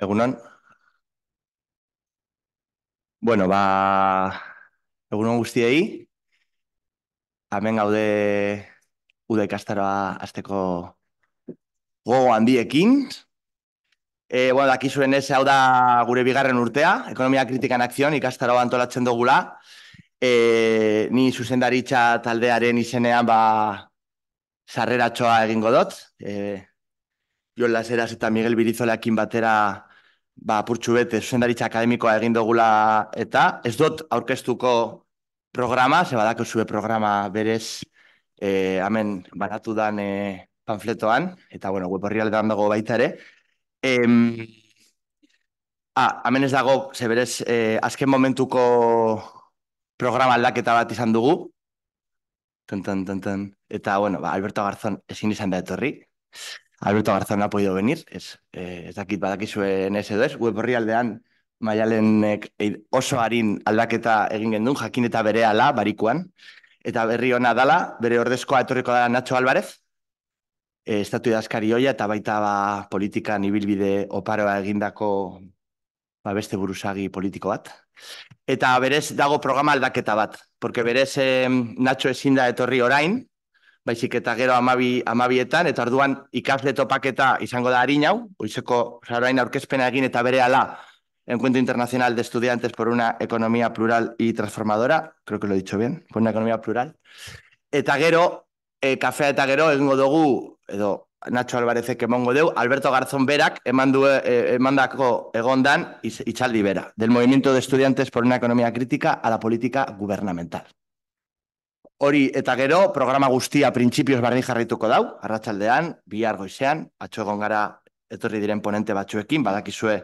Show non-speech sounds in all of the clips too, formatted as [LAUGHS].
Egunon. Bueno, ba, egunon guztiei. Hemen gaude uda ikastaroa azteko gogo handiekin. E, bueno, dakizuen ez, hau da gure bigarren urtea, ekonomia kritikan akzion, ikastaroa antolatzen dugula. E, ni zuzendaritza taldearen izenean, ba, sarreratxoa egingo dut. E, Jon Laseras eta Miguel Birizoleakin batera ba, purtsu bete, zuzendaritza akademikoa egin dugula eta ez dut aurkeztuko programa, ze badako zue programa berez e, hemen banatu dan e, panfletoan, eta bueno, web horri dago baita ere. E, ah, hemen ez dago, ze berez, e, azken momentuko programa aldaketa bat izan dugu. Tan, tan, tan, tan. Eta, bueno, ba, Alberto Garzón ezin izan da etorri. Alberto Garzón ha podido venir, ez, eh, ez dakit badakizuen ez edo ez, web horri aldean maialenek oso harin aldaketa egin gendun, jakin eta bere ala, barikuan, eta berri hona dala, bere ordezkoa etorriko da Nacho Álvarez, e, estatu idazkari hoia, eta baita ba, politikan ibilbide oparoa egindako ba, beste buruzagi politiko bat. Eta berez dago programa aldaketa bat, porque berez eh, Nacho ezin da etorri orain, baizik eta gero amabi, amabietan, eta orduan ikasle topaketa izango da harin hau, oizeko zarain aurkezpena egin eta bere ala Encuentro Internacional de Estudiantes por una Economía Plural y Transformadora, creo que lo he dicho bien, por una economía plural. Eta gero, e, kafea eta gero egingo dugu, edo Nacho Alvarezek emongo deu, Alberto Garzón berak emandu, e, emandako egondan itxaldi bera, del Movimiento de Estudiantes por una Economía Crítica a la Política Gubernamental. Hori eta gero, programa guztia printzipioz bardin jarraituko dau, arratsaldean, bihar goizean, atxo egon gara etorri diren ponente batzuekin, badakizue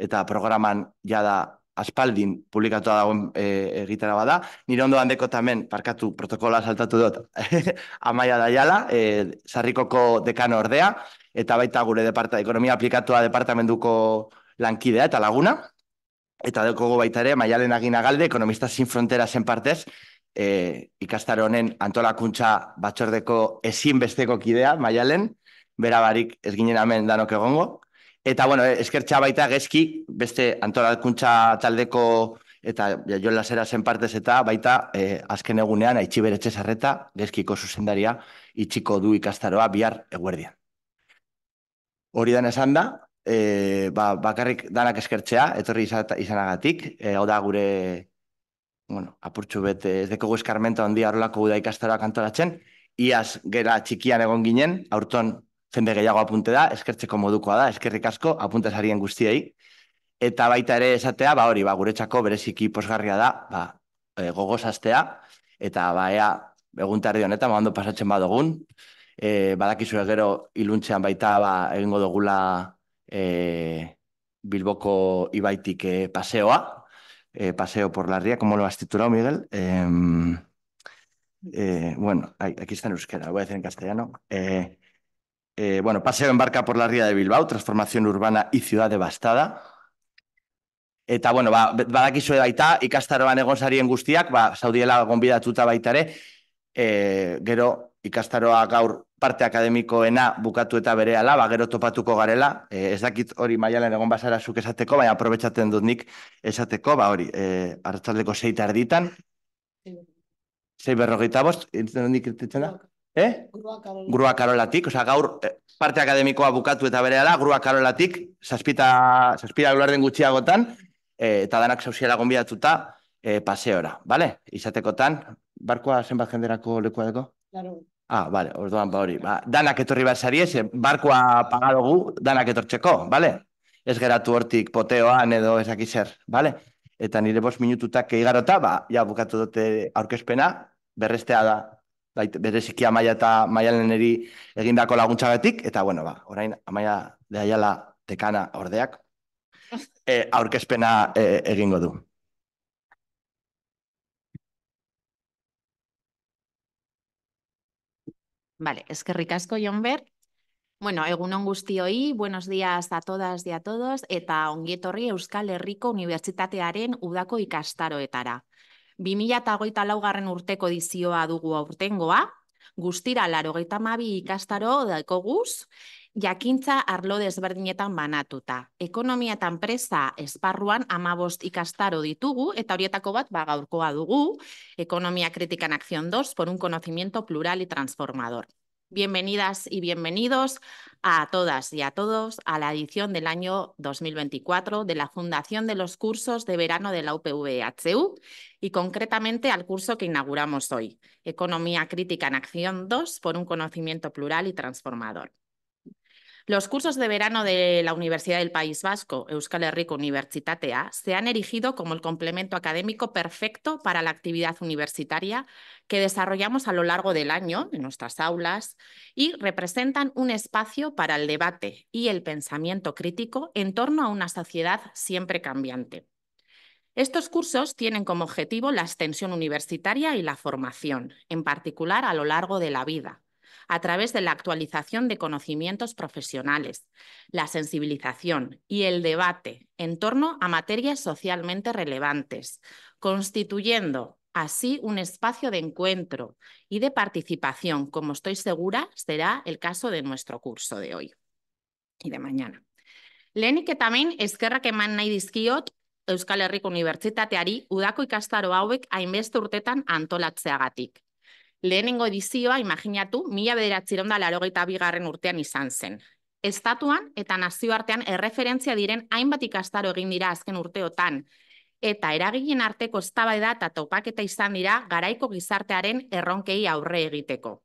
eta programan jada aspaldin publikatua dagoen e, egitera bada. Nire ondo handeko tamen, parkatu protokola saltatu dut, [LAUGHS] amaia daiala, e, sarrikoko dekano ordea, eta baita gure departa, ekonomia aplikatua departamentuko lankidea eta laguna, eta dekogo baita ere, maialen agina galde, ekonomista sin frontera zen partez, e, ikastaro honen antolakuntza batzordeko ezinbesteko kidea, maialen, bera barik ez ginen hemen danok egongo. Eta, bueno, eskertxa baita gezki, beste antolakuntza taldeko eta joan lasera zen partez eta baita e, azken egunean haitxi beretxe zarreta, gezkiko zuzendaria, itxiko du ikastaroa bihar eguerdian. Hori dan esan da, e, ba, bakarrik danak eskertzea, etorri izanagatik, e, hau da gure bueno, apurtxu bete, ez deko eskarmenta ondia horrelako da ikastaroak antolatzen, iaz gera txikian egon ginen, aurton jende gehiago apunte da, eskertzeko modukoa da, eskerrik asko, apunte sarien guztiei, eta baita ere esatea, ba hori, ba, guretzako bereziki posgarria da, ba, e, gogosaztea, eta ba, ea, eguntarri honetan, ba, ondo pasatzen badogun, e, badakizu gero iluntzean baita, ba, egingo dugula e, Bilboko ibaitik e, paseoa, eh, Paseo por la Ría, ¿cómo lo has titulado, Miguel? Eh, eh, bueno, aquí está en euskera, lo voy a decir en castellano. Eh, bueno, Paseo en barca por la Ría de Bilbao, transformación urbana y ciudad devastada. Eta, bueno, ba, badakizue baita, ikastaroan egon sarien guztiak, ba, saudiela gonbidatuta baita ere, eh, gero ikastaroa gaur parte akademikoena bukatu eta bere ala, ba, gero topatuko garela, e, ez dakit hori maialen egon bazara zuk esateko, baina aprobetsaten dut nik esateko, ba hori, e, arratzaldeko seita erditan, zei berrogeita bost, nik irtitzena? Eh? Grua karolatik, osea, gaur e, parte akademikoa bukatu eta bere ala, grua karolatik, saspita, saspira gularden gutxiagotan, e, eta danak zauziela gonbidatuta, e, paseora, bale? Izatekotan, barkoa zenbat jenderako lekua deko? Ah, vale, orduan ba hori. Ba, danak etorri behar zari ez, barkoa pagadugu danak etortzeko, bale? Ez geratu hortik poteoan edo ezaki zer, bale? Eta nire bost minututak eigarota, ba, ja bukatu dute aurkezpena, berrestea da, bait, bereziki amaia eta maialen eri egindako laguntzagatik, eta bueno, ba, orain amaia de aiala tekana ordeak, [LAUGHS] e, aurkezpena e, egingo du. Vale, eskerrik asko, Jonber. Bueno, egunon guztioi, buenos días a todas y a todos, eta ongietorri Euskal Herriko Unibertsitatearen udako ikastaroetara. 2008 laugarren urteko dizioa dugu aurtengoa, Guztira, laro mabi ikastaro daikoguz, jakintza arlo desberdinetan banatuta. Ekonomia eta enpresa esparruan amabost ikastaro ditugu, eta horietako bat ba, gaurkoa dugu, Ekonomia Crítica en Acción 2 por un conocimiento plural y transformador. Bienvenidas y bienvenidos a todas y a todos a la edición del año 2024 de la Fundación de los Cursos de Verano de la UPVHU y concretamente al curso que inauguramos hoy, Economía Crítica en Acción 2 por un conocimiento plural y transformador. Los cursos de verano de la Universidad del País Vasco, Euskal Herriko Universitatea, se han erigido como el complemento académico perfecto para la actividad universitaria que desarrollamos a lo largo del año en nuestras aulas y representan un espacio para el debate y el pensamiento crítico en torno a una sociedad siempre cambiante. Estos cursos tienen como objetivo la extensión universitaria y la formación, en particular a lo largo de la vida a través de la actualización de conocimientos profesionales, la sensibilización y el debate en torno a materias socialmente relevantes, constituyendo así un espacio de encuentro y de participación, como estoy segura será el caso de nuestro curso de hoy y de mañana. Lehenik eta hemen eskerrak eman nahi dizkiot Euskal Herriko Unibertsitateari udako ikastaro hauek hainbeste urtetan antolatzeagatik. Lehenengo edizioa, imaginatu, mila bederatziron da larogeita bigarren urtean izan zen. Estatuan eta nazioartean erreferentzia diren hainbat ikastaro egin dira azken urteotan, eta eragileen arteko eztabaida eta topaketa izan dira garaiko gizartearen erronkei aurre egiteko.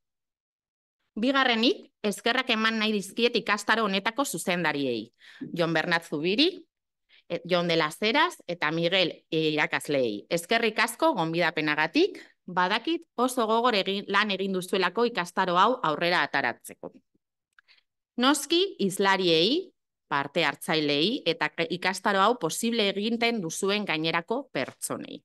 Bigarrenik, eskerrak eman nahi dizkiet ikastaro honetako zuzendariei. Jon Bernat Zubiri, eh, Jon de las Heras eta Miguel Irakasleei. Eskerrik asko gonbidapenagatik, badakit oso gogor egin, lan egin duzuelako ikastaro hau aurrera ataratzeko. Noski, izlariei, parte hartzailei eta ikastaro hau posible eginten duzuen gainerako pertsonei.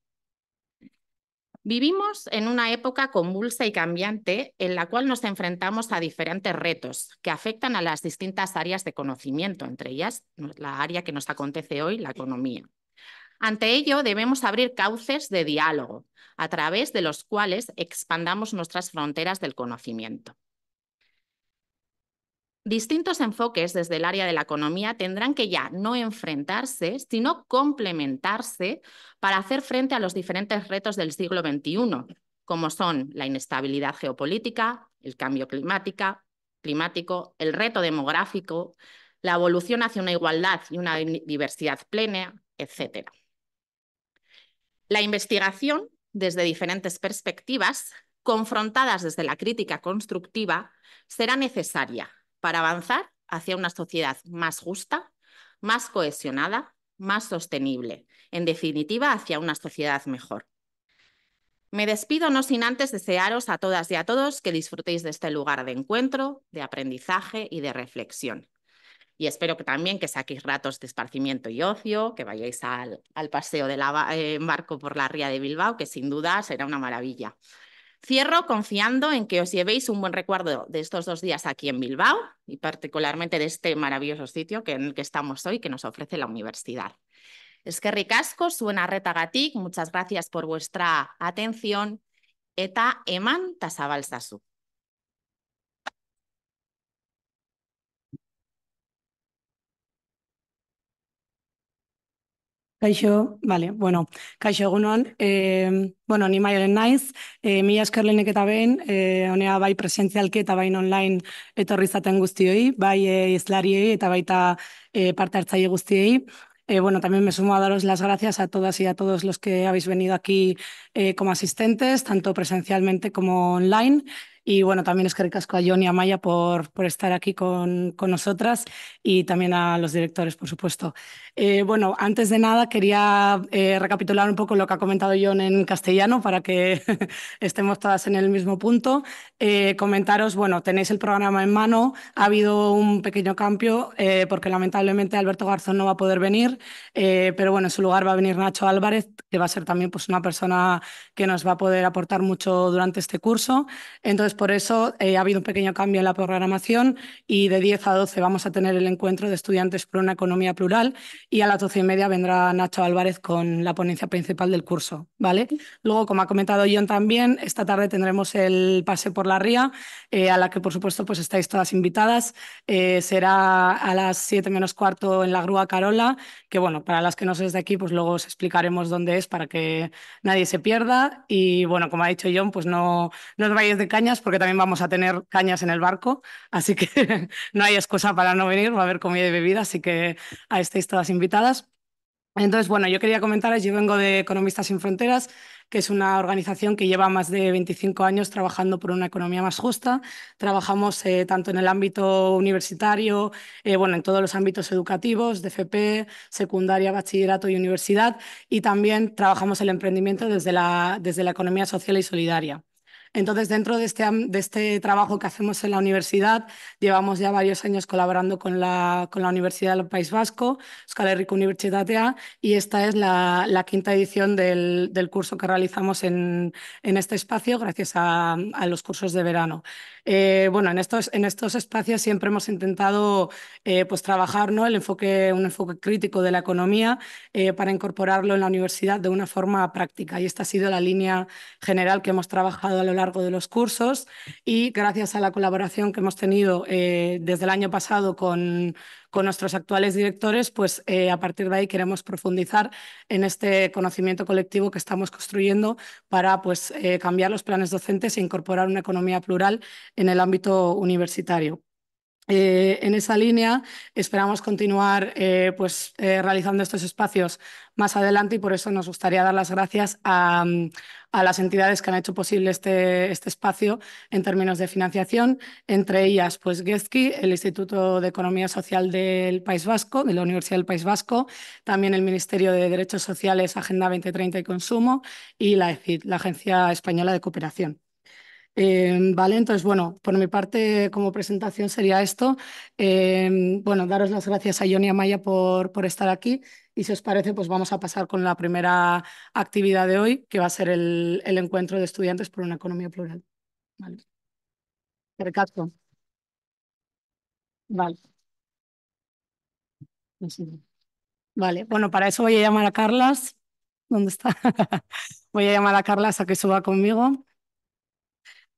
Vivimos en una época convulsa y cambiante en la cual nos enfrentamos a diferentes retos que afectan a las distintas áreas de conocimiento, entre ellas la área que nos acontece hoy, la economía. Ante ello, debemos abrir cauces de diálogo, a través de los cuales expandamos nuestras fronteras del conocimiento. Distintos enfoques desde el área de la economía tendrán que ya no enfrentarse, sino complementarse para hacer frente a los diferentes retos del siglo XXI, como son la inestabilidad geopolítica, el cambio climático, el reto demográfico, la evolución hacia una igualdad y una diversidad plena, etc. La investigación, desde diferentes perspectivas, confrontadas desde la crítica constructiva, será necesaria para avanzar hacia una sociedad más justa, más cohesionada, más sostenible, en definitiva, hacia una sociedad mejor. Me despido no sin antes desearos a todas y a todos que disfrutéis de este lugar de encuentro, de aprendizaje y de reflexión. Y espero que también que saquéis ratos de esparcimiento y ocio, que vayáis al, al paseo de la, eh, barco por la ría de Bilbao, que sin duda será una maravilla. Cierro confiando en que os llevéis un buen recuerdo de estos dos días aquí en Bilbao y particularmente de este maravilloso sitio que, en el que estamos hoy, que nos ofrece la universidad. Es que ricasco, suena retagatik, muchas gracias por vuestra atención. Eta eman tasabalzazu. Kaixo, vale, bueno, kaixo egunon, e, bueno, ni maioren naiz, e, mila esker lehenek eta behin, e, honea bai presentzialki eta bain online etorri zaten guztioi, bai e, izlariei eta baita e, parte hartzaile guztiei. Eh, bueno, también me sumo a daros las gracias a todas y a todos los que habéis venido aquí eh, como asistentes, tanto presencialmente como online. Y bueno, también es que ricasco a John y a Maya por, por estar aquí con, con, nosotras y también a los directores, por supuesto. Eh, bueno, antes de nada quería eh, recapitular un poco lo que ha comentado John en castellano para que [LAUGHS] estemos todas en el mismo punto. Eh, comentaros, bueno, tenéis el programa en mano, ha habido un pequeño cambio eh, porque lamentablemente Alberto Garzón no va a poder venir, eh, pero bueno, en su lugar va a venir Nacho Álvarez, que va a ser también pues, una persona que nos va a poder aportar mucho durante este curso. Entonces, Entonces, por eso eh, ha habido un pequeño cambio en la programación y de 10 a 12 vamos a tener el encuentro de estudiantes por una economía plural y a las 12 y media vendrá Nacho Álvarez con la ponencia principal del curso. ¿vale? Luego, como ha comentado John también, esta tarde tendremos el pase por la ría, eh, a la que por supuesto pues estáis todas invitadas. Eh, será a las 7 menos cuarto en la grúa Carola, que bueno, para las que no sois de aquí, pues luego os explicaremos dónde es para que nadie se pierda. Y bueno, como ha dicho John, pues no, no os vayáis de cañas porque también vamos a tener cañas en el barco, así que [LAUGHS] no hay excusa para no venir, va a haber comida y bebida, así que a estáis todas invitadas. Entonces, bueno, yo quería comentaros, yo vengo de Economistas sin Fronteras, que es una organización que lleva más de 25 años trabajando por una economía más justa. Trabajamos eh, tanto en el ámbito universitario, eh, bueno, en todos los ámbitos educativos, de FP, secundaria, bachillerato y universidad, y también trabajamos el emprendimiento desde la, desde la economía social y solidaria. Entonces, dentro de este, de este trabajo que hacemos en la universidad, llevamos ya varios años colaborando con la, con la Universidad del País Vasco, Euskal Herriko y esta es la, la quinta edición del, del, curso que realizamos en, en este espacio gracias a, a, los cursos de verano. Eh, bueno, en estos, en estos espacios siempre hemos intentado eh, pues, trabajar ¿no? el enfoque, un enfoque crítico de la economía eh, para incorporarlo en la universidad de una forma práctica. Y esta ha sido la línea general que hemos trabajado a lo largo de los cursos y gracias a la colaboración que hemos tenido eh, desde el año pasado con, con nuestros actuales directores, pues eh, a partir de ahí queremos profundizar en este conocimiento colectivo que estamos construyendo para pues, eh, cambiar los planes docentes e incorporar una economía plural en el ámbito universitario. Eh, en esa línea esperamos continuar eh, pues, eh, realizando estos espacios más adelante y por eso nos gustaría dar las gracias a, las entidades que han hecho posible este, este, espacio en términos de financiación, entre ellas pues GESCI, el Instituto de Economía Social del País Vasco, de la Universidad del País Vasco, también el Ministerio de Derechos Sociales, Agenda 2030 y Consumo y la ECID, la Agencia Española de Cooperación. Eh, vale, entonces, bueno, por mi parte como presentación sería esto. Eh, bueno, daros las gracias a Johnny y a Maya por, por estar aquí y si os parece, pues vamos a pasar con la primera actividad de hoy, que va a ser el, el encuentro de estudiantes por una economía plural. Vale. Recasco. Vale. Vale, bueno, para eso voy a llamar a Carlas. ¿Dónde está? [LAUGHS] voy a llamar a Carlas a que suba conmigo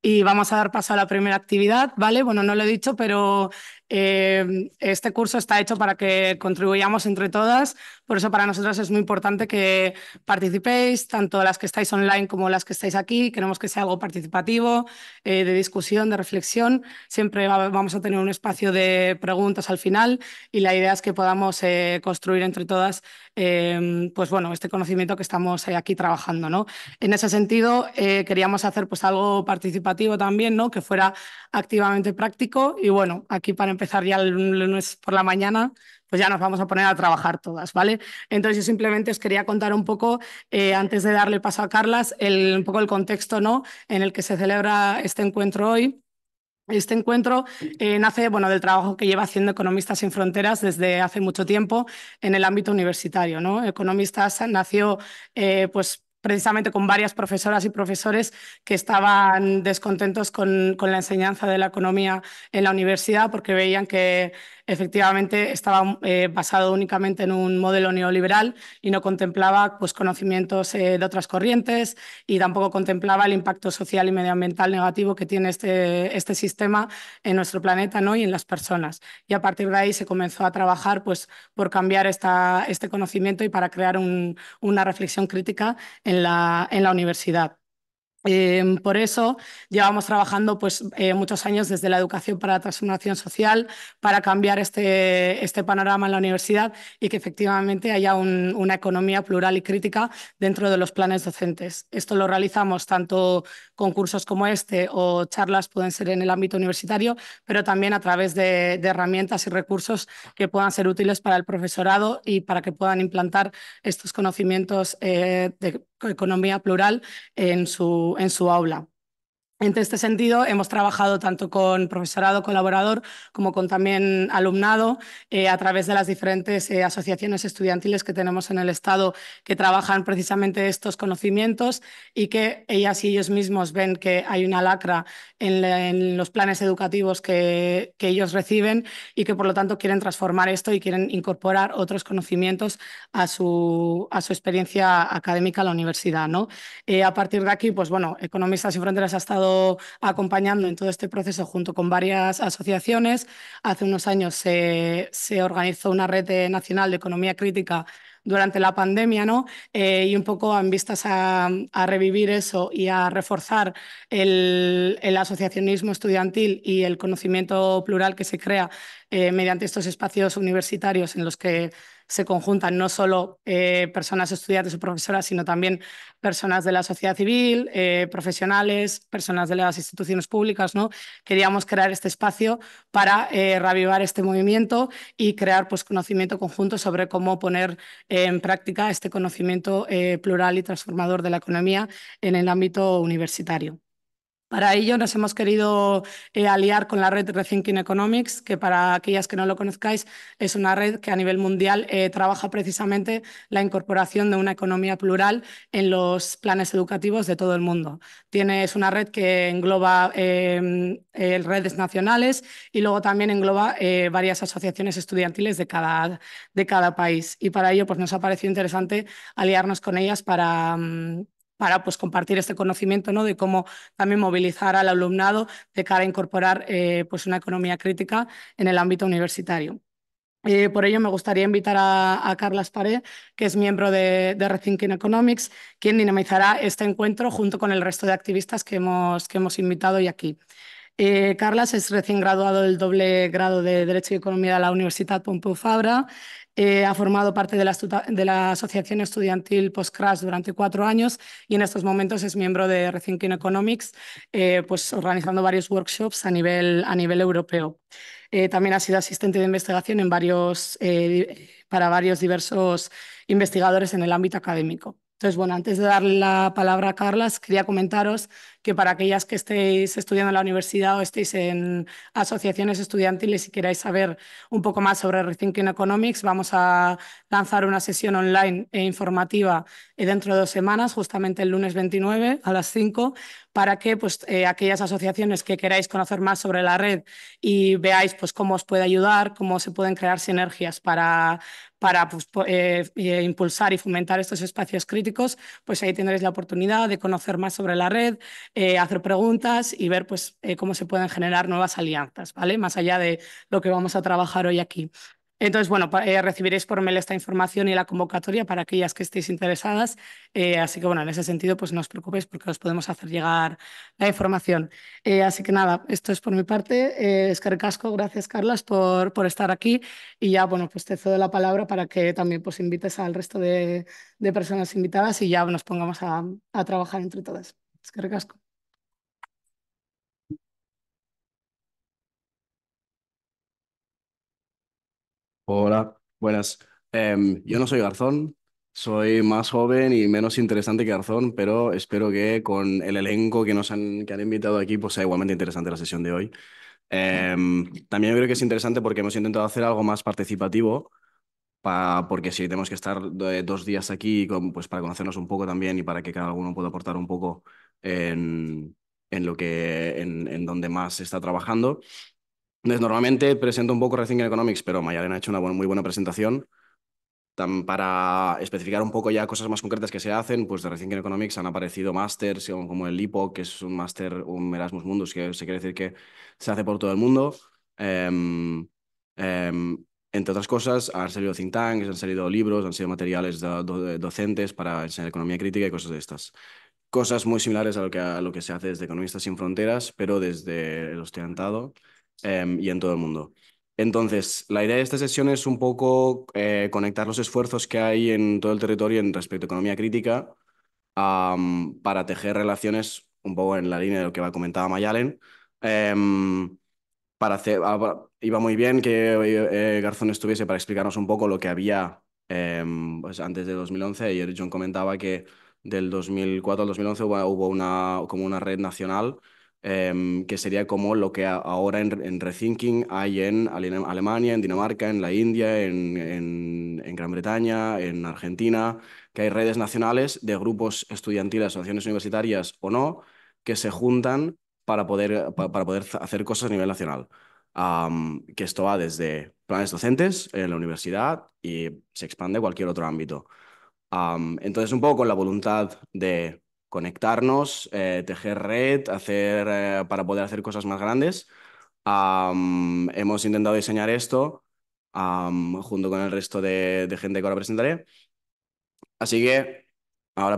y vamos a dar paso a la primera actividad, ¿vale? Bueno, no lo he dicho, pero eh, este curso está hecho para que contribuyamos entre todas, por eso para nosotros es muy importante que participéis, tanto las que estáis online como las que estáis aquí. Queremos que sea algo participativo, eh, de discusión, de reflexión. Siempre vamos a tener un espacio de preguntas al final y la idea es que podamos eh, construir entre todas pues bueno, este conocimiento que estamos aquí trabajando. ¿no? En ese sentido, queríamos hacer pues algo participativo también, ¿no? que fuera activamente práctico y bueno, aquí para empezar ya el lunes por la mañana, pues ya nos vamos a poner a trabajar todas, ¿vale? Entonces yo simplemente os quería contar un poco, eh, antes de darle paso a Carlas, el, un poco el contexto ¿no? en el que se celebra este encuentro hoy. Este encuentro eh, nace bueno, del trabajo que lleva haciendo Economistas sin Fronteras desde hace mucho tiempo en el ámbito universitario. ¿no? Economistas nació eh, pues, precisamente con varias profesoras y profesores que estaban descontentos con, con, la enseñanza de la economía en la universidad porque veían que efectivamente estaba eh, basado únicamente en un modelo neoliberal y no contemplaba pues, conocimientos eh, de otras corrientes y tampoco contemplaba el impacto social y medioambiental negativo que tiene este, este sistema en nuestro planeta ¿no? y en las personas. Y a partir de ahí se comenzó a trabajar pues, por cambiar esta, este conocimiento y para crear un, una reflexión crítica en la, en la universidad. Eh, por eso llevamos trabajando pues, eh, muchos años desde la educación para la transformación social para cambiar este, este panorama en la universidad y que efectivamente haya un, una economía plural y crítica dentro de los planes docentes. Esto lo realizamos tanto con cursos como este o charlas pueden ser en el ámbito universitario, pero también a través de, de herramientas y recursos que puedan ser útiles para el profesorado y para que puedan implantar estos conocimientos eh, de economía plural en su, en su aula. En este sentido, hemos trabajado tanto con profesorado colaborador como con también alumnado eh, a través de las diferentes eh, asociaciones estudiantiles que tenemos en el Estado que trabajan precisamente estos conocimientos y que ellas y ellos mismos ven que hay una lacra en, en los planes educativos que, que, ellos reciben y que por lo tanto quieren transformar esto y quieren incorporar otros conocimientos a su, a su experiencia académica a la universidad. ¿no? Eh, a partir de aquí, pues bueno, Economistas sin Fronteras ha estado acompañando en todo este proceso junto con varias asociaciones. Hace unos años se, se organizó una red nacional de economía crítica durante la pandemia, ¿no? Eh, y un poco en vistas a, revivir eso y a reforzar el, el, asociacionismo estudiantil y el conocimiento plural que se crea eh, mediante estos espacios universitarios en los que se conjuntan no solo eh, personas estudiantes o profesoras, sino también personas de la sociedad civil, eh, profesionales, personas de las instituciones públicas. ¿no? Queríamos crear este espacio para eh, reavivar este movimiento y crear pues, conocimiento conjunto sobre cómo poner en práctica este conocimiento eh, plural y transformador de la economía en el ámbito universitario. Para ello nos hemos querido eh, aliar con la red Rethinking Economics, que para aquellas que no lo conozcáis es una red que a nivel mundial eh, trabaja precisamente la incorporación de una economía plural en los planes educativos de todo el mundo. Tiene, es una red que engloba eh, redes nacionales y luego también engloba varias asociaciones estudiantiles de cada, de cada país. Y para ello pues, nos ha parecido interesante aliarnos con ellas para... Mm, para pues, compartir este conocimiento ¿no? de cómo también movilizar al alumnado de cara a incorporar eh, pues una economía crítica en el ámbito universitario. Eh, por ello, me gustaría invitar a, a Carla Sparé, que es miembro de, de, Rethinking Economics, quien dinamizará este encuentro junto con el resto de activistas que hemos, que hemos invitado hoy aquí. Eh, Carlas es recién graduado del doble grado de Derecho y Economía de la Universidad Pompeu Fabra. Eh, ha formado parte de la, Asociación Estudiantil Postcrash durante cuatro años y en estos momentos es miembro de Rethinking Economics, eh, pues organizando varios workshops a nivel, a nivel europeo. Eh, también ha sido asistente de investigación en varios, para varios diversos investigadores en el ámbito académico. Entonces, bueno, antes de darle la palabra a Carlas, quería comentaros que para aquellas que estéis estudiando en la universidad o estéis en asociaciones estudiantiles y queráis saber un poco más sobre Rethinking Economics, vamos a lanzar una sesión online e informativa dentro de dos semanas, justamente el lunes 29 a las 5, para que pues, eh, aquellas asociaciones que queráis conocer más sobre la red y veáis pues, cómo os puede ayudar, cómo se pueden crear sinergias para, para pues, eh, eh, impulsar y fomentar estos espacios críticos, pues ahí tendréis la oportunidad de conocer más sobre la red, eh, hacer preguntas y ver pues, eh, cómo se pueden generar nuevas alianzas, ¿vale? Más allá de lo que vamos a trabajar hoy aquí. Entonces, bueno, eh, recibiréis por mail esta información y la convocatoria para aquellas que estéis interesadas. Eh, así que, bueno, en ese sentido, pues no os preocupéis porque os podemos hacer llegar la información. Eh, así que nada, esto es por mi parte. es Casco, gracias Carlas por, por estar aquí. Y ya, bueno, pues te cedo la palabra para que también pues invites al resto de, de personas invitadas y ya nos pongamos a, a trabajar entre todas. Es Casco. Hola, buenas. Em, yo no soy Garzón, soy más joven y menos interesante que Garzón, pero espero que con el elenco que nos han, que han invitado aquí pues sea igualmente interesante la sesión de hoy. Em, también creo que es interesante porque hemos intentado hacer algo más participativo, pa, porque si tenemos que estar dos días aquí pues para conocernos un poco también y para que cada uno pueda aportar un poco en, en lo que, en, en donde más se está trabajando. Entonces, normalmente presento un poco Rethinking Economics, pero Mayalena ha hecho una muy buena presentación. para especificar un poco ya cosas más concretas que se hacen, pues de Rethinking Economics han aparecido másters como el IPO, que es un máster, un Erasmus Mundus, que se quiere decir que se hace por todo el mundo. Um, um, entre otras cosas, han salido think tanks, han salido libros, han salido materiales docentes para enseñar economía crítica y cosas de estas. Cosas muy similares a lo que, a lo que se hace desde Economistas sin Fronteras, pero desde el estudiantado Em, y en todo el mundo. Entonces, la idea de esta sesión es un poco eh, conectar los esfuerzos que hay en todo el territorio en respecto a economía crítica para tejer relaciones un poco en la línea de lo que comentaba Mayalen. Em, para hacer, ah, iba muy bien que eh, Garzón estuviese para explicarnos un poco lo que había em, pues antes de 2011. Ayer John comentaba que del 2004 al 2011 hubo, hubo una, como una red nacional em, que sería como lo que ahora en, Rethinking hay en Alemania, en Dinamarca, en la India, en, en, Gran Bretaña, en Argentina, que hay redes nacionales de grupos estudiantiles, asociaciones universitarias o no, que se juntan para poder, para, poder hacer cosas a nivel nacional. que esto va desde planes docentes en la universidad y se expande a cualquier otro ámbito. entonces, un poco con la voluntad de conectarnos, eh, tejer red, hacer, eh, para poder hacer cosas más grandes. hemos intentado diseñar esto junto con el resto de, gente que ahora presentaré. Así que ahora,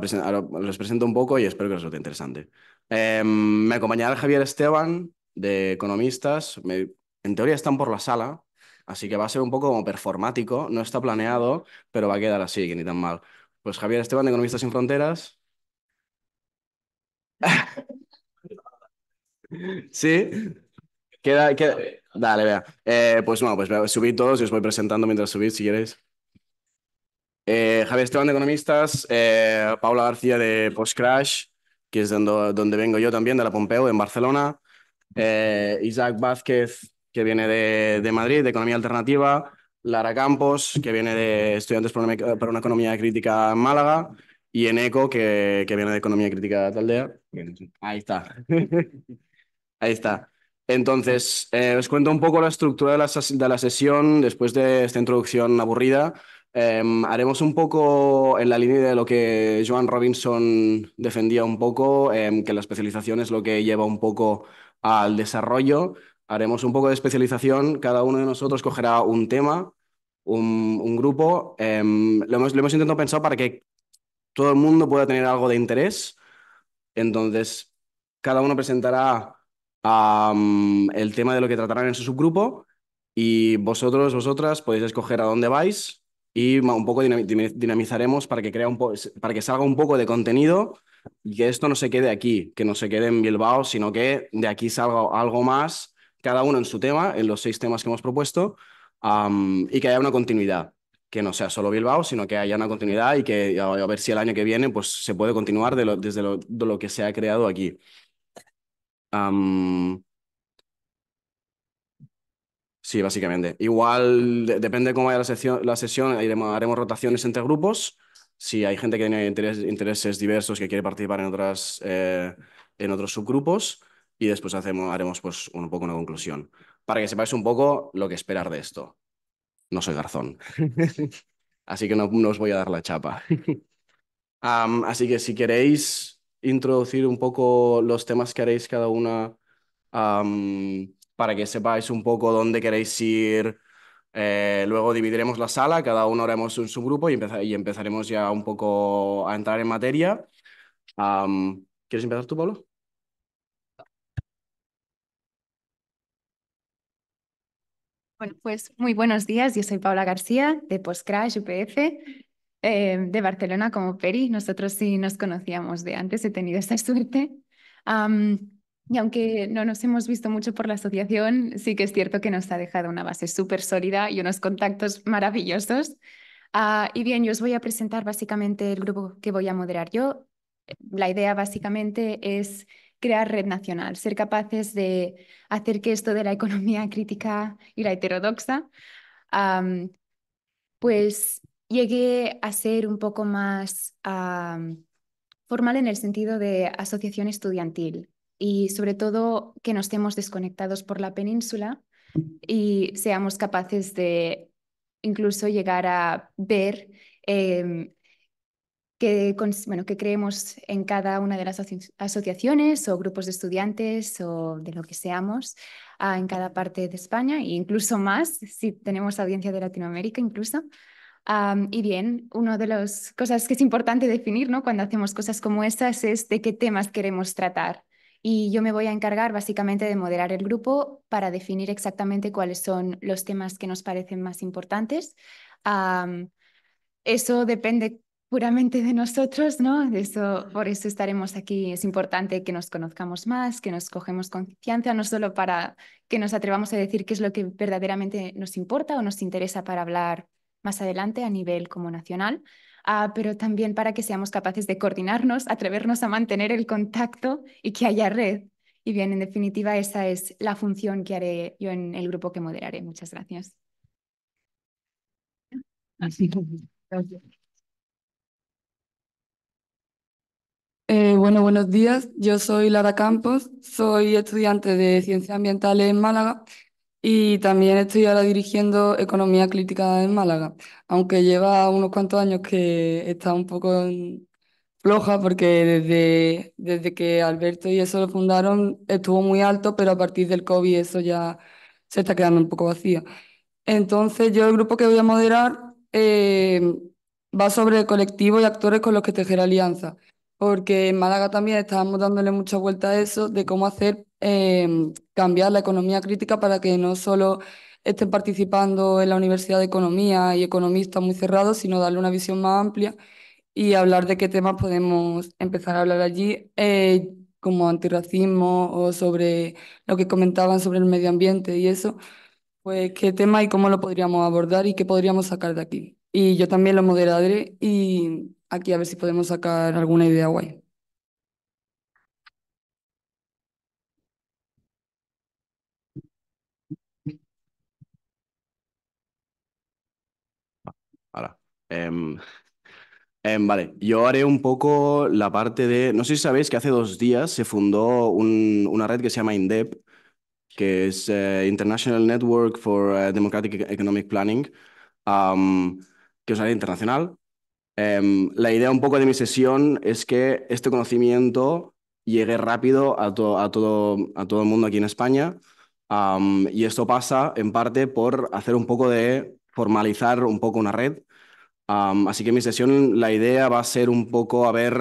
les presento un poco y espero que resulte interesante. Em, me acompañará Javier Esteban, de Economistas. en teoría están por la sala, así que va a ser un poco como performático. No está planeado, pero va a quedar así, que ni tan mal. Pues Javier Esteban, de Economistas sin Fronteras. ¿Sí? Queda, queda... Dale, vea. Eh, pues bueno, pues subid todos y os voy presentando mientras subís, si queréis. Eh, Javier Esteban de Economistas, eh, Paula García de Postcrash, que es donde, donde, vengo yo también, de la Pompeu, en Barcelona. Isaac Vázquez, que viene de, de, Madrid, de Economía Alternativa. Lara Campos, que viene de Estudiantes para una, para una Economía Crítica en Málaga y Eneco, que, que viene de Economía Crítica de Aldea. Ahí está. [LAUGHS] Ahí está. Entonces, eh, os cuento un poco la estructura de la, de la, sesión después de esta introducción aburrida. Em, haremos un poco en la línea de lo que Joan Robinson defendía un poco, em, que la especialización es lo que lleva un poco al desarrollo. Haremos un poco de especialización, cada uno de nosotros cogerá un tema, un, un grupo. Em, lo, hemos, lo hemos intentado pensar para que todo el mundo pueda tener algo de interés. Entonces, cada uno presentará el tema de lo que tratarán en su subgrupo y vosotros, vosotras, podéis escoger a dónde vais y un poco dinamizaremos para que, salga un poco de contenido y que esto no se quede aquí, que no se quede en Bilbao, sino que de aquí salga algo más, cada uno en su tema, en los seis temas que hemos propuesto, y que haya una continuidad que no sea solo Bilbao, sino que haya una continuidad y que a, ver si el año que viene pues, se puede continuar de desde lo, que se ha creado aquí. sí, básicamente. Igual, depende de cómo vaya la sesión, la sesión haremos rotaciones entre grupos. Si hay gente que tiene intereses diversos que quiere participar en, otras, eh, en otros subgrupos y después hacemos, haremos pues, un poco una conclusión. Para que sepáis un poco lo que esperar de esto no soy garzón. [LAUGHS] así que no, os voy a dar la chapa. [LAUGHS] así que si queréis introducir un poco los temas que haréis cada una para que sepáis un poco dónde queréis ir. Eh, luego dividiremos la sala, cada uno haremos un subgrupo y, y empezaremos ya un poco a entrar en materia. ¿Quieres empezar tú, Pablo? Bueno, pues muy buenos días. Yo soy Paula García de Postcrash UPF eh, de Barcelona como Peri. Nosotros sí nos conocíamos de antes, he tenido esta [LAUGHS] suerte. y aunque no nos hemos visto mucho por la asociación, sí que es cierto que nos ha dejado una base súper sólida y unos contactos maravillosos. Ah, y bien, yo os voy a presentar básicamente el grupo que voy a moderar yo. La idea básicamente es crear red nacional, ser capaces de hacer que esto de la economía [LAUGHS] crítica y la heterodoxa, pues llegue a ser un poco más formal en el sentido de asociación estudiantil y sobre todo que no estemos desconectados por la península y seamos capaces de incluso llegar a ver em, que, bueno, que creemos en cada una de las asociaciones o grupos de estudiantes o de lo que seamos ah, en cada parte de España e incluso más si tenemos audiencia de Latinoamérica incluso. y bien, una de las cosas que es importante definir ¿no? cuando hacemos cosas como estas es de qué temas queremos tratar. Y yo me voy a encargar básicamente de moderar el grupo para definir exactamente cuáles son los temas que nos parecen más importantes. eso depende puramente de nosotros, ¿no? Por eso estaremos aquí. Es importante que nos conozcamos más, que nos cogemos confianza, no solo para que nos atrevamos a decir qué es lo que verdaderamente nos importa o nos interesa para hablar más adelante a nivel como nacional, ah, pero también para que seamos capaces de coordinarnos, atrevernos a mantener el contacto y que haya red. Y bien, en definitiva, esa es la función que haré yo en el grupo que moderaré. Muchas gracias. Eh, bueno, buenos días. Yo soy Lara Campos, soy estudiante de Ciencias Ambientales en Málaga y también estoy ahora dirigiendo Economía Crítica en Málaga, aunque lleva unos cuantos años que está un poco floja porque desde, desde que Alberto y eso lo fundaron estuvo muy alto, pero a partir del COVID eso ya se está quedando un poco vacío. Entonces yo el grupo que voy a moderar eh, va sobre colectivos y actores con los que tejer alianza porque en Málaga también estábamos dándole mucha vuelta a eso, de cómo hacer em, cambiar la economía crítica para que no solo estén participando en la Universidad de Economía y economistas muy cerrados, sino darle una visión más amplia y hablar de qué temas podemos empezar a hablar allí, eh, como antirracismo o sobre lo que comentaban sobre el medio ambiente y eso, pues qué tema y cómo lo podríamos abordar y qué podríamos sacar de aquí. Y yo también lo moderaré y aquí a ver si podemos sacar alguna idea guay. Ahora. Em, em, vale, yo haré un poco la parte de... No sé si sabéis que hace dos días se fundó un- una red que se llama INDEP, que es eh, International Network for eh, Democratic Economic Planning, que es una red internacional. Em, la idea un poco de mi sesión es que este conocimiento llegue rápido a, to- a todo, a todo el mundo aquí en España. y esto pasa en parte por hacer un poco de formalizar un poco una red. Así que mi sesión, la idea va a ser un poco a ver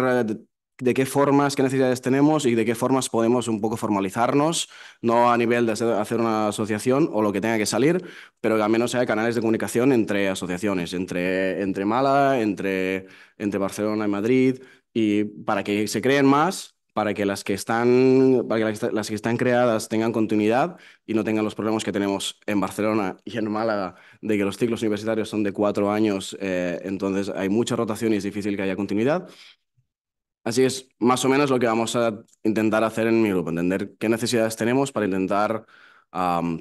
de, qué formas, qué necesidades tenemos y de qué formas podemos un poco formalizarnos, no a nivel de hacer, una asociación o lo que tenga que salir, pero que al menos haya canales de comunicación entre asociaciones, entre, entre Málaga, entre, entre Barcelona y Madrid, y para que se creen más, para que las que están, para que las que están creadas tengan continuidad y no tengan los problemas que tenemos en Barcelona y en Málaga, de que los ciclos universitarios son de cuatro años, eh, entonces hay mucha rotación y es difícil que haya continuidad. Así es más o menos lo que vamos a intentar hacer en mi grupo, entender qué necesidades tenemos para intentar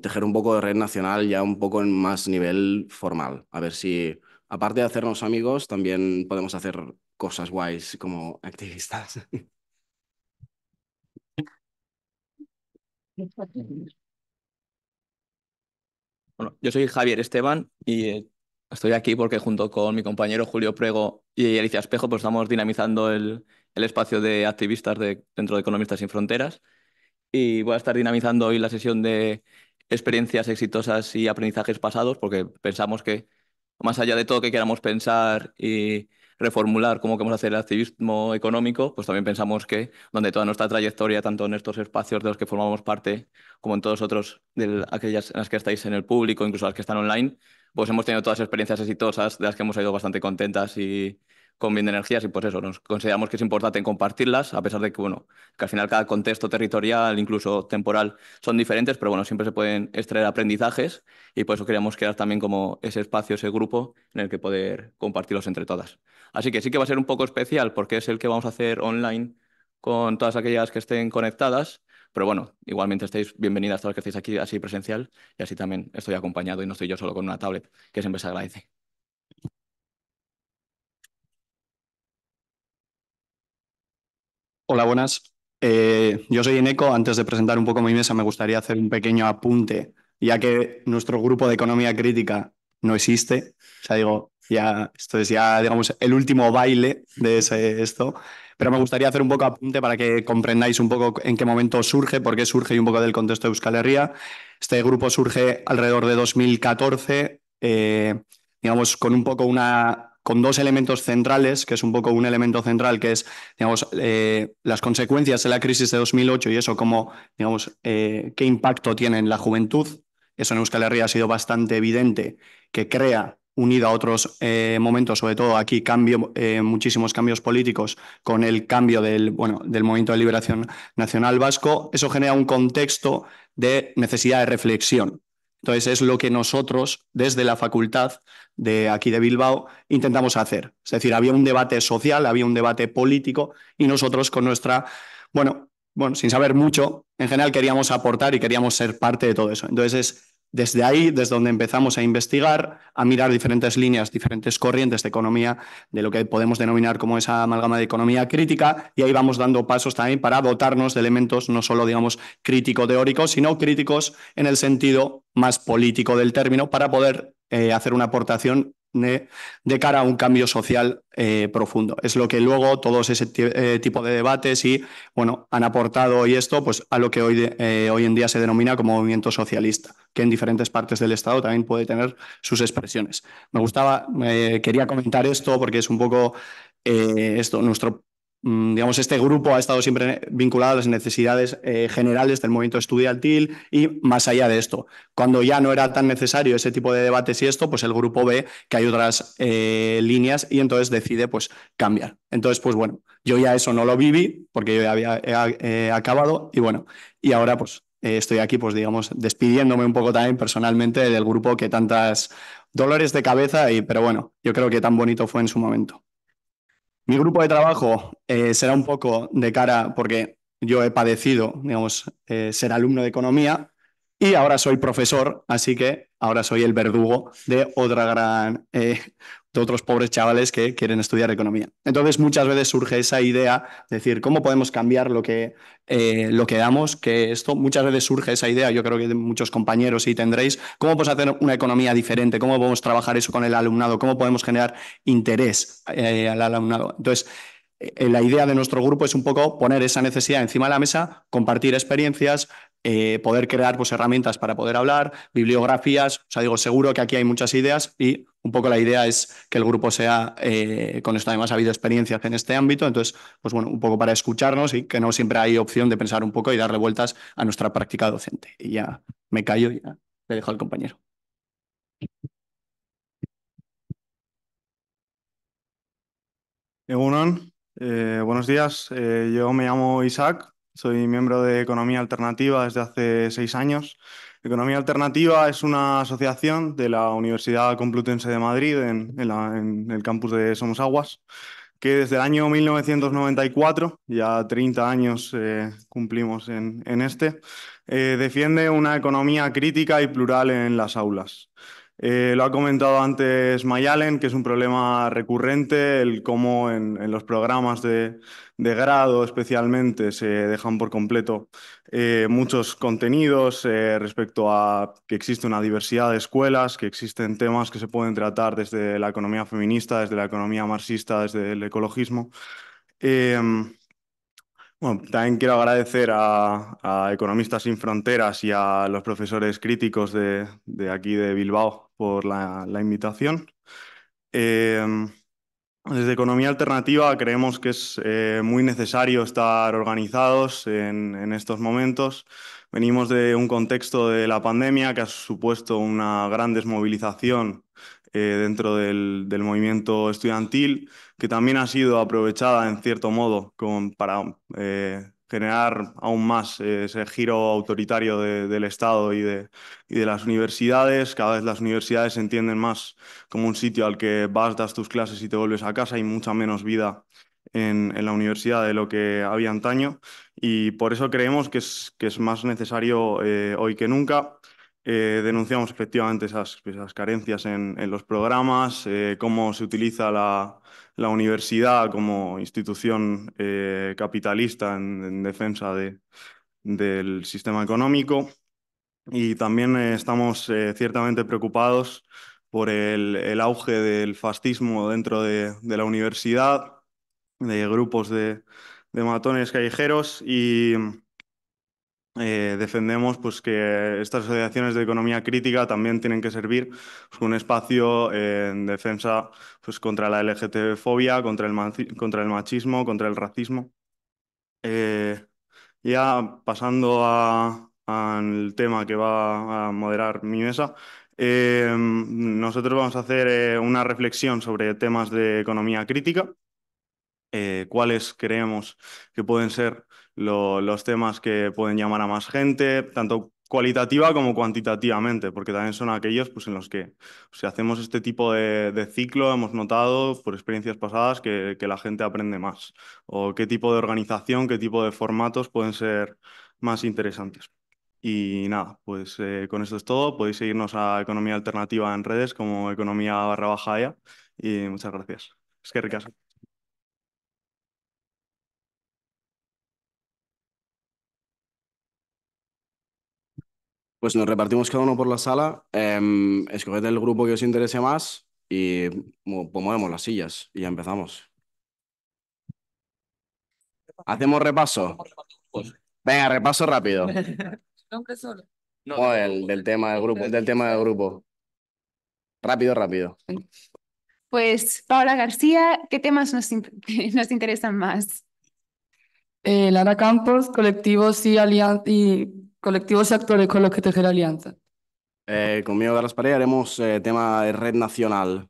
tejer un poco de red nacional ya un poco en más nivel formal. A ver si, aparte de hacernos amigos, también podemos hacer cosas guays como activistas. [LAUGHS] Bueno, yo soy Javier Esteban y estoy aquí porque junto con mi compañero Julio Prego y Alicia Espejo pues estamos dinamizando el, el espacio de activistas de, dentro de Economistas Sin Fronteras. Y voy a estar dinamizando hoy la sesión de experiencias exitosas y aprendizajes pasados porque pensamos que más allá de todo que queramos pensar y reformular cómo queremos hacer el activismo económico, pues también pensamos que donde toda nuestra trayectoria, tanto en estos espacios de los que formamos parte, como en todos otros, de aquellas en las que estáis en el público, incluso las que están online, pues hemos tenido todas experiencias exitosas de las que hemos ido bastante contentas y con bien de energías y pues eso, nos consideramos que es importante compartirlas, a pesar de que, bueno, que al final cada contexto territorial, incluso temporal, son diferentes, pero bueno, siempre se pueden extraer aprendizajes y por eso queríamos crear también como ese espacio, ese grupo en el que poder compartirlos entre todas. Así que sí que va a ser un poco especial porque es el que vamos a hacer online con todas aquellas que estén conectadas, pero bueno, igualmente estáis bienvenidas todas las que estéis aquí así presencial y así también estoy acompañado y no estoy yo solo con una tablet, que siempre se agradece. Hola, buenas. Eh, yo soy Eneco. Antes de presentar un poco mi mesa, me gustaría hacer un pequeño apunte, ya que nuestro grupo de economía crítica no existe. O sea, digo, ya esto es ya, digamos, el último baile de ese, esto. Pero me gustaría hacer un poco apunte para que comprendáis un poco en qué momento surge, por qué surge y un poco del contexto de Euskal Herria. Este grupo surge alrededor de 2014, eh, digamos, con un poco una con dos elementos centrales, que es un poco un elemento central, que es, digamos, eh, las consecuencias de la crisis de 2008 y eso, como, digamos, eh, qué impacto tiene en la juventud. Eso en Euskal Herria ha sido bastante evidente, que crea, unido a otros eh, momentos, sobre todo aquí, cambio, muchísimos cambios políticos con el cambio del, bueno, del Movimiento de Liberación Nacional Vasco, eso genera un contexto de necesidad de reflexión. Entonces es lo que nosotros desde la facultad de aquí de Bilbao intentamos hacer. Es decir, había un debate social, había un debate político y nosotros con nuestra, bueno, bueno, sin saber mucho, en general queríamos aportar y queríamos ser parte de todo eso. Entonces es desde ahí, desde donde empezamos a investigar, a mirar diferentes líneas, diferentes corrientes de economía, de lo que podemos denominar como esa amalgama de economía crítica, y ahí vamos dando pasos también para dotarnos de elementos no solo, digamos, crítico-teóricos, sino críticos en el sentido más político del término, para poder eh, hacer una aportación de, cara a un cambio social eh, profundo. Es lo que luego todos ese eh, tipo de debates y bueno, han aportado hoy esto pues, a lo que hoy, eh, hoy en día se denomina como movimiento socialista, que en diferentes partes del Estado también puede tener sus expresiones. Me gustaba, quería comentar esto porque es un poco esto, nuestro digamos, este grupo ha estado siempre vinculado a las necesidades eh, generales del movimiento estudiantil y más allá de esto. Cuando ya no era tan necesario ese tipo de debates y esto, pues el grupo ve que hay otras eh, líneas y entonces decide pues cambiar. Entonces, pues bueno, yo ya eso no lo viví porque yo ya había acabado y bueno, y ahora pues eh, estoy aquí, pues digamos, despidiéndome un poco también personalmente del grupo que tantas dolores de cabeza, y, pero bueno, yo creo que tan bonito fue en su momento. Mi grupo de trabajo eh, será un poco de cara, porque yo he padecido, digamos, eh, ser alumno de economía y ahora soy profesor, así que ahora soy el verdugo de otra gran, eh, de otros pobres chavales que quieren estudiar economía. Entonces muchas veces surge esa idea de decir, ¿cómo podemos cambiar lo que, eh, lo que damos? Que esto, muchas veces surge esa idea, yo creo que muchos compañeros y tendréis, ¿cómo podemos hacer una economía diferente? ¿Cómo podemos trabajar eso con el alumnado? ¿Cómo podemos generar interés eh, al alumnado? Entonces, eh, la idea de nuestro grupo es un poco poner esa necesidad encima de la mesa, compartir experiencias, eh, poder crear pues, herramientas para poder hablar, bibliografías. O sea, digo, seguro que aquí hay muchas ideas y un poco la idea es que el grupo sea, eh, con esto además ha habido experiencias en este ámbito, entonces, pues bueno, un poco para escucharnos y que no siempre hay opción de pensar un poco y darle vueltas a nuestra práctica docente. Y ya me callo y ya le dejo al compañero. Egunon, eh, buenos días. yo me llamo Isaac, soy miembro de Economía Alternativa desde hace seis años. Economía Alternativa es una asociación de la Universidad Complutense de Madrid en, el campus de Somos Aguas, que desde el año 1994, ya 30 años eh, cumplimos en, este, eh, defiende una economía crítica y plural en las aulas. Eh, lo ha comentado antes Mayalen, que es un problema recurrente, el cómo en, los programas de, grado especialmente se dejan por completo eh, muchos contenidos eh, respecto a que existe una diversidad de escuelas, que existen temas que se pueden tratar desde la economía feminista, desde la economía marxista, desde el ecologismo. Bueno, también quiero agradecer a, Economistas Sin Fronteras y a los profesores críticos de, aquí de Bilbao por la, invitación. Em, desde Economía Alternativa creemos que es eh, muy necesario estar organizados en, estos momentos. Venimos de un contexto de la pandemia que ha supuesto una gran desmovilización eh, dentro del, movimiento estudiantil, que también ha sido aprovechada en cierto modo para eh, generar aún más eh, ese giro autoritario del Estado y de, y de, las universidades. Cada vez las universidades se entienden más como un sitio al que vas, das tus clases y te vuelves a casa. Hay mucha menos vida en, en la universidad de lo que había antaño y por eso creemos que es, que es más necesario hoy que nunca eh, denunciamos efectivamente esas, esas carencias en, en, los programas, eh, cómo se utiliza la, la universidad como institución eh, capitalista en, defensa de, del sistema económico. Y también estamos ciertamente preocupados por el, auge del fascismo dentro de, la universidad, de grupos de matones callejeros y eh, defendemos pues, que estas asociaciones de economía crítica también tienen que servir pues, un espacio en defensa pues, contra la LGTB-fobia, contra el, contra el machismo, contra el racismo. Eh, ya pasando al tema que va a moderar mi mesa, eh, nosotros vamos a hacer una reflexión sobre temas de economía crítica, cuáles creemos que pueden ser los temas que pueden llamar a más gente, tanto cualitativa como cuantitativamente, porque también son aquellos pues, en los que si hacemos este tipo de, ciclo hemos notado por experiencias pasadas que, la gente aprende más o qué tipo de organización, qué tipo de formatos pueden ser más interesantes. Y nada, pues eh, con esto es todo. Podéis seguirnos a Economía Alternativa en redes como Economía barra baja EA y muchas gracias. Es que ricas. Pues nos repartimos cada uno por la sala, eh, escoged el grupo que os interese más y pues movemos las sillas y ya empezamos. ¿Hacemos repaso? Venga, repaso rápido. [LAUGHS] ¿Nombre solo? No, el del tema del grupo, del tema del grupo. Rápido, rápido. Pues Paula García, ¿qué temas nos, [LAUGHS] nos interesan más? Eh, Lara Campos, colectivos y, alian y colectivos y actores con los que tejer alianza. Eh, conmigo, Carlos Paredes, haremos eh, tema de red nacional.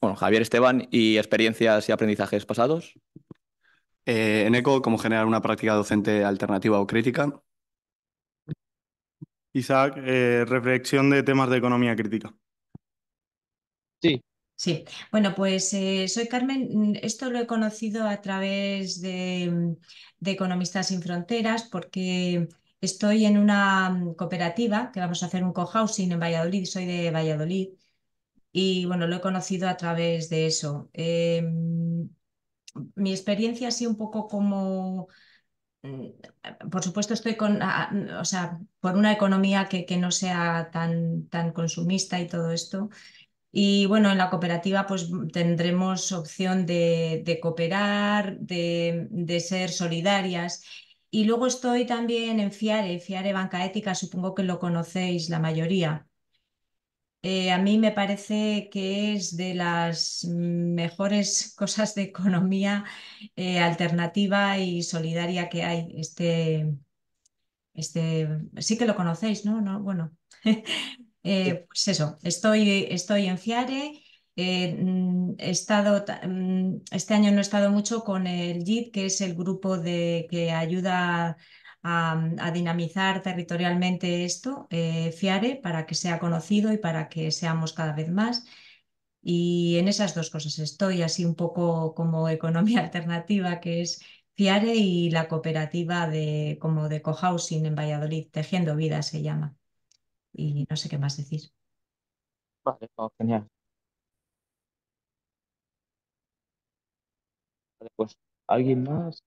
Bueno, Javier Esteban y experiencias y aprendizajes pasados. Eh, en ECO, cómo generar una práctica docente alternativa o crítica. Isaac, eh, reflexión de temas de economía crítica. Sí. Bueno, pues eh, soy Carmen. Esto lo he conocido a través de, de, Economistas sin Fronteras porque estoy en una cooperativa que vamos a hacer un cohousing en Valladolid, soy de Valladolid y bueno, lo he conocido a través de eso. Eh, mi experiencia ha sido un poco como mm, por supuesto estoy con, o sea, por una economía que, que, no sea tan, tan consumista y todo esto. Y bueno, en la cooperativa pues tendremos opción de, cooperar, de, de, ser solidarias. Y luego estoy también en FIARE, FIARE Banca Ética, supongo que lo conocéis la mayoría. Eh, a mí me parece que es de las mejores [LAUGHS] cosas de economía eh, alternativa y solidaria que hay. Este, este, sí que lo conocéis, ¿no? ¿No? Bueno, [LAUGHS] eh, pues eso, estoy, estoy en FIARE. Mm, he estado, mm, este año no he estado mucho con el JIT, que es el grupo de, que ayuda a, dinamizar territorialmente esto, eh, FIARE, para que sea conocido y para que seamos cada vez más. Y en esas dos cosas estoy, así un poco como economía [LAUGHS] alternativa, que es FIARE y la cooperativa de, como de cohousing en Valladolid, Tejiendo Vida se llama. Y no sé qué más decir. Vale, genial. Vale, pues, ¿alguien más?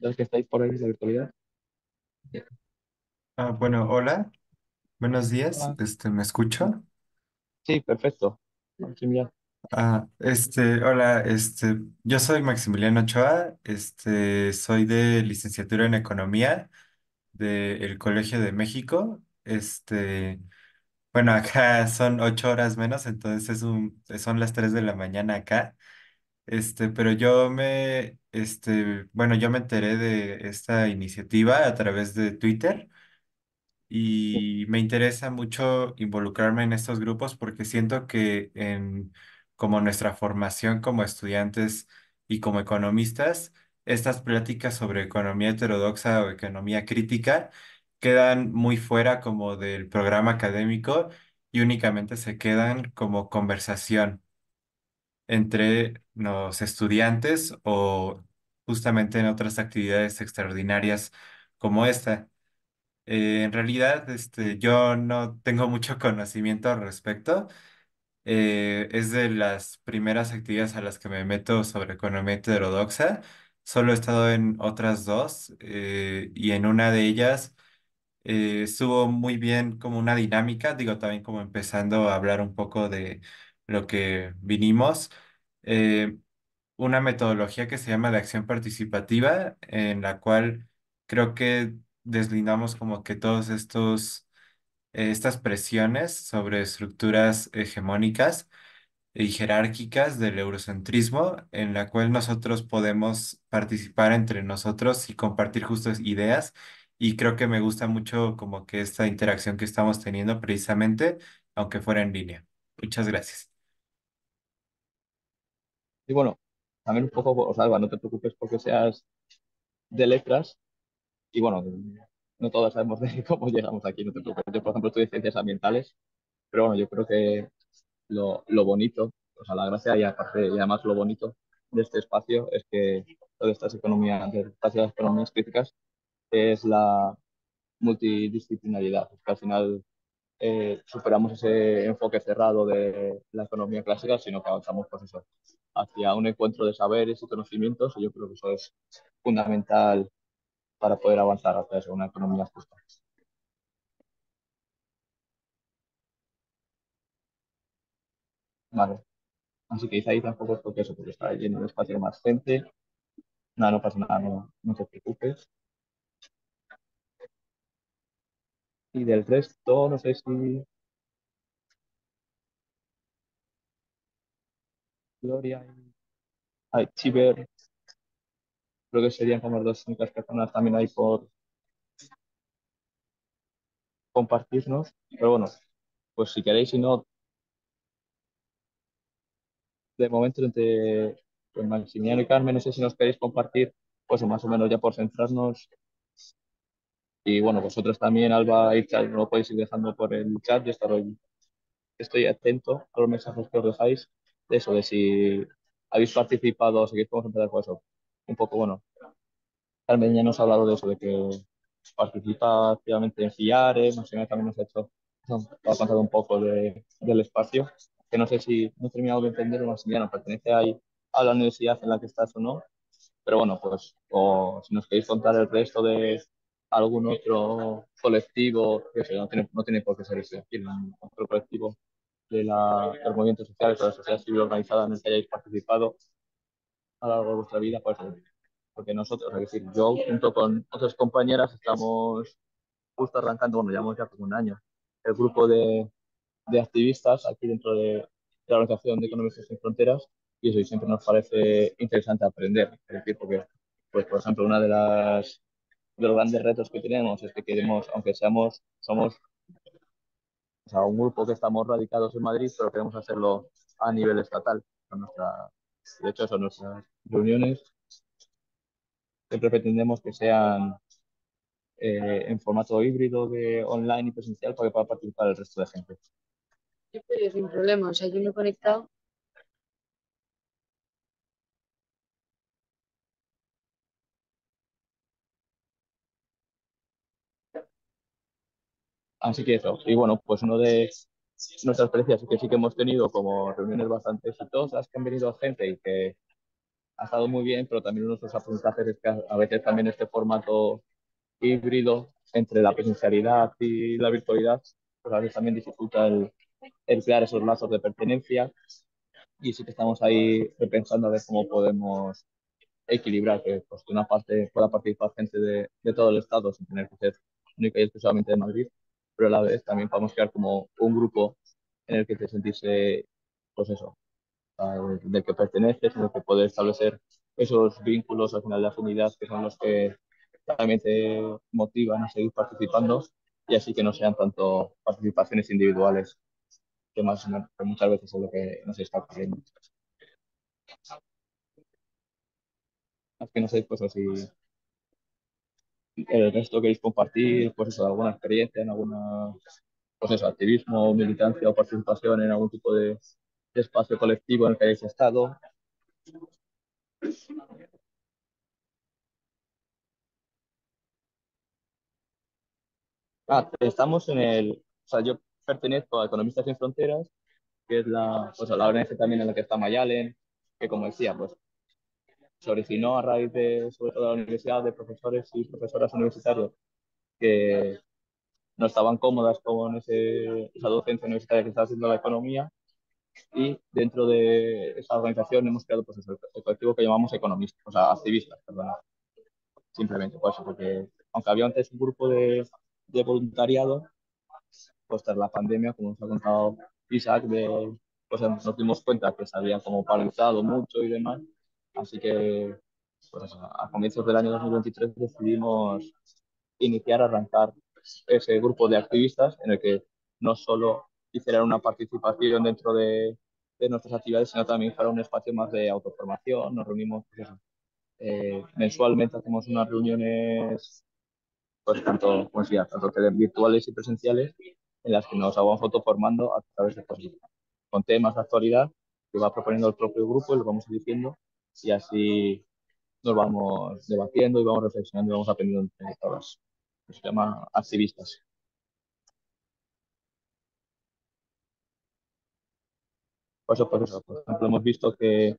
los que estáis por ahí en la virtualidad. Ah, bueno, hola, buenos días, Hola. este, ¿me escucho? Sí, perfecto. Ah, este, hola, este, yo soy Maximiliano Ochoa, este, soy de licenciatura en Economía del Colegio de México, este, bueno, acá son ocho horas menos, entonces es un, son las tres de la mañana acá. Este, pero yo me, este, bueno, yo me enteré de esta iniciativa a través de Twitter y me interesa mucho involucrarme en estos grupos porque siento que en como nuestra formación como estudiantes y como economistas, estas pláticas sobre economía heterodoxa o economía crítica quedan muy fuera como del programa académico y únicamente se quedan como conversación entre los estudiantes o justamente en otras actividades extraordinarias como esta. Eh, en realidad, este, yo no tengo mucho [LAUGHS] conocimiento al respecto. Eh, es de las primeras actividades a las que me meto sobre economía heterodoxa. Solo he estado en otras dos eh, y en una de ellas estuvo muy bien como una dinámica, digo también como empezando a hablar un poco de lo que vinimos, eh, una metodología que se llama de acción participativa, en la cual creo que deslindamos como que todos estos, eh, estas presiones sobre estructuras hegemónicas y jerárquicas del eurocentrismo, en la cual nosotros podemos participar entre nosotros y compartir justas ideas. Y creo que me gusta mucho como que esta interacción que estamos teniendo precisamente, aunque fuera en línea. Muchas gracias. Y bueno, también un poco, o sea, no te preocupes porque seas de letras, y bueno, no todos sabemos de [LAUGHS] cómo llegamos aquí, no te preocupes. Yo, por ejemplo, estudié ciencias ambientales, pero bueno, yo creo que lo, lo bonito, o sea, la gracia y aparte, y además lo bonito de este espacio es que todas estas economías, de estas economías críticas, es la multidisciplinaridad, es que al final eh, superamos ese enfoque cerrado de la economía clásica, sino que avanzamos pues eso, hacia un encuentro de saberes y conocimientos, y yo creo que eso es fundamental para poder avanzar hacia una economía justa. Vale. Así que ahí tampoco es porque eso, porque está lleno de espacio más gente. Nada, no pasa nada, no, no te preocupes. Y del resto, no sé si Gloria y hay Chiver, creo que serían como las dos únicas personas también ahí por compartirnos. Pero bueno, pues si queréis, si no, de momento entre pues, Maximiliano y Carmen, no sé si nos queréis compartir, pues más o menos ya por centrarnos. Y bueno, vosotros también, Alba y Chad, no lo podéis ir dejando por el chat, yo estoy, estoy atento a los mensajes que os dejáis, de eso, de si habéis participado, si queréis podemos empezar con eso. Un poco, bueno, Carmen ya nos ha hablado de eso, de que participa activamente en FIARE, Maximiliano también nos ha hecho, ha contado un poco de, del espacio que no sé si no he terminado de entender, Maximiliano, pertenece ahí a la universidad en la que estás o no, pero bueno, pues, o si nos queréis contar el resto de algún otro colectivo, que no tiene, no tiene por qué ser ese, otro colectivo de, la, de los movimientos sociales o de la sociedad civil organizada en el que hayáis participado a lo largo de vuestra vida, pues, porque nosotros, es decir, yo junto con otras compañeras estamos justo arrancando, bueno, llevamos ya como un año, el grupo de, de activistas aquí dentro de, la Organización de Economistas Sin Fronteras y eso siempre nos parece interesante aprender, es decir, porque, pues, por ejemplo, una de las de los grandes retos que tenemos es que queremos, aunque seamos, somos o sea, un grupo que estamos radicados en Madrid, pero queremos hacerlo a nivel estatal. Nuestra, de hecho, son nuestras reuniones. Siempre pretendemos que sean eh, en formato híbrido de online y presencial para que pueda participar el resto de gente. Yo sin problema, o sea, yo me he conectado. Así que eso, y bueno, pues uno de nuestras experiencias que sí que hemos tenido como reuniones bastante exitosas, que han venido gente y que ha estado muy bien, pero también uno de nuestros aprendizajes es que a veces también este formato híbrido entre la presencialidad y la virtualidad, pues a veces también dificulta el, el crear esos lazos de pertenencia. Y sí que estamos ahí repensando a ver cómo podemos equilibrar que pues, una parte pueda participar gente de, de, todo el Estado sin tener que ser única y exclusivamente de Madrid, pero a la vez también podemos crear como un grupo en el que te sentirse, pues eso, del que perteneces, en el que puedes establecer esos vínculos al final de afinidad que son los que también te motivan a seguir participando y así que no sean tanto participaciones individuales que, más, que muchas veces es lo que nos está ocurriendo. Es que no sé, pues si el resto queréis compartir, pues eso, alguna experiencia en alguna, pues eso, activismo, militancia o participación en algún tipo de, espacio colectivo en el que hayáis estado. Ah, estamos en el, o sea, yo pertenezco a Economistas Sin Fronteras, que es la, pues, la ONG también en la que está Mayalen, que como decía, pues se originó a raíz de, sobre todo, la universidad, de profesores y profesoras universitarios que no estaban cómodas con ese, esa docencia universitaria que estaba haciendo la economía y dentro de esa organización hemos creado pues, el, colectivo que llamamos economistas, o sea, activistas, perdón. Simplemente por eso, porque aunque había antes un grupo de, de voluntariado, pues tras la pandemia, como nos ha contado Isaac, de, pues nos dimos cuenta que se había como paralizado mucho y demás. Así que pues, a comienzos del año 2023 decidimos iniciar, arrancar ese grupo de activistas en el que no solo hicieran una participación dentro de, de nuestras actividades, sino también para un espacio más de autoformación. Nos reunimos pues eh, mensualmente, hacemos unas reuniones pues tanto, como decía, tanto virtuales y presenciales, en las que nos vamos autoformando a través de pues, con temas de actualidad que va proponiendo el propio grupo y lo vamos diciendo y así nos vamos debatiendo y vamos reflexionando y vamos aprendiendo entre todas. Se llama activistas. Por eso, por eso, por ejemplo, hemos visto que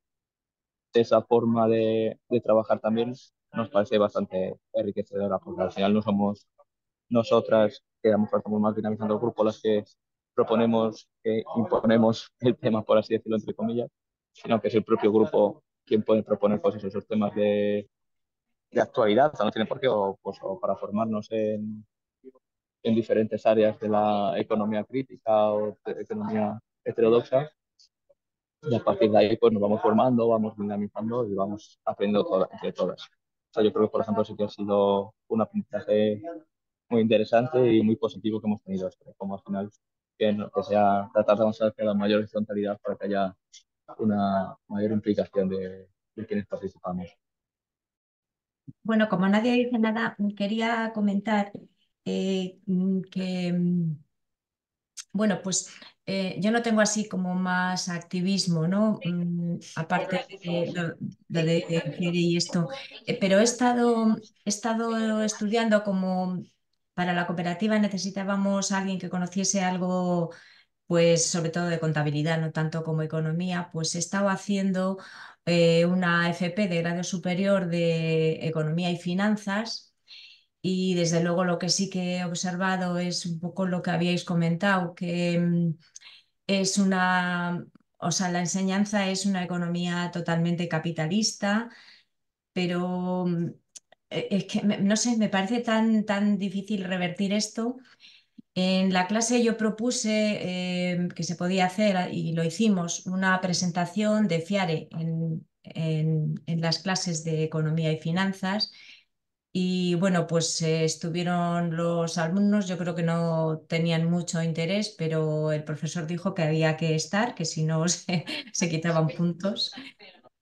esa forma de, de trabajar también nos parece bastante enriquecedora, porque al final no somos nosotras, que a lo mejor estamos más dinamizando el grupo, las que proponemos, que imponemos el tema, por así decirlo, entre comillas, sino que es el propio grupo quien puede proponer pues, esos temas de, de actualidad, no tiene por qué, o, pues, o para formarnos en, en diferentes áreas de la economía crítica o de economía heterodoxa, y a partir de ahí pues nos vamos formando, vamos dinamizando y vamos aprendiendo todas, entre todas. O sea, yo creo que, por ejemplo, sí que ha sido un aprendizaje muy interesante y muy positivo que hemos tenido, como al final que, que sea tratar de avanzar hacia la mayor horizontalidad para que haya una mayor implicación de, de quienes participamos. Bueno, como nadie dice nada, quería comentar eh, que, bueno, pues eh, yo no tengo así como más activismo, ¿no? Mm, aparte de lo, de, y esto, eh, pero he estado, he estado estudiando como para la cooperativa necesitábamos a alguien que conociese algo, pues sobre todo de contabilidad, no tanto como economía, pues he estado haciendo eh, una FP de grado superior de economía y finanzas. Y desde luego lo que sí que he observado es un poco lo que habíais comentado, que mm, es una, o sea, la enseñanza es una economía totalmente capitalista, pero mm, e, es que, no sé, me parece tan, tan difícil revertir esto. En la clase yo propuse eh, que se podía hacer, y lo hicimos, una presentación de FIARE en, en las clases de economía y finanzas y bueno, pues eh, estuvieron los alumnos, yo creo que no tenían mucho interés, pero el profesor dijo que había que estar, que si no [LAUGHS] se, se quitaban puntos.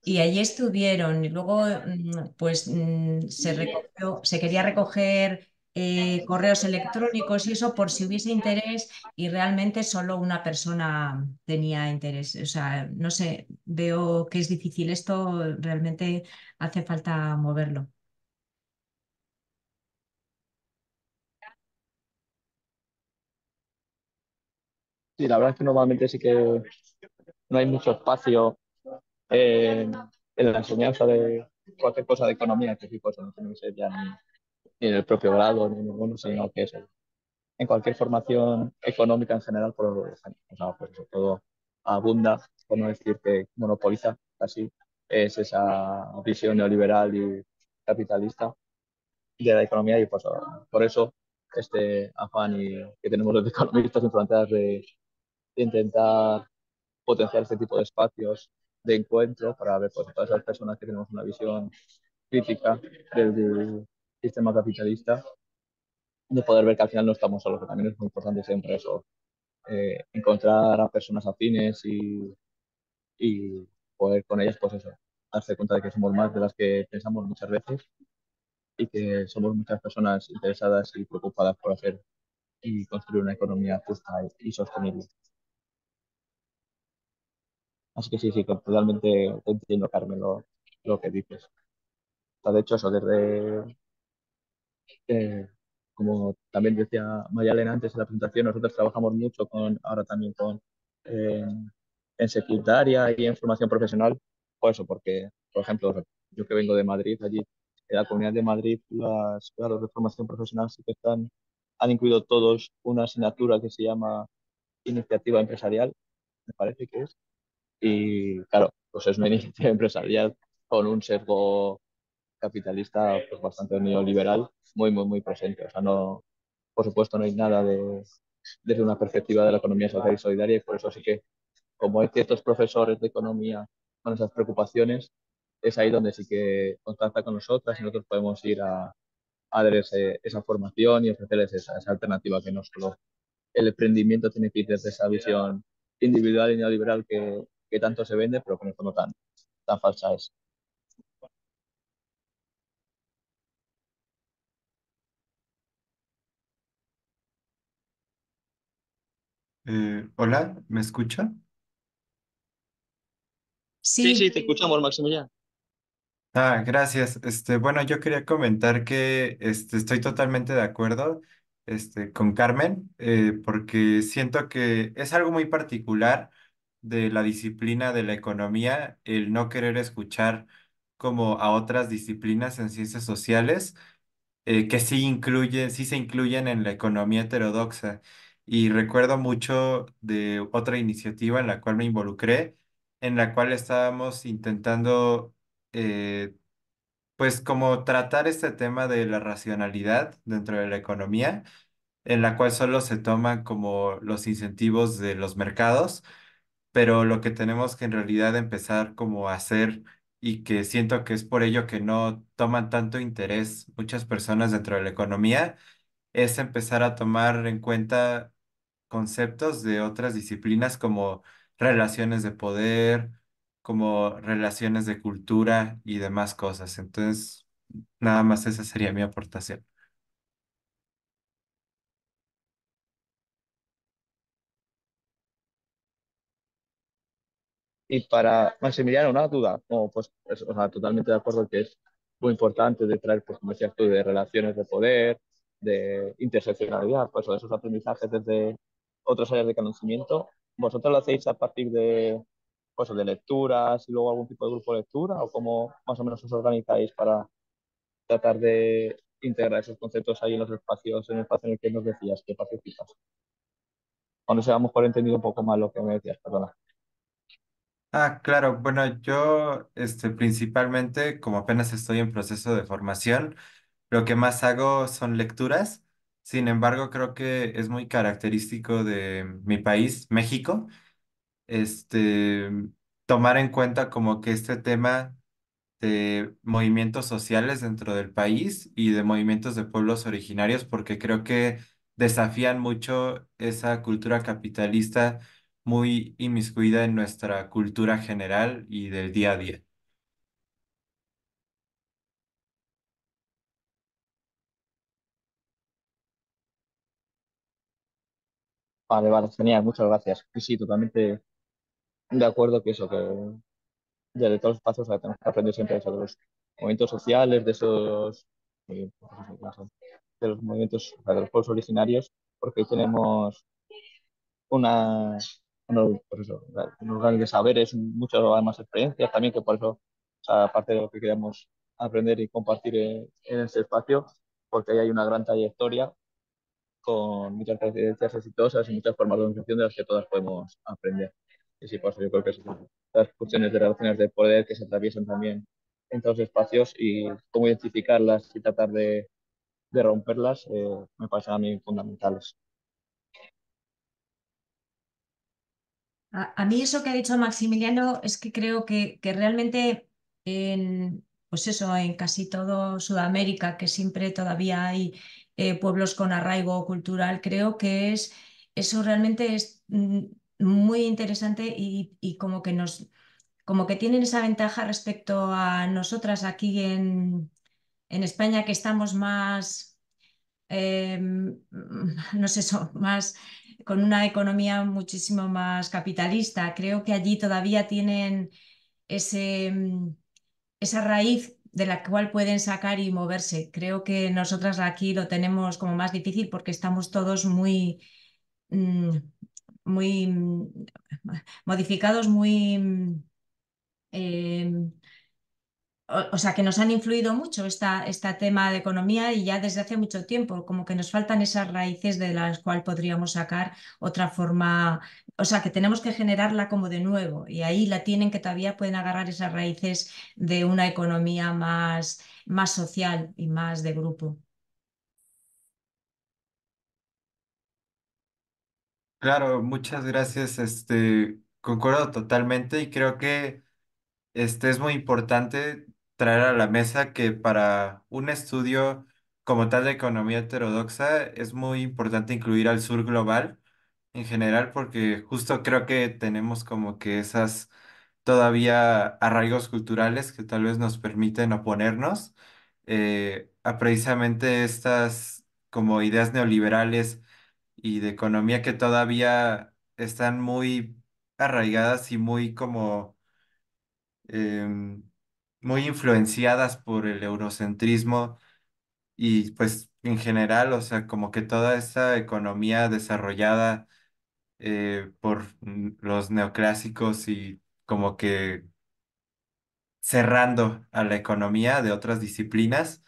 Y allí estuvieron. Y luego, mm, pues mm, se, recogió, se quería recoger eh, correos electrónicos y eso por si hubiese interés y realmente solo una persona tenía interés. O sea, no sé, veo que es difícil esto, realmente hace falta moverlo. Sí, la verdad es que normalmente sí que no hay mucho espacio en, la enseñanza de cualquier cosa de economía, que sí, pues no ser ya ni, en el propio grado ni ninguno, sino que es en cualquier formación económica en general, por, o sea, pues todo abunda, por no decir que monopoliza casi, es esa visión neoliberal y capitalista de la economía y pues por eso este afán y, que tenemos los economistas en fronteras de intentar potenciar este tipo de espacios de encuentro para ver pues, todas esas personas que tenemos una visión crítica del sistema capitalista, de poder ver que al final no estamos solos, que también es muy importante siempre eso, eh, encontrar a personas afines y, y poder con ellas, pues eso, darse cuenta de que somos más de las que pensamos muchas veces y que somos muchas personas interesadas y preocupadas por hacer y construir una economía justa y sostenible. Así que sí, sí, totalmente entiendo, Carmen, lo, lo que dices. de hecho, eso desde, eh, como también decía Mayalena antes en la presentación, nosotros trabajamos mucho con, ahora también con, eh, en secundaria y en formación profesional, por eso, porque, por ejemplo, yo que vengo de Madrid, allí en la Comunidad de Madrid, las claros de formación profesional sí que están, han incluido todos una asignatura que se llama Iniciativa Empresarial, me parece que es, y claro, pues es una [LAUGHS] iniciativa empresarial con un sesgo capitalista pues bastante neoliberal muy, muy, muy presente. O sea, no, por supuesto, no hay nada de, desde una perspectiva de la economía social y solidaria y por eso sí que, como hay ciertos profesores de economía con esas preocupaciones, es ahí donde sí que contacta con nosotras y nosotros podemos ir a, a dar esa formación y ofrecerles esa, esa, alternativa que no solo el emprendimiento tiene que ir desde esa visión individual y neoliberal que, que tanto se vende, pero que no es tan, tan falsa es. Eh, hola, ¿me escucha? Sí, Sí, sí, te escuchamos, Maximiliano. Ah, gracias. Este, bueno, yo quería comentar que este, estoy totalmente de acuerdo este, con Carmen, eh, porque siento que es algo muy particular de la disciplina de la economía, el no querer escuchar como a otras disciplinas en ciencias sociales eh, que sí incluye, sí se incluyen en la economía heterodoxa. Y recuerdo mucho de otra iniciativa en la cual me involucré, en la cual estábamos intentando, eh, pues como tratar este tema de la racionalidad dentro de la economía, en la cual solo se toman como los incentivos de los mercados pero lo que tenemos que en realidad empezar como a hacer y que siento que es por ello que no toman tanto interés muchas personas dentro de la economía, es empezar a tomar en cuenta conceptos de otras disciplinas como relaciones de poder, como relaciones de cultura y demás cosas. Entonces, nada más esa sería mi aportación. Y para Maximiliano, una duda, como pues, es- o sea, totalmente de acuerdo que es muy importante de traer, pues, como decías tú, de relaciones de poder, de interseccionalidad, pues, o de esos aprendizajes desde otras áreas de conocimiento. ¿Vosotros lo hacéis a partir de, pues, de lecturas y luego algún tipo de grupo de lectura? ¿O cómo más o menos os organizáis para tratar de integrar esos conceptos ahí en los espacios, en el espacio en el que nos decías que participas? O no sé, a entendido un poco mal lo que me decías, perdona. Ah, claro. Bueno, yo, este, principalmente, como apenas estoy en proceso de formación, lo que más hago son lecturas. Sin embargo, creo que es muy característico de mi país, México, este, tomar en cuenta como que este tema de movimientos sociales dentro del país y de movimientos de pueblos originarios, porque creo que desafían mucho esa cultura capitalista muy inmiscuida en nuestra cultura general y del día a día. Vale, vale, genial, muchas gracias. Y sí, totalmente de acuerdo que eso, que ya de todos los sea, tenemos que aprender siempre de los movimientos sociales, de esos, eh, pues de esos- de los movimientos, o sea, de los pueblos originarios, porque hoy tenemos una, unos, pues eso, unos grandes saberes, muchas además experiencias también, que por eso, o sea, aparte de lo que queríamos aprender y compartir en, en este espacio, porque ahí hay una gran trayectoria con muchas presidencias exitosas y muchas formas de organización de las que todas podemos aprender. Y sí, por eso yo creo que son las cuestiones de relaciones de poder que se atraviesan también en todos los espacios y cómo identificarlas y tratar de, de romperlas eh, me parecen a mí fundamentales. A, a mí eso que ha dicho Maximiliano es que creo que, que realmente en, pues eso, en casi todo Sudamérica, que siempre todavía hay eh, pueblos con arraigo cultural, creo que es eso realmente es mm, muy interesante y, y como que nos como que tienen esa ventaja respecto a nosotras aquí en, en España, que estamos más eh, [LAUGHS] no sé, son más con una economía muchísimo más capitalista. Creo que allí todavía tienen ese, esa raíz de la cual pueden sacar y moverse. Creo que nosotras aquí lo tenemos como más difícil porque estamos todos muy, mm, muy mm, modificados, muy... Eh, o, o sea, que nos han influido mucho esta, este tema de economía y ya desde hace mucho tiempo, como que nos faltan esas raíces de las cuales podríamos sacar otra forma, o sea, que tenemos que generarla como de nuevo y ahí la tienen que todavía pueden agarrar esas raíces de una economía más, más social y más de grupo. Claro, muchas gracias. Este, concuerdo totalmente y creo que este es muy importante traer a la mesa que para un estudio como tal de economía heterodoxa es muy importante incluir al sur global en general porque justo creo que tenemos como que esas todavía arraigos culturales que tal vez nos permiten oponernos eh, a precisamente estas como ideas neoliberales y de economía que todavía están muy arraigadas y muy como em, muy influenciadas por el eurocentrismo y pues en general, o sea, como que toda esa economía desarrollada eh, por los neoclásicos y como que cerrando a la economía de otras disciplinas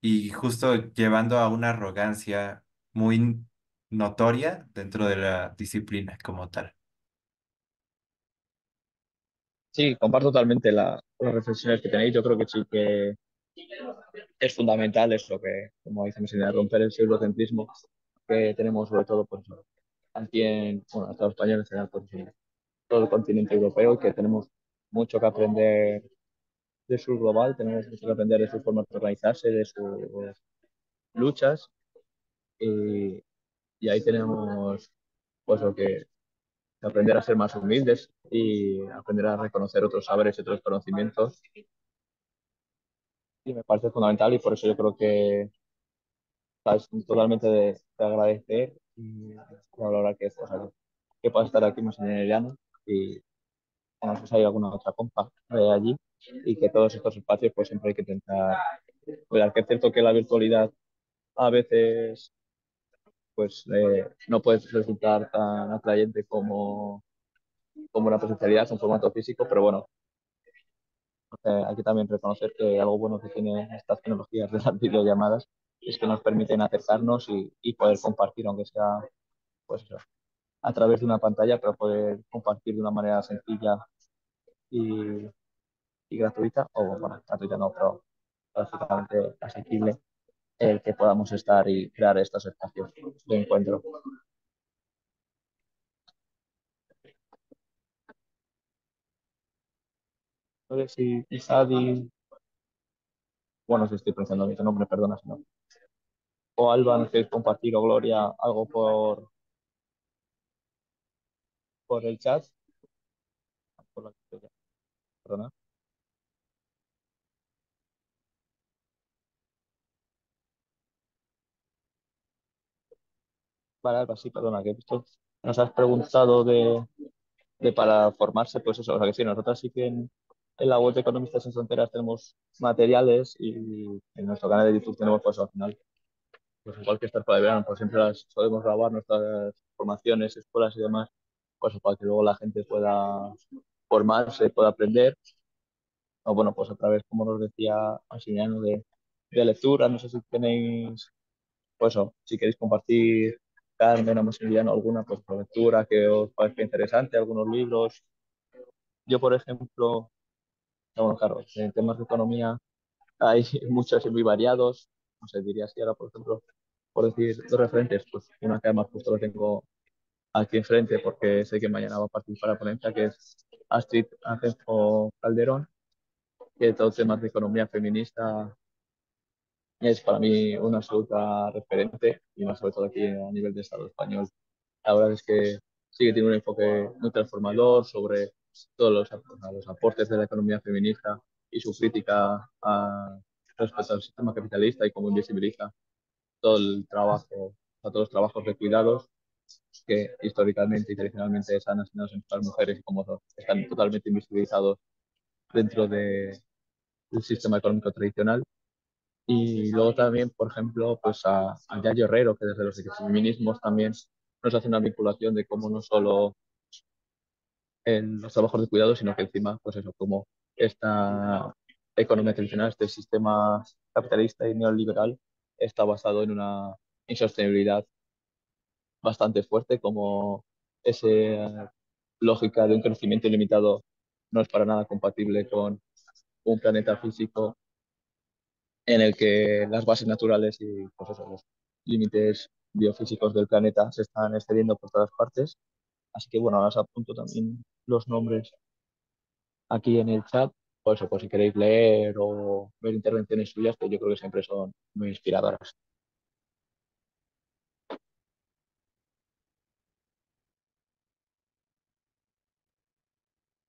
y justo llevando a una arrogancia muy notoria dentro de la disciplina como tal. Sí, comparto totalmente la- las reflexiones que tenéis. Yo creo que sí que es fundamental eso que, como dice de romper el eurocentrismo que tenemos sobre todo pues, aquí en, bueno, Estados españoles, en pues, en todo el continente europeo que tenemos mucho que aprender de sur global, tenemos mucho que aprender de su forma de organizarse, de sus luchas y, ahí tenemos pues lo que aprender a ser más humildes y aprender a reconocer otros saberes y otros conocimientos. Y me parece fundamental y por eso yo creo que es totalmente de agradecer y valorar que, pues, que pueda estar aquí más en el llano y no sé si hay alguna otra compa allí y que todos estos espacios pues siempre hay que intentar cuidar, que es cierto que la virtualidad a veces pues eh, no puede resultar tan atrayente como, como una presencialidad, un formato físico, pero bueno, eh, hay que también reconocer que algo bueno que tiene estas tecnologías de las [LAUGHS] videollamadas es que nos permiten acercarnos y, poder compartir, aunque sea pues a través de una pantalla, pero poder compartir de una manera sencilla y, gratuita, o bueno, gratuita no, pero prácticamente asequible, el que podamos estar y crear estos espacios de encuentro. No sé si Isadi, bueno, si estoy pronunciando tu nombre, perdona si no. O Alba, no quieres compartir, o Gloria, algo por, por el chat. Por la Perdona. Vale, Alba, sí, perdona, que he visto. Nos has preguntado de, de para formarse, pues eso, o sea que sí, nosotros sí que en, en la web de Economistas sin Fronteras tenemos materiales y en nuestro canal de YouTube tenemos, pues al final, pues igual que estar para el verano, pues siempre las podemos grabar nuestras formaciones, escuelas y demás, pues para que luego la gente pueda formarse, pueda aprender. O bueno, pues a través, como nos decía Asiniano, de, de lectura, no sé si tenéis, pues eso, si queréis compartir Carmen o Maximiliano alguna pues, lectura que os parezca interesante, algunos libros. Yo, por ejemplo, bueno, claro, en temas de economía hay [LAUGHS] muchos y muy variados. No sé, diría si ahora, por ejemplo, por decir dos referentes, pues una que además justo lo tengo aquí enfrente porque sé que mañana va a participar la ponencia, que es Astrid Acenjo Calderón, que todo temas de economía feminista es para mí una absoluta referente y más sobre todo aquí a nivel de Estado español. La verdad es que sí que tiene un enfoque muy transformador sobre todos los, los aportes de la economía feminista y su crítica a, respecto al sistema capitalista y cómo invisibiliza todo el trabajo, a todos los trabajos de cuidados que históricamente y tradicionalmente están asignados en las mujeres y cómo están totalmente invisibilizados dentro de, del sistema económico tradicional. Y luego también, por ejemplo, pues a, a Yayo Herrero, que desde los feminismos también nos hace una vinculación de cómo no solo en los trabajos de cuidado, sino que encima, pues eso, como esta economía tradicional, este sistema capitalista y neoliberal está basado en una insostenibilidad bastante fuerte, como esa lógica de un crecimiento ilimitado no es para nada compatible con un planeta físico en el que las bases naturales y pues eso, los límites biofísicos del planeta se están excediendo por todas partes. Así que bueno, ahora os apunto también los nombres aquí en el chat. Por eso, por si queréis leer o ver intervenciones suyas, que yo creo que siempre son muy inspiradoras.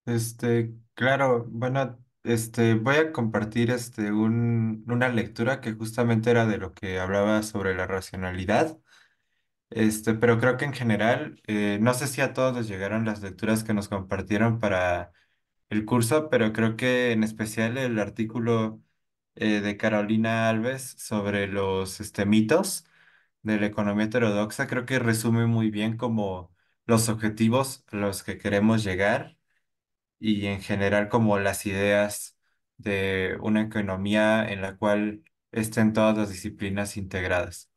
Este, claro, bueno, este, voy a compartir este, un, una lectura que justamente era de lo que hablaba sobre la racionalidad. Este, pero creo que en general, eh, no sé si a todos les llegaron las lecturas que nos compartieron para el curso, pero creo que en especial el artículo eh, de Carolina Alves sobre los este, mitos de la economía heterodoxa, creo que resume muy bien como los objetivos a los que queremos llegar y en general como las ideas de una economía en la cual estén todas las disciplinas integradas.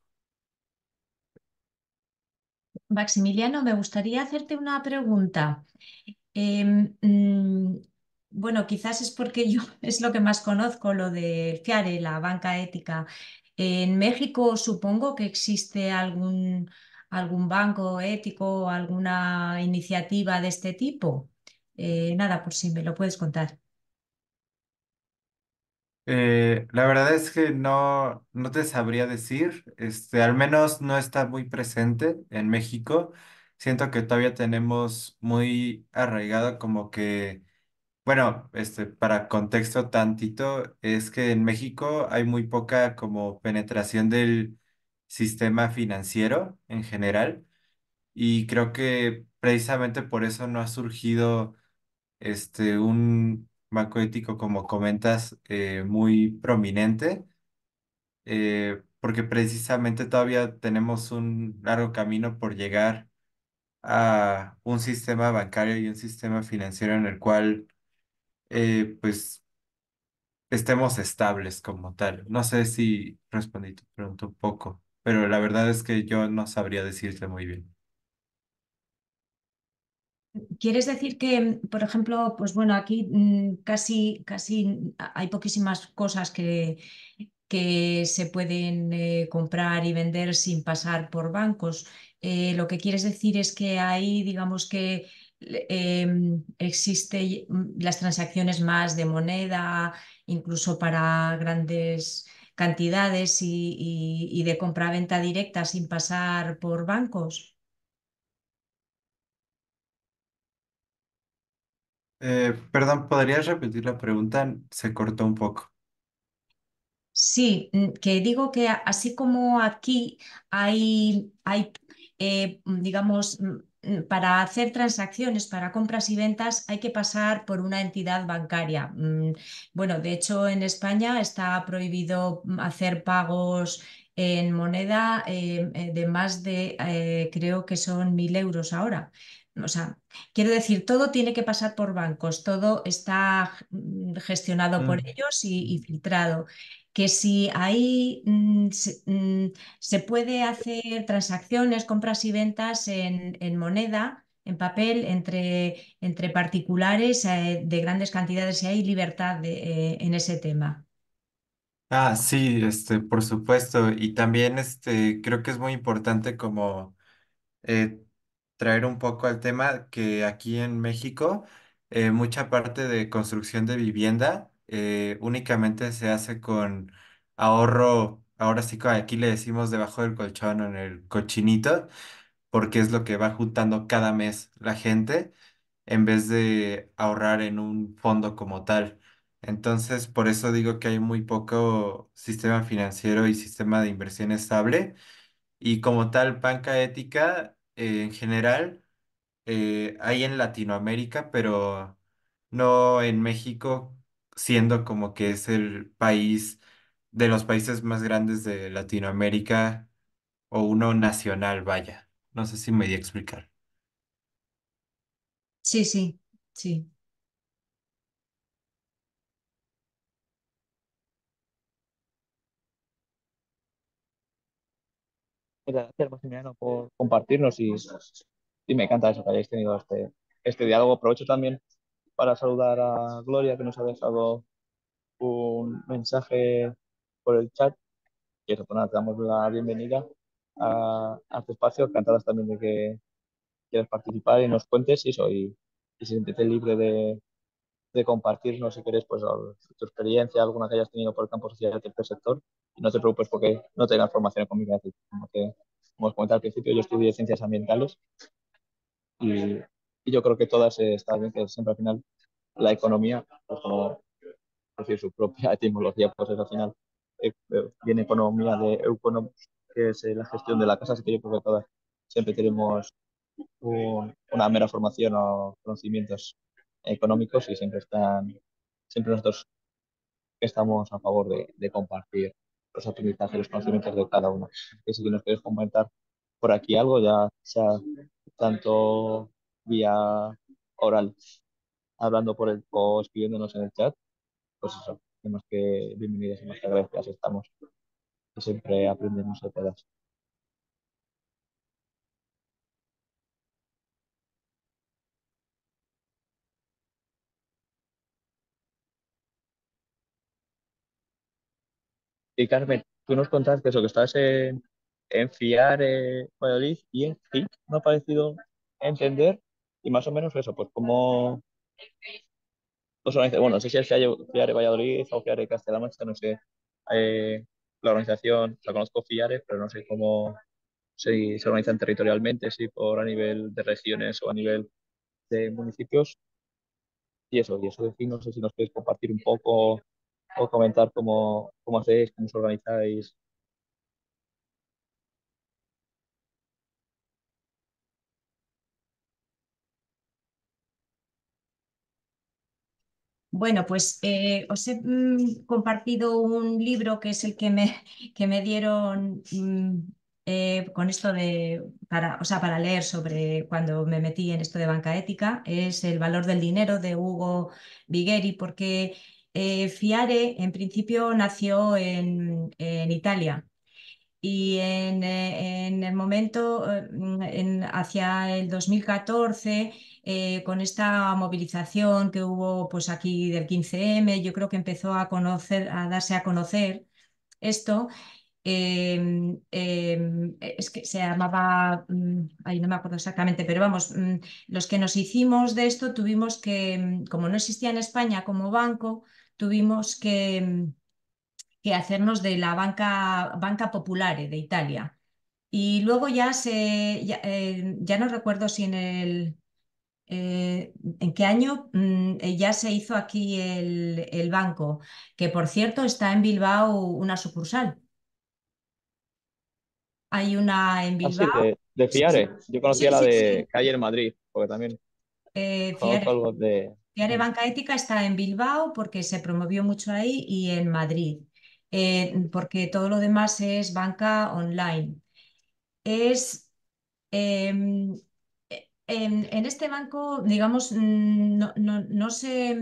Maximiliano, me gustaría hacerte una pregunta. Em, mm, bueno, quizás es porque yo [LAUGHS] es lo que más conozco, lo de FIARE, la banca ética. En México supongo que existe algún, algún banco ético o alguna iniciativa de este tipo. Eh, nada, por si me lo puedes contar. Eh, la verdad es que no, no te sabría decir, este, al menos no está muy presente en México. Siento que todavía tenemos muy arraigado como que, bueno, este, para contexto tantito, es que en México hay muy poca como penetración del sistema financiero en general y creo que precisamente por eso no ha surgido este, un banco ético, como comentas, eh, muy prominente, eh, porque precisamente todavía tenemos un largo camino por llegar a un sistema bancario y un sistema financiero en el cual, eh, pues, estemos estables como tal. No sé si respondí tu pregunta un poco, pero la verdad es que yo no sabría decirte muy bien. ¿Quieres decir que, por ejemplo, pues bueno, aquí mm, casi, casi hay poquísimas cosas que, que se pueden eh, comprar y vender sin pasar por bancos? Eh, lo que quieres decir es que ahí, digamos que em, existe mm, las transacciones más de moneda, incluso para grandes cantidades y, y, y de compra-venta directa sin pasar por bancos. Eh, perdón, ¿podrías repetir la pregunta? Se cortó un poco. Sí, mm, que digo que así como aquí hay, hay eh, mm, digamos, mm, para hacer transacciones, para compras y ventas, hay que pasar por una entidad bancaria. Bueno, de hecho, en España está prohibido hacer pagos en moneda eh, de más de, creo que son mil euros ahora. O sea, quiero decir, todo tiene que pasar por bancos, todo está mm, gestionado por Mm. ellos y, y filtrado. Que si ahí mm, se, mm, se puede hacer transacciones, compras y ventas en, en moneda, en papel, entre, entre particulares eh, de grandes cantidades y hay libertad de, eh, en ese tema. Ah, sí, este, por supuesto. Y también este, creo que es muy importante como eh, traer un poco al tema que aquí en México mucha parte de construcción de vivienda eh, únicamente se hace con ahorro, ahora sí que aquí le decimos debajo del colchón o en el cochinito, porque es lo que va juntando cada mes la gente en vez de ahorrar en un fondo como tal. Entonces, por eso digo que hay muy poco sistema financiero y sistema de inversión estable. Y como tal, banca ética eh, en general eh, hay en Latinoamérica, pero no en México, siendo como que es el país de los países más grandes de Latinoamérica o uno nacional, vaya. No sé si me di a explicar. Sí, sí, sí. Gracias, Maximiliano, por compartirnos y, y me encanta eso, que hayáis tenido este, este diálogo. Aprovecho también para saludar a Gloria, que nos ha dejado un mensaje por el chat. Y eso, pues nada, te damos la bienvenida a, a tu espacio. Encantadas también de que quieras participar y nos cuentes eso, y, y siéntete libre de, de compartirnos, si quieres, pues tu experiencia, alguna que hayas tenido por el campo social del tercer sector. Y no te preocupes porque no tengas formación económica. Como, que, como os comenté al principio, yo estudié ciencias ambientales y, y yo creo que todas eh, bien que siempre al final la economía, pues como decir su propia [LAUGHS] etimología, pues es al final eh, eh, viene economía de economos, que es la gestión de la casa, así que yo creo que todas siempre tenemos una mera formación o conocimientos económicos y siempre están, siempre nosotros estamos a favor de, compartir los aprendizajes, los conocimientos de cada uno. Y si nos quieres comentar por aquí algo, ya sea tanto vía oral, hablando por el o escribiéndonos en el chat, pues eso, más que bienvenidos y más que gracias estamos. siempre aprendemos de todas. Y Carmen, tú nos contaste eso, que estás en, en FIAR eh, y en FIC, me ha parecido entender, y más o menos eso, pues cómo bueno, no sé si es FIARE Valladolid o FIARE Castilla-La Mancha, no sé eh, la organización, la conozco FIARE, pero no sé cómo se, se organizan territorialmente, si por a nivel de regiones o a nivel de municipios. Y eso, y eso de no sé si nos podéis compartir un poco o comentar cómo, cómo hacéis, cómo os organizáis. Bueno, pues eh, os he mm, compartido un libro que es el que me, [LAUGHS] que me dieron mm, eh, con esto de, para, o sea, para leer sobre cuando me metí en esto de banca ética, es El valor del dinero de Hugo Bigheri, porque eh, Fiare en principio nació en, Italia. Y en, eh, el momento, eh, hacia el 2014, con esta movilización que hubo pues aquí del 15M, yo creo que empezó a conocer, a darse a conocer esto. Em, em, es que se llamaba, mm, ahí no me acuerdo exactamente, pero vamos, mm, los que nos hicimos de esto tuvimos que, mm, como no existía en España como banco, tuvimos que, que hacernos de la banca, banca Populare de Italia. Y luego ya se, ya, eh, no recuerdo si en el, eh, ¿En qué año mm, eh, ya se hizo aquí el, banco? Que por cierto está en Bilbao una sucursal. Hay una en ah, Bilbao. de, Fiare. Yo conocía la de Calle en Madrid, porque también Fiare. de, Fiare Banca Ética está en Bilbao porque se promovió mucho ahí y en Madrid, eh, porque todo lo demás es banca online. Es, em, en, este banco, digamos, mm, no, no, se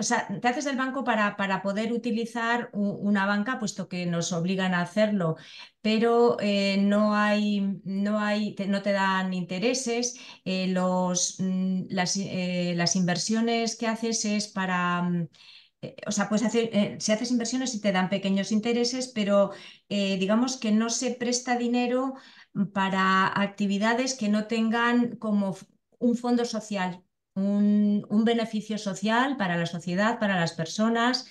o sea, te haces del banco para, para poder utilizar una banca, puesto que nos obligan a hacerlo, pero eh, no, hay, no, hay, no te dan intereses. Eh, los, mm, las, eh, las, inversiones que haces es para... Mm, o sea, puedes hacer, si haces inversiones y te dan pequeños intereses, pero digamos que no se presta dinero para actividades que no tengan como un fondo social un, beneficio social para la sociedad, para las personas.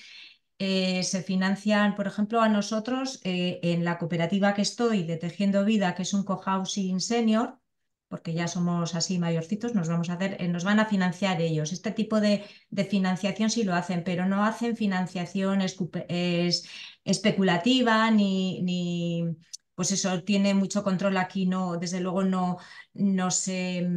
Eh, se financian, por ejemplo, a nosotros eh, en la cooperativa que estoy de Tejiendo Vida, que es un cohousing senior, porque ya somos así mayorcitos, nos, vamos a hacer, eh, nos van a financiar ellos. Este tipo de, financiación sí lo hacen, pero no hacen financiación especulativa ni, ni, pues eso, tiene mucho control aquí, no, desde luego no, no se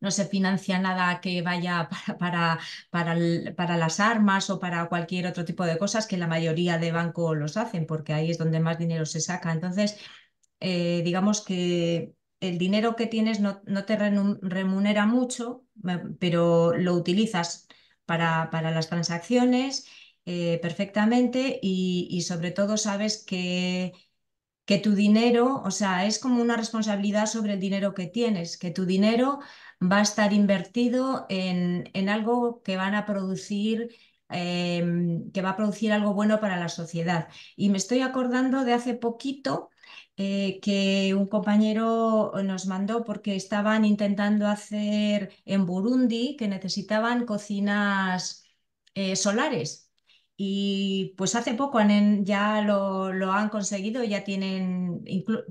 no se financia nada que vaya [LAUGHS] para, para, para, las armas o para cualquier otro tipo de cosas que la mayoría de bancos los hacen, porque ahí es donde más dinero se saca. Entonces, eh, digamos que el dinero que tienes no, te remunera mucho, pero lo utilizas para, para las transacciones eh, perfectamente y, sobre todo sabes que que tu dinero, o sea, es como una responsabilidad sobre el dinero que tienes, que tu dinero va a estar invertido en, algo que van a producir em, que va a producir algo bueno para la sociedad. Y me estoy acordando de hace poquito eh, que un compañero nos mandó porque estaban intentando hacer en Burundi que necesitaban cocinas eh, solares. Y pues hace poco ya lo, lo, han conseguido, ya tienen,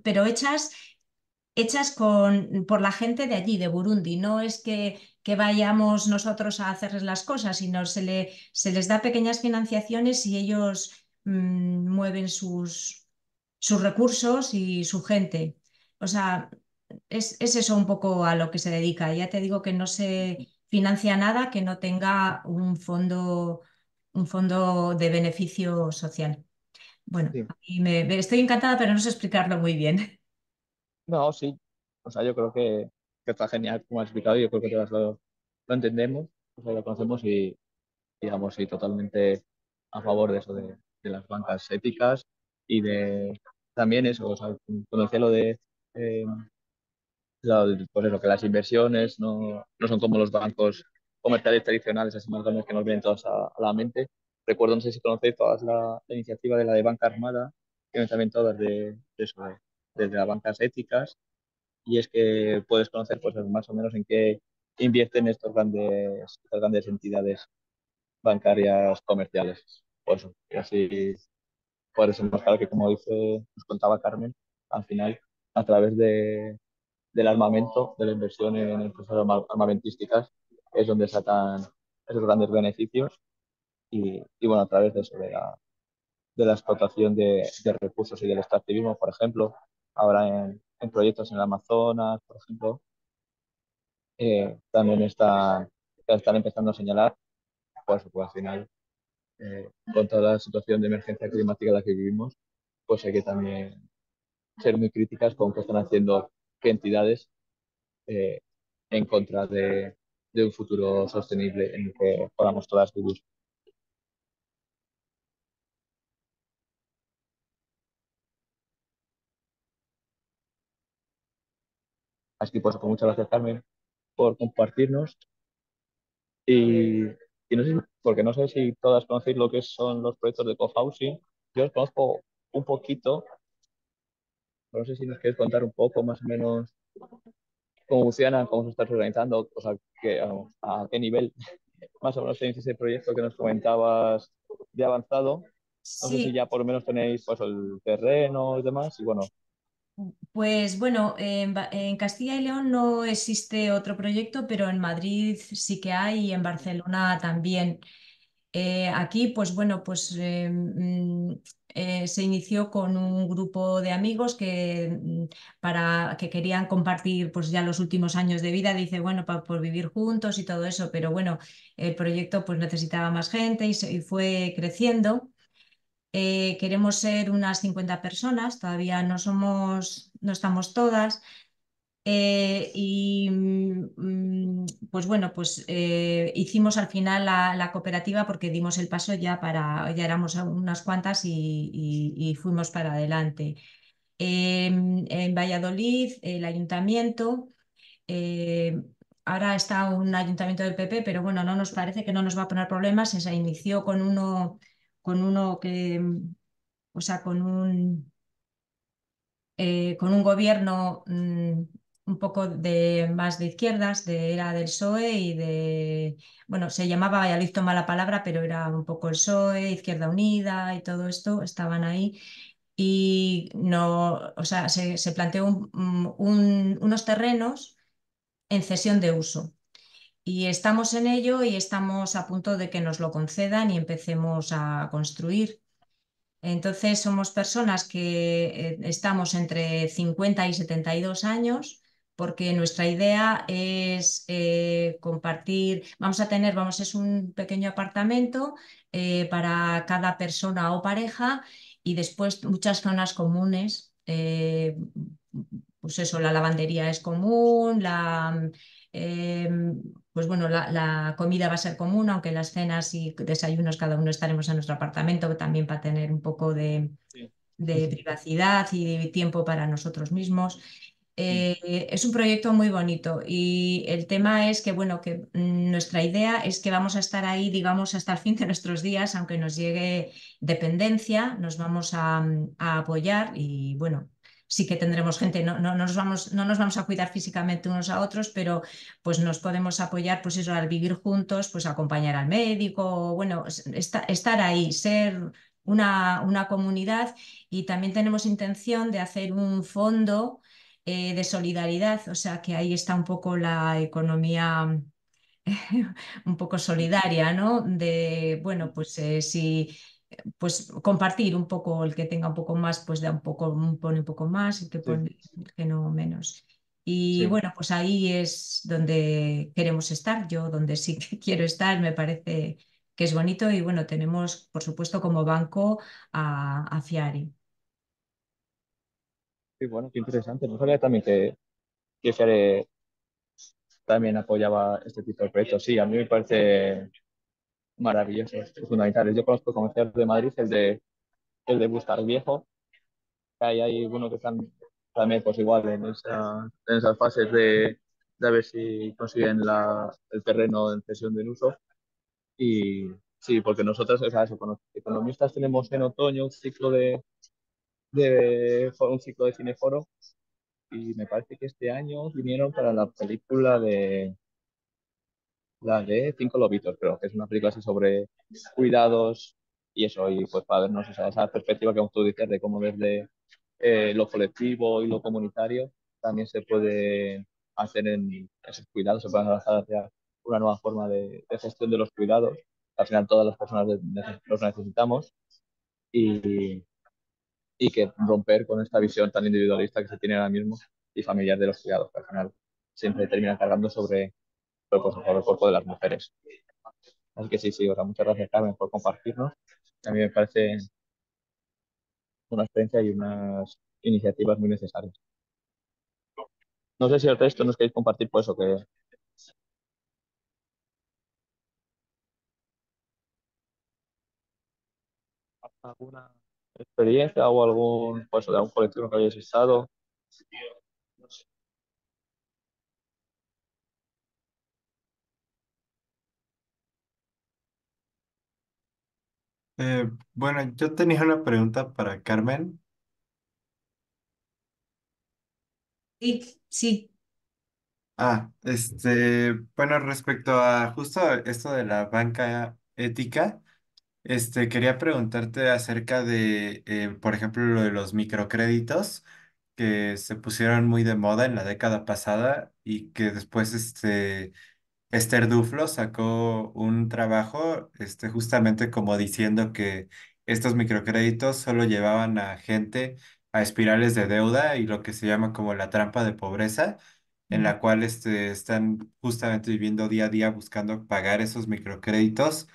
pero hechas hechas con, por la gente de allí, de Burundi. No es que, que vayamos nosotros a hacerles las cosas, sino se, le, se les da pequeñas financiaciones y ellos mm, mueven sus, sus recursos y su gente. o sea, es, es eso un poco a lo que se dedica. Ya te digo que no se financia nada que no tenga un fondo, un fondo de beneficio social. Bueno, Sí. y me, estoy encantada, pero no sé explicarlo muy bien. No, sí. O sea, yo creo que, que está genial como has explicado. Yo creo que todas lo, lo entendemos, o sea, lo conocemos y, digamos, sí, totalmente a favor de eso, de, de las bancas éticas y de también eso, o sea, cuando decía lo de, eh, pues eso, que las inversiones no, no son como los bancos comerciales tradicionales, así más grandes que nos vienen todas a, a la mente. Recuerdo, no sé si conocéis todas la, la iniciativa de la de banca armada, que vienen también todas de, de eso, de- desde las bancas éticas y es que puedes conocer pues más o menos en qué invierten estos grandes, estas grandes entidades bancarias comerciales. Por eso, y así puedes demostrar que, como dice, nos contaba Carmen, al final, a través de, del armamento, de la inversión en empresas arma- armamentísticas, es donde sacan esos grandes beneficios y, y bueno, a través de eso, de la, de la explotación de, de recursos y del extractivismo, por ejemplo, ahora en, en proyectos en el Amazonas, por ejemplo, eh, también están, están empezando a señalar, pues, al final, eh, con toda la situación de emergencia climática en la que vivimos, pues hay que también ser muy críticas con qué están haciendo qué entidades eh, en contra de, de un futuro sostenible en el que podamos todas vivir. Así pues, pues, muchas gracias Carmen por compartirnos y, no sé, porque no sé si todas conocéis lo que son los proyectos de cohousing. Yo los conozco un poquito, no sé si nos quieres contar un poco más o menos cómo funcionan, cómo se están organizando, o sea, que, a qué nivel [LAUGHS] más o menos tenéis ese proyecto que nos comentabas de avanzado. No sé si Sí, ya por lo menos tenéis pues, el terreno y demás, y bueno, Pues bueno, en Castilla y León no existe otro proyecto, pero en Madrid sí que hay y en Barcelona también. Eh, aquí, pues bueno, pues eh, mm, eh, se inició con un grupo de amigos que, mm, para, que querían compartir pues ya los últimos años de vida, dice, bueno, pa- por vivir juntos y todo eso, pero bueno, el proyecto pues necesitaba más gente y, se- y fue creciendo. Eh, queremos ser unas 50 personas, todavía no somos, no estamos todas. Eh, y mm, pues bueno, pues eh, hicimos al final la, cooperativa porque dimos el paso ya para, ya éramos unas cuantas y, fuimos para adelante. Em, en Valladolid, el ayuntamiento, eh, ahora está un ayuntamiento del PP, pero bueno, no nos parece que no nos va a poner problemas. Se inició con uno, con uno que, o sea, con un con un gobierno mm, un poco de, más de izquierdas, de, era del PSOE y de, bueno, se llamaba Valladolid toma la palabra, pero era un poco el PSOE, Izquierda Unida y todo esto, estaban ahí. Y no, o sea, se, se planteó un- un- unos terrenos en cesión de uso. Y estamos en ello y estamos a punto de que nos lo concedan y empecemos a construir. Entonces somos personas que eh, estamos entre 50 y 72 años porque nuestra idea es eh, compartir, vamos a tener, vamos, es un pequeño apartamento eh, para cada persona o pareja y después muchas zonas comunes. eh, pues eso, la lavandería es común, la, eh, pues bueno, la, la comida va a ser común, aunque las cenas y desayunos cada uno estaremos en nuestro apartamento también para tener un poco de, sí. de privacidad y de tiempo para nosotros mismos. Eh, es un proyecto muy bonito y el tema es que, bueno, que mm, nuestra idea es que vamos a estar ahí, digamos, hasta el fin de nuestros días, aunque nos llegue dependencia, nos vamos a, a apoyar y, bueno, sí que tendremos gente, no, no, nos vamos, no nos vamos a cuidar físicamente unos a otros, pero pues nos podemos apoyar, pues eso, al vivir juntos, pues acompañar al médico, bueno, esta- estar ahí, ser una, una comunidad y también tenemos intención de hacer un fondo eh, de solidaridad, o sea que ahí está un poco la economía [LAUGHS] un poco solidaria, ¿no? De, bueno, pues eh, si pues compartir un poco, el que tenga un poco más, pues da un poco, pone un poco más, el que pone que no menos. Y Sí. bueno, pues ahí es donde queremos estar, yo donde sí que [LAUGHS] quiero estar, me parece que es bonito y bueno, tenemos por supuesto como banco a, a Fiari. Sí, bueno, qué interesante. No sabía también que, que Fiare también apoyaba este tipo de proyectos. Sí, a mí me parece maravilloso, fundamentales. Yo conozco comerciales de Madrid, el de, el de Bustar Viejo, ahí hay uno que están también pues igual en, esa, en esas fases de, de a ver si consiguen la, el terreno en cesión de uso. Y sí, porque nosotros, o sea, eso, con los economistas tenemos en otoño un ciclo de, de un ciclo de cineforo y me parece que este año vinieron para la película de la de Cinco Lobitos, creo que es una película así sobre cuidados y eso, y pues para vernos esa, esa perspectiva que tú dices de cómo desde eh, lo colectivo y lo comunitario también se puede hacer en esos cuidados, se pueden avanzar hacia una nueva forma de, de gestión de los cuidados. Al final todas las personas los necesitamos y, y que romper con esta visión tan individualista que se tiene ahora mismo y familiar de los cuidados, que al final siempre termina cargando sobre, pues, sobre el cuerpo de las mujeres. Así que sí, sí, o sea, muchas gracias Carmen por compartirnos. A mí me parece una experiencia y unas iniciativas muy necesarias. No sé si el resto nos queréis compartir por eso que alguna experiencia o algún pues, de algún colectivo que hayáis estado. Eh, bueno, yo tenía una pregunta para Carmen. Sí, sí. Ah, este, bueno, respecto a justo esto de la banca ética, este, quería preguntarte acerca de, eh, por ejemplo, lo de los microcréditos que se pusieron muy de moda en la década pasada y que después, este, Esther Duflo sacó un trabajo, este, justamente como diciendo que estos microcréditos solo llevaban a gente a espirales de deuda y lo que se llama como la trampa de pobreza, en la cual este, están justamente viviendo día a día buscando pagar esos microcréditos.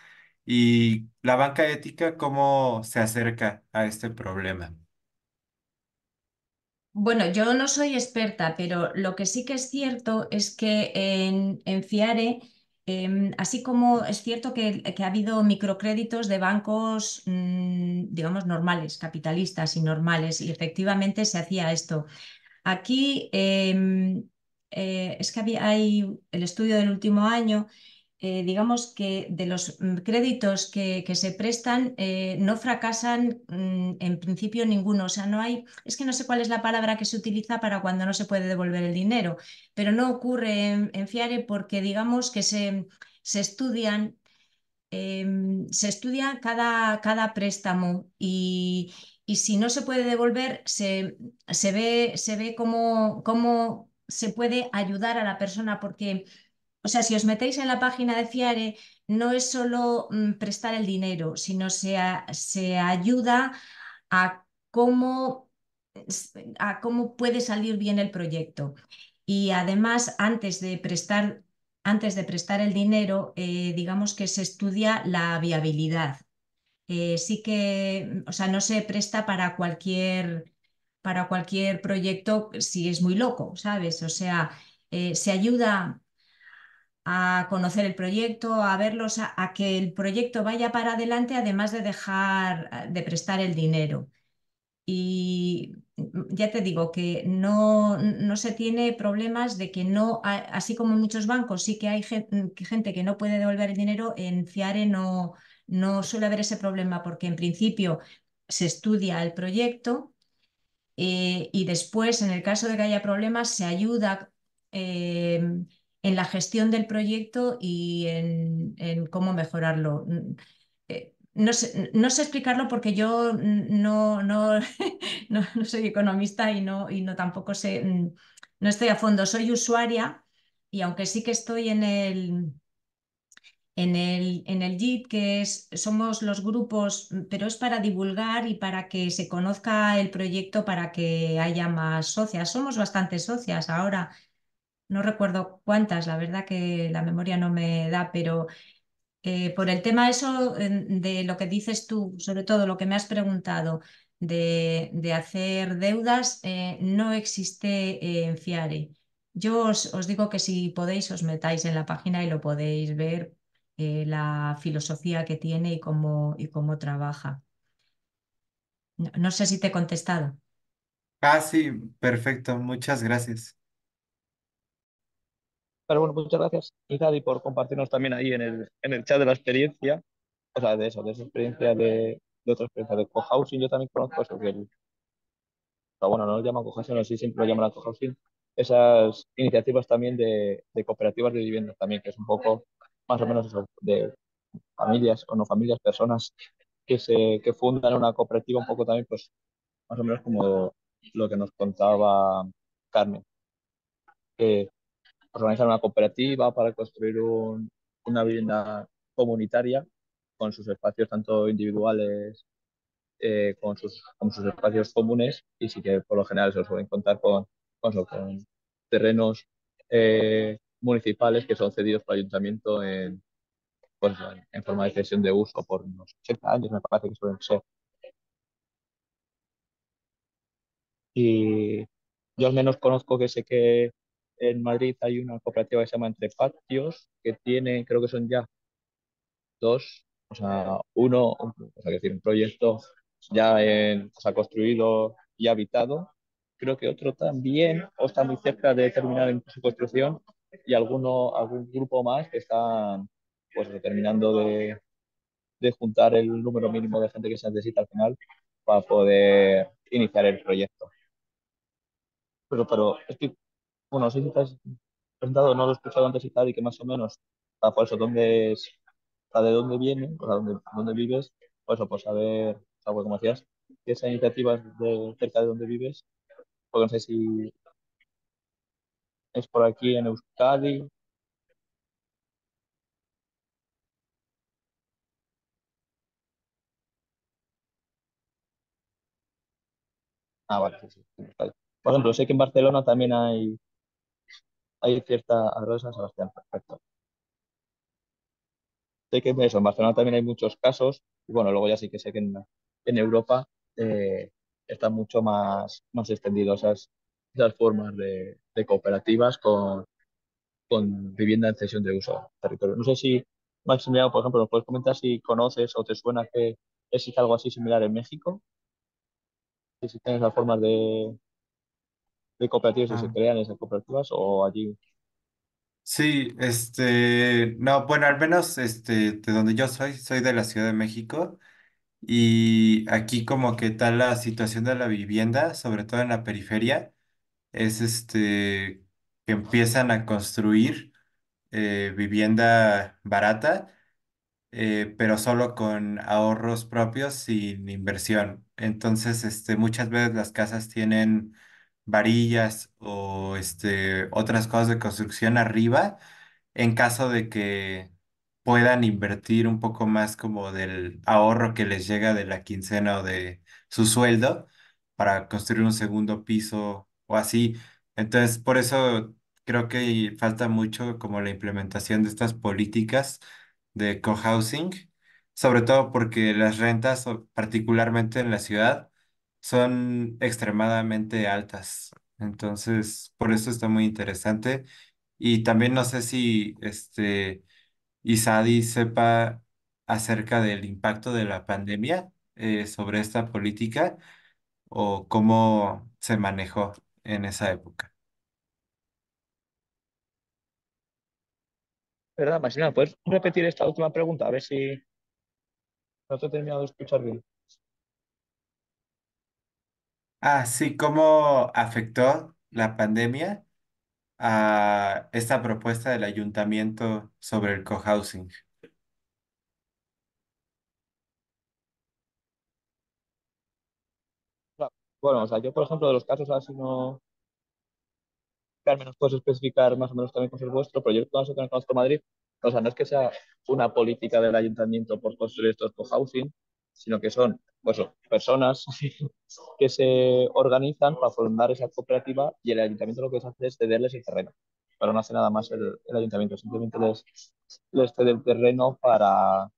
Y la banca ética, ¿cómo se acerca a este problema? Bueno, yo no soy experta, pero lo que sí que es cierto es que en, en FIARE, eh, así como es cierto que, que, ha habido microcréditos de bancos, mmm, digamos, normales, capitalistas y normales, y efectivamente se hacía esto. Aquí eh, eh, es que había, hay el estudio del último año eh, digamos que de los mm, créditos que, que se prestan eh, no fracasan mmm, en principio ninguno. O sea, no hay, es que no sé cuál es la palabra que se utiliza para cuando no se puede devolver el dinero, pero no ocurre en, FIARE porque digamos que se, se estudian. Eh, se estudia cada, cada préstamo y, y, si no se puede devolver, se, se ve, se ve cómo, cómo se puede ayudar a la persona porque o sea, si os metéis en la página de Fiare, no es solo mm, prestar el dinero, sino se, se ayuda a cómo, a cómo puede salir bien el proyecto. Y además, antes de prestar, antes de prestar el dinero, eh, digamos que se estudia la viabilidad. Eh, sí que, o sea, no se presta para cualquier, para cualquier proyecto si es muy loco, ¿sabes? O sea, eh, se ayuda a conocer el proyecto, a verlos, a, que el proyecto vaya para adelante, además de dejar de prestar el dinero. Y ya te digo que no, no se tiene problemas de que no, así como en muchos bancos sí que hay gente que no puede devolver el dinero, en FIARE no, no suele haber ese problema porque en principio se estudia el proyecto eh, y después, en el caso de que haya problemas, se ayuda. Eh, en la gestión del proyecto y en, en cómo mejorarlo. No sé, no sé, explicarlo porque yo no, [LAUGHS] no, no, soy economista y no, y no tampoco sé, no estoy a fondo. Soy usuaria y aunque sí que estoy en el, en el, en el JIT, que es, somos los grupos, pero es para divulgar y para que se conozca el proyecto, para que haya más socias. Somos bastantes socias ahora, no recuerdo cuántas, la verdad que la memoria no me da, pero eh, por el tema eso de lo que dices tú, sobre todo lo que me has preguntado de, de hacer deudas, eh, no existe en Fiare. Yo os, os, digo que si podéis os metáis en la página y lo podéis ver eh, la filosofía que tiene y cómo, y cómo trabaja. No, no sé si te he contestado. Ah, sí, perfecto, muchas gracias. Pero bueno, muchas gracias, Izadi, por compartirnos también ahí en el, en el chat de la experiencia, o sea, de eso, de esa experiencia de, de otra experiencia de cohousing. Yo también conozco eso, que el, pero bueno, no lo llaman cohousing, sí siempre lo llaman cohousing. Esas iniciativas también de, de cooperativas de viviendas también, que es un poco más o menos eso, de familias o no familias, personas que se que fundan una cooperativa un poco también, pues más o menos como lo que nos contaba Carmen, que organizar una cooperativa para construir un, una vivienda comunitaria con sus espacios tanto individuales eh, con, sus, con sus espacios comunes y sí que por lo general se suelen contar con, con, con terrenos eh, municipales que son cedidos por el ayuntamiento en, pues, en forma de cesión de uso por unos 80 años, me parece que suelen ser. Y yo al menos conozco que sé que en Madrid hay una cooperativa que se llama Entre Patios, que tiene, creo que son ya dos, o sea, uno, o sea, decir, un proyecto ya o sea, construido y habitado. Creo que otro también, o está muy cerca de terminar su construcción, y alguno, algún grupo más que están pues terminando de, de juntar el número mínimo de gente que se necesita al final para poder iniciar el proyecto. Pero, pero es que, bueno, no sé si te has presentado, no lo he escuchado antes y tal, y que más o menos, para por eso, dónde es, de dónde viene, o sea, dónde, dónde vives, pues eso, pues saber, o sea, pues como decías, que esa iniciativa es de cerca de donde vives, porque no sé si es por aquí en Euskadi. Ah, vale, sí, sí. Por ejemplo, sé que en Barcelona también hay, hay cierta... A San Sebastián, perfecto. Sé que eso, en Barcelona también hay muchos casos, y bueno, luego ya sí que sé que en, en Europa eh, están mucho más, más extendidos esas, formas de, de cooperativas con, con vivienda en cesión de uso territorio. No sé si, Maximiliano, por ejemplo, nos puedes comentar si conoces o te suena que existe algo así similar en México. Si existen esas formas de, de cooperativas, si se Ah. crean esas cooperativas o allí. Sí, este, no, bueno, al menos este, de donde yo soy, soy de la Ciudad de México y aquí como que tal la situación de la vivienda, sobre todo en la periferia, es este, que empiezan a construir eh, vivienda barata eh, pero solo con ahorros propios sin inversión. Entonces, este, muchas veces las casas tienen varillas o este, otras cosas de construcción arriba en caso de que puedan invertir un poco más como del ahorro que les llega de la quincena o de su sueldo para construir un segundo piso o así. Entonces, por eso creo que falta mucho como la implementación de estas políticas de cohousing, sobre todo porque las rentas, particularmente en la ciudad, son extremadamente altas. Entonces, por eso está muy interesante. Y también no sé si este Isadi sepa acerca del impacto de la pandemia eh, sobre esta política o cómo se manejó en esa época. ¿Verdad, Maximiliano? ¿Puedes repetir esta última pregunta? A ver si no te he terminado de escuchar bien. Ah, sí, ¿cómo afectó la pandemia a esta propuesta del ayuntamiento sobre el cohousing? Bueno, o sea, yo, por ejemplo, de los casos así no... Carmen, ¿nos puedes especificar más o menos también con el vuestro? Pero yo caso que no conozco Madrid o sea, no es que sea una política del ayuntamiento por construir estos cohousing, sino que son pues, personas [LAUGHS] que se organizan para formar esa cooperativa y el ayuntamiento lo que hace es cederles el terreno. Pero no hace nada más el, ayuntamiento, simplemente les, les cede el terreno para,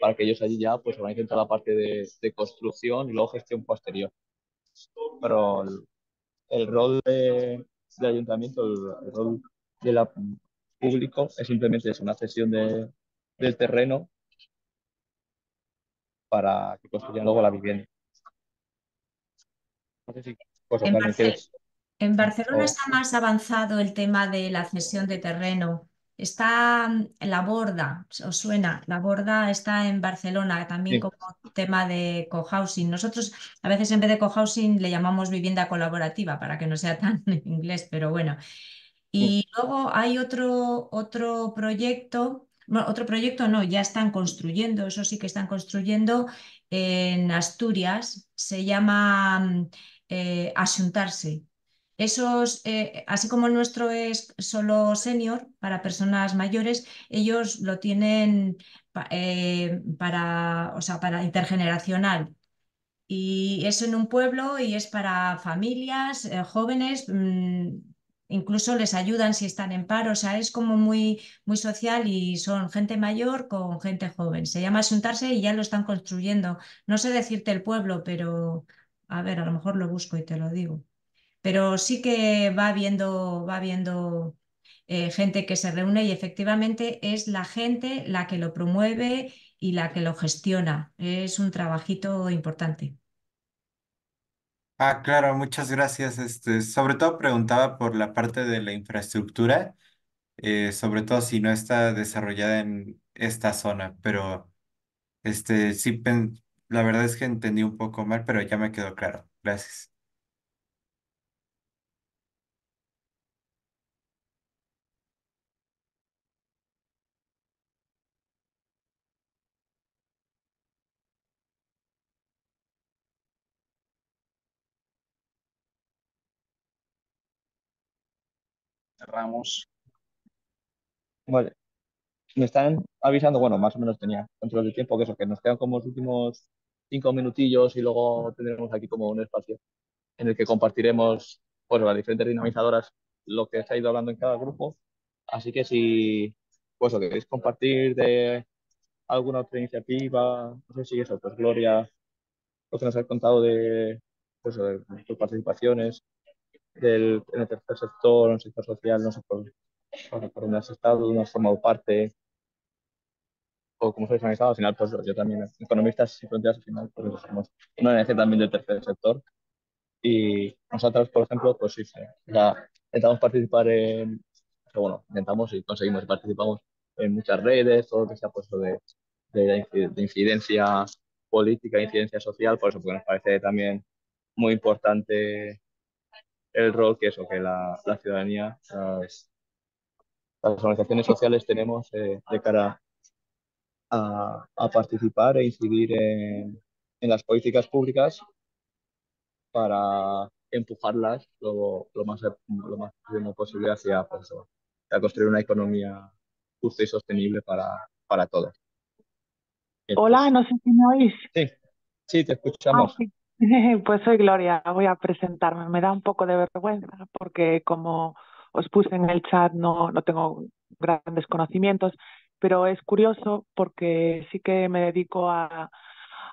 para que ellos allí ya pues organicen toda la parte de, de construcción y luego gestión posterior. Pero el, rol de, del ayuntamiento, el, rol de la público es simplemente es una cesión de, del terreno para que construyan luego la vivienda. en, Barcelona está más avanzado el tema de la cesión de terreno. Está mm, la borda, os suena, la borda está en Barcelona también como tema de cohousing. Nosotros a veces en vez de cohousing le llamamos vivienda colaborativa para que no sea [LAUGHS] tan en inglés, pero bueno. Y luego hay otro, otro proyecto otro proyecto no, ya están construyendo, eso sí que están construyendo en Asturias, se llama mm, eh, Asuntarse. Esos, eh, así como el nuestro es solo senior para personas mayores, ellos lo tienen eh, para, o sea, para intergeneracional. Y es en un pueblo y es para familias, jóvenes, mm, incluso les ayudan si están en paro, o sea, es como muy, muy social y son gente mayor con gente joven. Se llama Asuntarse y ya lo están construyendo. No sé decirte el pueblo, pero a ver, a lo mejor lo busco y te lo digo. Pero sí que va viendo, va viendo eh, gente que se reúne y efectivamente es la gente la que lo promueve y la que lo gestiona. Es un trabajito importante. Ah, claro, muchas gracias. Este, sobre todo preguntaba por la parte de la infraestructura, eh, sobre todo si no está desarrollada en esta zona, pero este, sí, la verdad es que entendí un poco mal, pero ya me quedó claro. Gracias. Cerramos. Vale. Me están avisando, bueno, más o menos tenía control de tiempo, que eso, que nos quedan como los últimos cinco minutillos y luego tendremos aquí como un espacio en el que compartiremos pues, las diferentes dinamizadoras lo que se ha ido hablando en cada grupo. Así que si pues, lo queréis compartir de alguna otra iniciativa, no sé si eso, pues Gloria, lo que nos ha contado de, pues, de sus participaciones, del, en el tercer sector, en el sector social, no sé por, por, por dónde has estado, dónde has formado parte, o cómo sois organizado, al final, pues yo también, economistas y fronteras, al final, pues somos una ONG también del tercer sector. Y nosotros, por ejemplo, pues sí, ya intentamos participar en, bueno, intentamos y conseguimos y participamos en muchas redes, todo lo que sea puesto de, de, de incidencia política, incidencia social, por eso porque nos parece también muy importante el rol que eso, que la, la ciudadanía, las, las, organizaciones sociales tenemos eh, de cara a, a, participar e incidir en, en, las políticas públicas para empujarlas lo, lo más, lo más posible hacia, pues, a construir una economía justa y sostenible para, para todos. Hola, no sé si me oís. Sí, sí, te escuchamos. Ah, sí. [LAUGHS] Pues soy Gloria, voy a presentarme. Me da un poco de vergüenza porque como os puse en el chat no, no tengo grandes conocimientos, pero es curioso porque sí que me dedico a,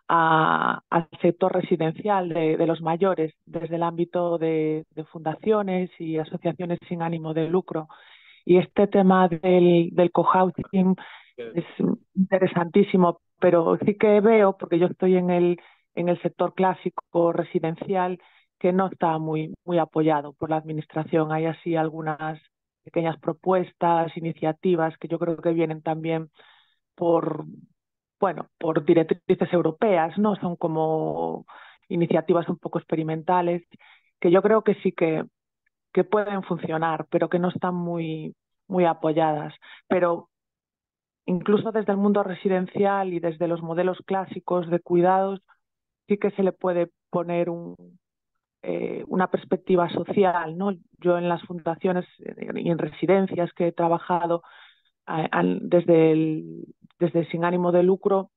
al sector residencial de, de, los mayores desde el ámbito de, de, fundaciones y asociaciones sin ánimo de lucro. Y este tema del, del cohousing es interesantísimo, pero sí que veo, porque yo estoy en el en el sector clásico residencial que no está muy, muy apoyado por la Administración. Hay así algunas pequeñas propuestas, iniciativas que yo creo que vienen también por, bueno, por directrices europeas, ¿no? Son como iniciativas un poco experimentales que yo creo que sí que, que pueden funcionar, pero que no están muy, muy apoyadas. Pero incluso desde el mundo residencial y desde los modelos clásicos de cuidados, sí que se le puede poner un, eh, una perspectiva social. ¿no? Yo en las fundaciones y en residencias que he trabajado, desde, el, desde sin ánimo de lucro,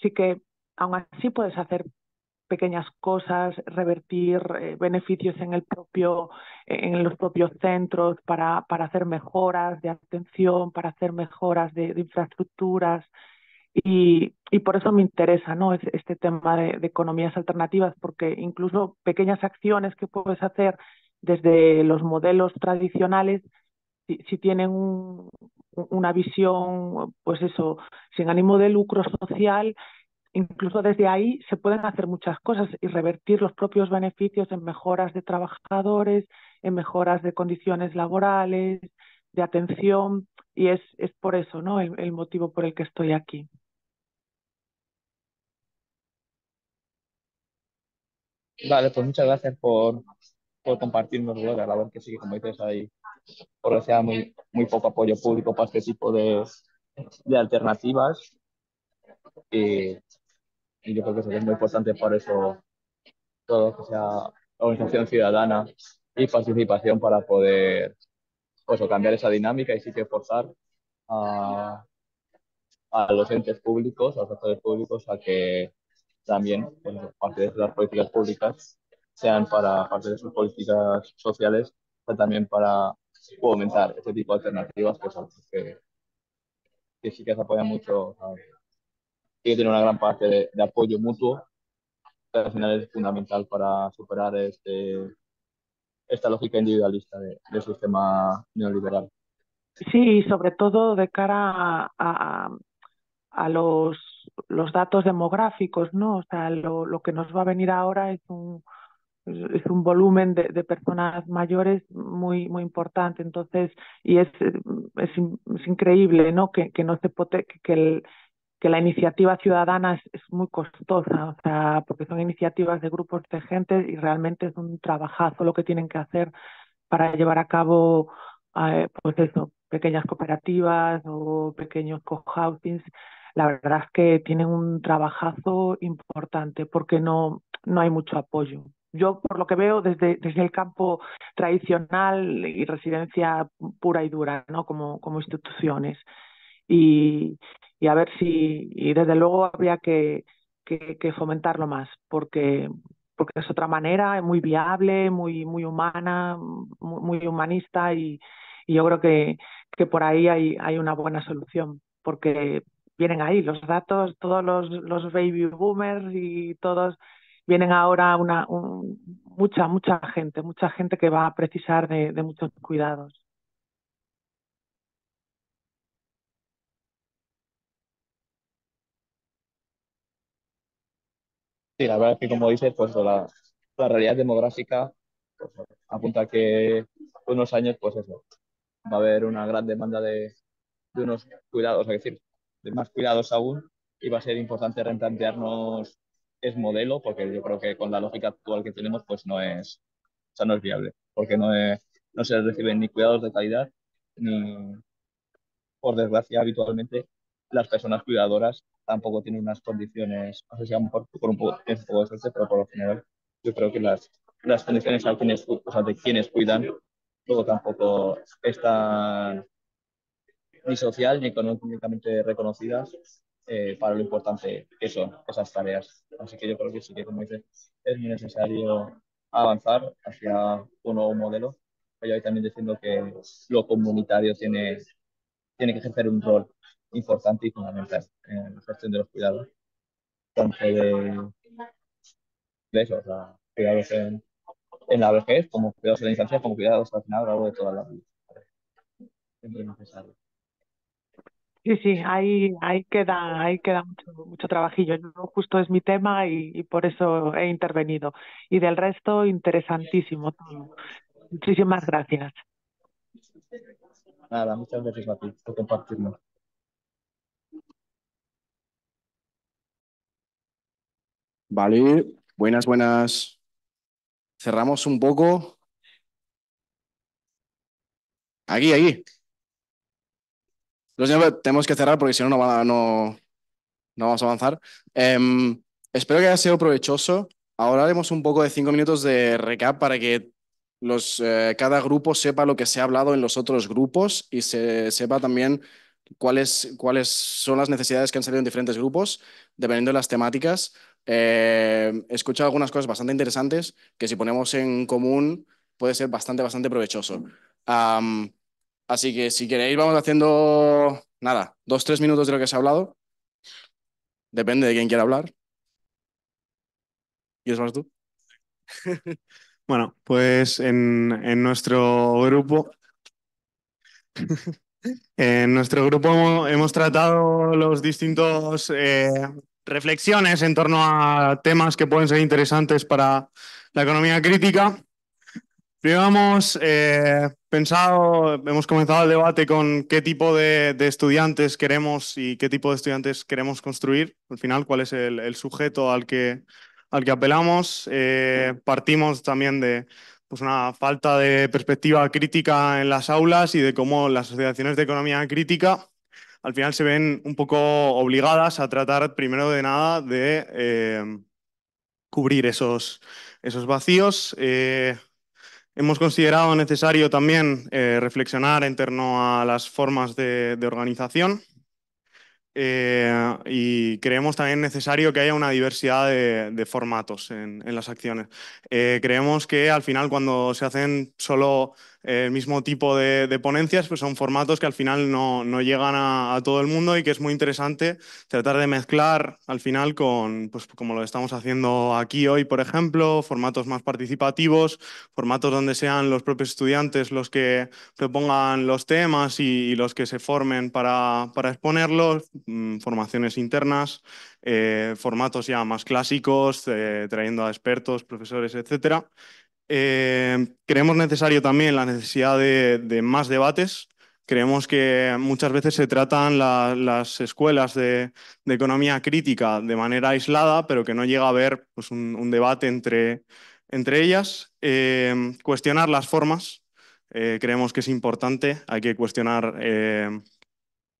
sí que aún así puedes hacer pequeñas cosas, revertir eh, beneficios en, el propio, en los propios centros para, para hacer mejoras de atención, para hacer mejoras de, infraestructuras. Y, y, por eso me interesa ¿no? este tema de, economías alternativas, porque incluso pequeñas acciones que puedes hacer desde los modelos tradicionales, si, si tienen un, una visión, pues eso, sin ánimo de lucro social, incluso desde ahí se pueden hacer muchas cosas y revertir los propios beneficios en mejoras de trabajadores, en mejoras de condiciones laborales, de atención, y es, es por eso ¿no? el, motivo por el que estoy aquí. Vale, pues muchas gracias por, por compartirnos la labor que sigue, como dices ahí, porque sea muy, muy poco apoyo público para este tipo de, de alternativas. Y y yo creo que eso es muy importante por eso todo lo que sea organización ciudadana y participación para poder pues, cambiar esa dinámica y sí que forzar a, a los entes públicos, a los actores públicos, a que también pues, parte de las políticas públicas sean para parte de sus políticas sociales, pero también para fomentar este tipo de alternativas que, son, que, que sí que se apoyan mucho que tiene una gran parte de, apoyo mutuo, que al final es fundamental para superar este, esta lógica individualista del sistema neoliberal. Sí, sobre todo de cara a, a, los, los datos demográficos, ¿no? O sea, lo, lo, que nos va a venir ahora es un, es un volumen de, de, personas mayores muy muy importante entonces y es, es, es increíble no que, que no se que el, que la iniciativa ciudadana es, muy costosa, o sea, porque son iniciativas de grupos de gente y realmente es un trabajazo lo que tienen que hacer para llevar a cabo, eh, pues eso, pequeñas cooperativas o pequeños cohousings. La verdad es que tienen un trabajazo importante porque no, no hay mucho apoyo. Yo, por lo que veo, desde, desde el campo tradicional y residencia pura y dura, ¿no? Como, como instituciones. Y, y a ver si, y desde luego habría que, que, fomentarlo más, porque, porque es otra manera, muy viable, muy, muy humana, muy, humanista y, y, yo creo que, que por ahí hay, hay una buena solución, porque vienen ahí los datos, todos los, los baby boomers y todos vienen ahora una mucha mucha gente, mucha gente que va a precisar de, de muchos cuidados. Sí, la verdad es que como dices, pues la, la realidad demográfica pues, apunta que unos años, pues eso, va a haber una gran demanda de, de unos cuidados, es decir, de más cuidados aún, y va a ser importante replantearnos ese modelo, porque yo creo que con la lógica actual que tenemos, pues no es, o sea, no es viable, porque no, no se reciben ni cuidados de calidad, ni, por desgracia, habitualmente las personas cuidadoras tampoco tienen unas condiciones, no sé si a lo mejor por un poco, un poco de suerte, pero por lo general yo creo que las, las condiciones a quienes, o sea, de quienes cuidan luego tampoco están ni social ni económicamente reconocidas eh, para lo importante que son esas tareas. Así que yo creo que sí que, como dices, es muy necesario avanzar hacia un nuevo modelo, pero yo también diciendo que lo comunitario tiene, tiene que ejercer un rol importante y fundamental en la gestión de los cuidados, tanto de, de eso, o sea, cuidados en, en, la vejez, como cuidados en la infancia, como cuidados al final a lo largo de toda la vida. Siempre necesario. Sí, sí, ahí, ahí queda, ahí queda mucho, mucho trabajillo. justo es mi tema y, y, por eso he intervenido. Y del resto, interesantísimo todo. Muchísimas gracias. Nada, muchas gracias a ti por compartirlo. Vale, buenas, buenas. Cerramos un poco. Aquí, aquí. Tenemos que cerrar porque si no, no, no, no vamos a avanzar. Em, espero que haya sido provechoso. Ahora haremos un poco de cinco minutos de recap para que los, eh, cada grupo sepa lo que se ha hablado en los otros grupos y se sepa también cuáles, cuáles son las necesidades que han salido en diferentes grupos, dependiendo de las temáticas. Eh, he escuchado algunas cosas bastante interesantes que si ponemos en común puede ser bastante, bastante provechoso. Así que si queréis vamos haciendo, nada, dos, tres minutos de lo que se ha hablado. Depende de quién quiera hablar. ¿Y es más tú? [LAUGHS] bueno, pues en, en nuestro grupo [LAUGHS] En nuestro grupo hemos tratado los distintos eh, reflexiones en torno a temas que pueden ser interesantes para la economía crítica. Primero hemos eh, pensado, hemos comenzado el debate con qué tipo de, estudiantes queremos y qué tipo de estudiantes queremos construir. Al final, cuál es el, sujeto al que, al que apelamos. Eh, partimos también de pues una falta de perspectiva crítica en las aulas y de cómo las asociaciones de economía crítica al final se ven un poco obligadas a tratar primero de nada de eh, cubrir esos, esos vacíos. Eh, hemos considerado necesario también eh, reflexionar en torno a las formas de organización eh, y creemos también necesario que haya una diversidad de, formatos en, las acciones. Eh, creemos que al final cuando se hacen solo el mismo tipo de, ponencias, pues son formatos que al final no, no llegan a, todo el mundo y que es muy interesante tratar de mezclar al final con, pues como lo estamos haciendo aquí hoy, por ejemplo, formatos más participativos, formatos donde sean los propios estudiantes los que propongan los temas y, los que se formen para, para exponerlos, mm, formaciones internas, eh, formatos ya más clásicos, eh, trayendo a expertos, profesores, etcétera. Eh, creemos necesario también la necesidad de, más debates. Creemos que muchas veces se tratan las escuelas de, economía crítica de manera aislada, pero que no llega a haber pues, un, debate entre, entre ellas. Eh, cuestionar las formas. Eh, creemos que es importante. Hay que cuestionar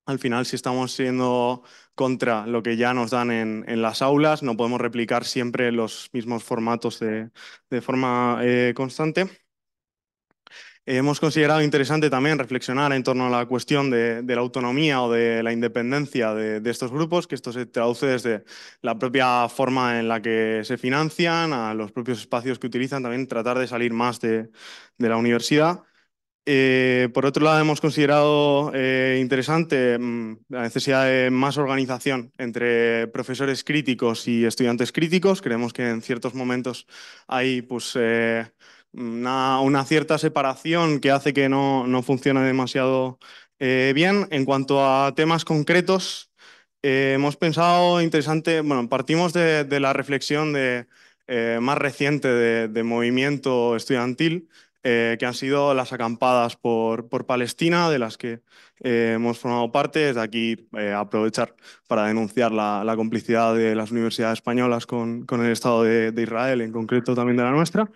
al final, si estamos siendo contra lo que ya nos dan en, las aulas, no podemos replicar siempre los mismos formatos de, forma eh, constante. hemos considerado interesante también reflexionar en torno a la cuestión de, la autonomía o de la independencia de, estos grupos, que esto se traduce desde la propia forma en la que se financian, a los propios espacios que utilizan, también tratar de salir más de la universidad. Eh, por otro lado, hemos considerado eh, interesante mm, la necesidad de más organización entre profesores críticos y estudiantes críticos. Creemos que en ciertos momentos hay pues, eh, una, cierta separación que hace que no, no funcione demasiado bien. En cuanto a temas concretos, hemos pensado interesante, bueno, partimos de, la reflexión de, más reciente de movimiento estudiantil eh, que han sido las acampadas por, por Palestina, de las que eh, hemos formado parte. Desde aquí eh, aprovechar para denunciar la, la, complicidad de las universidades españolas con, con el Estado de, de, Israel, en concreto también de la nuestra.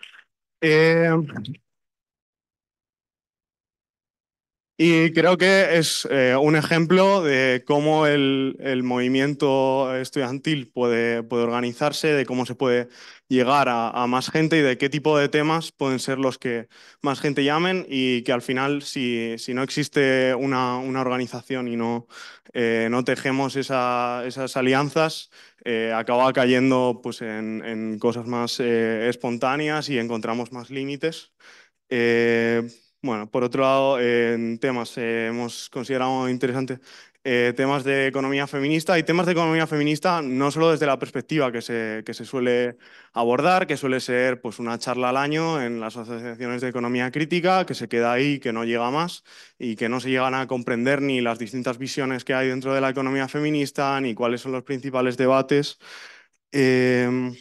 Y creo que es un ejemplo de cómo el, el, movimiento estudiantil puede, puede organizarse, de cómo se puede llegar a, a, más gente y de qué tipo de temas pueden ser los que más gente llamen y que al final, si, si no existe una, una organización y no, eh, no tejemos esa, esas alianzas, eh, acaba cayendo pues, en, en cosas más espontáneas y encontramos más límites. Bueno, por otro lado, en temas eh, hemos considerado interesantes eh, temas de economía feminista y temas de economía feminista no solo desde la perspectiva que se, que se suele abordar, que suele ser pues, una charla al año en las asociaciones de economía crítica, que se queda ahí, que no llega más y que no se llegan a comprender ni las distintas visiones que hay dentro de la economía feminista, ni cuáles son los principales debates. Eh,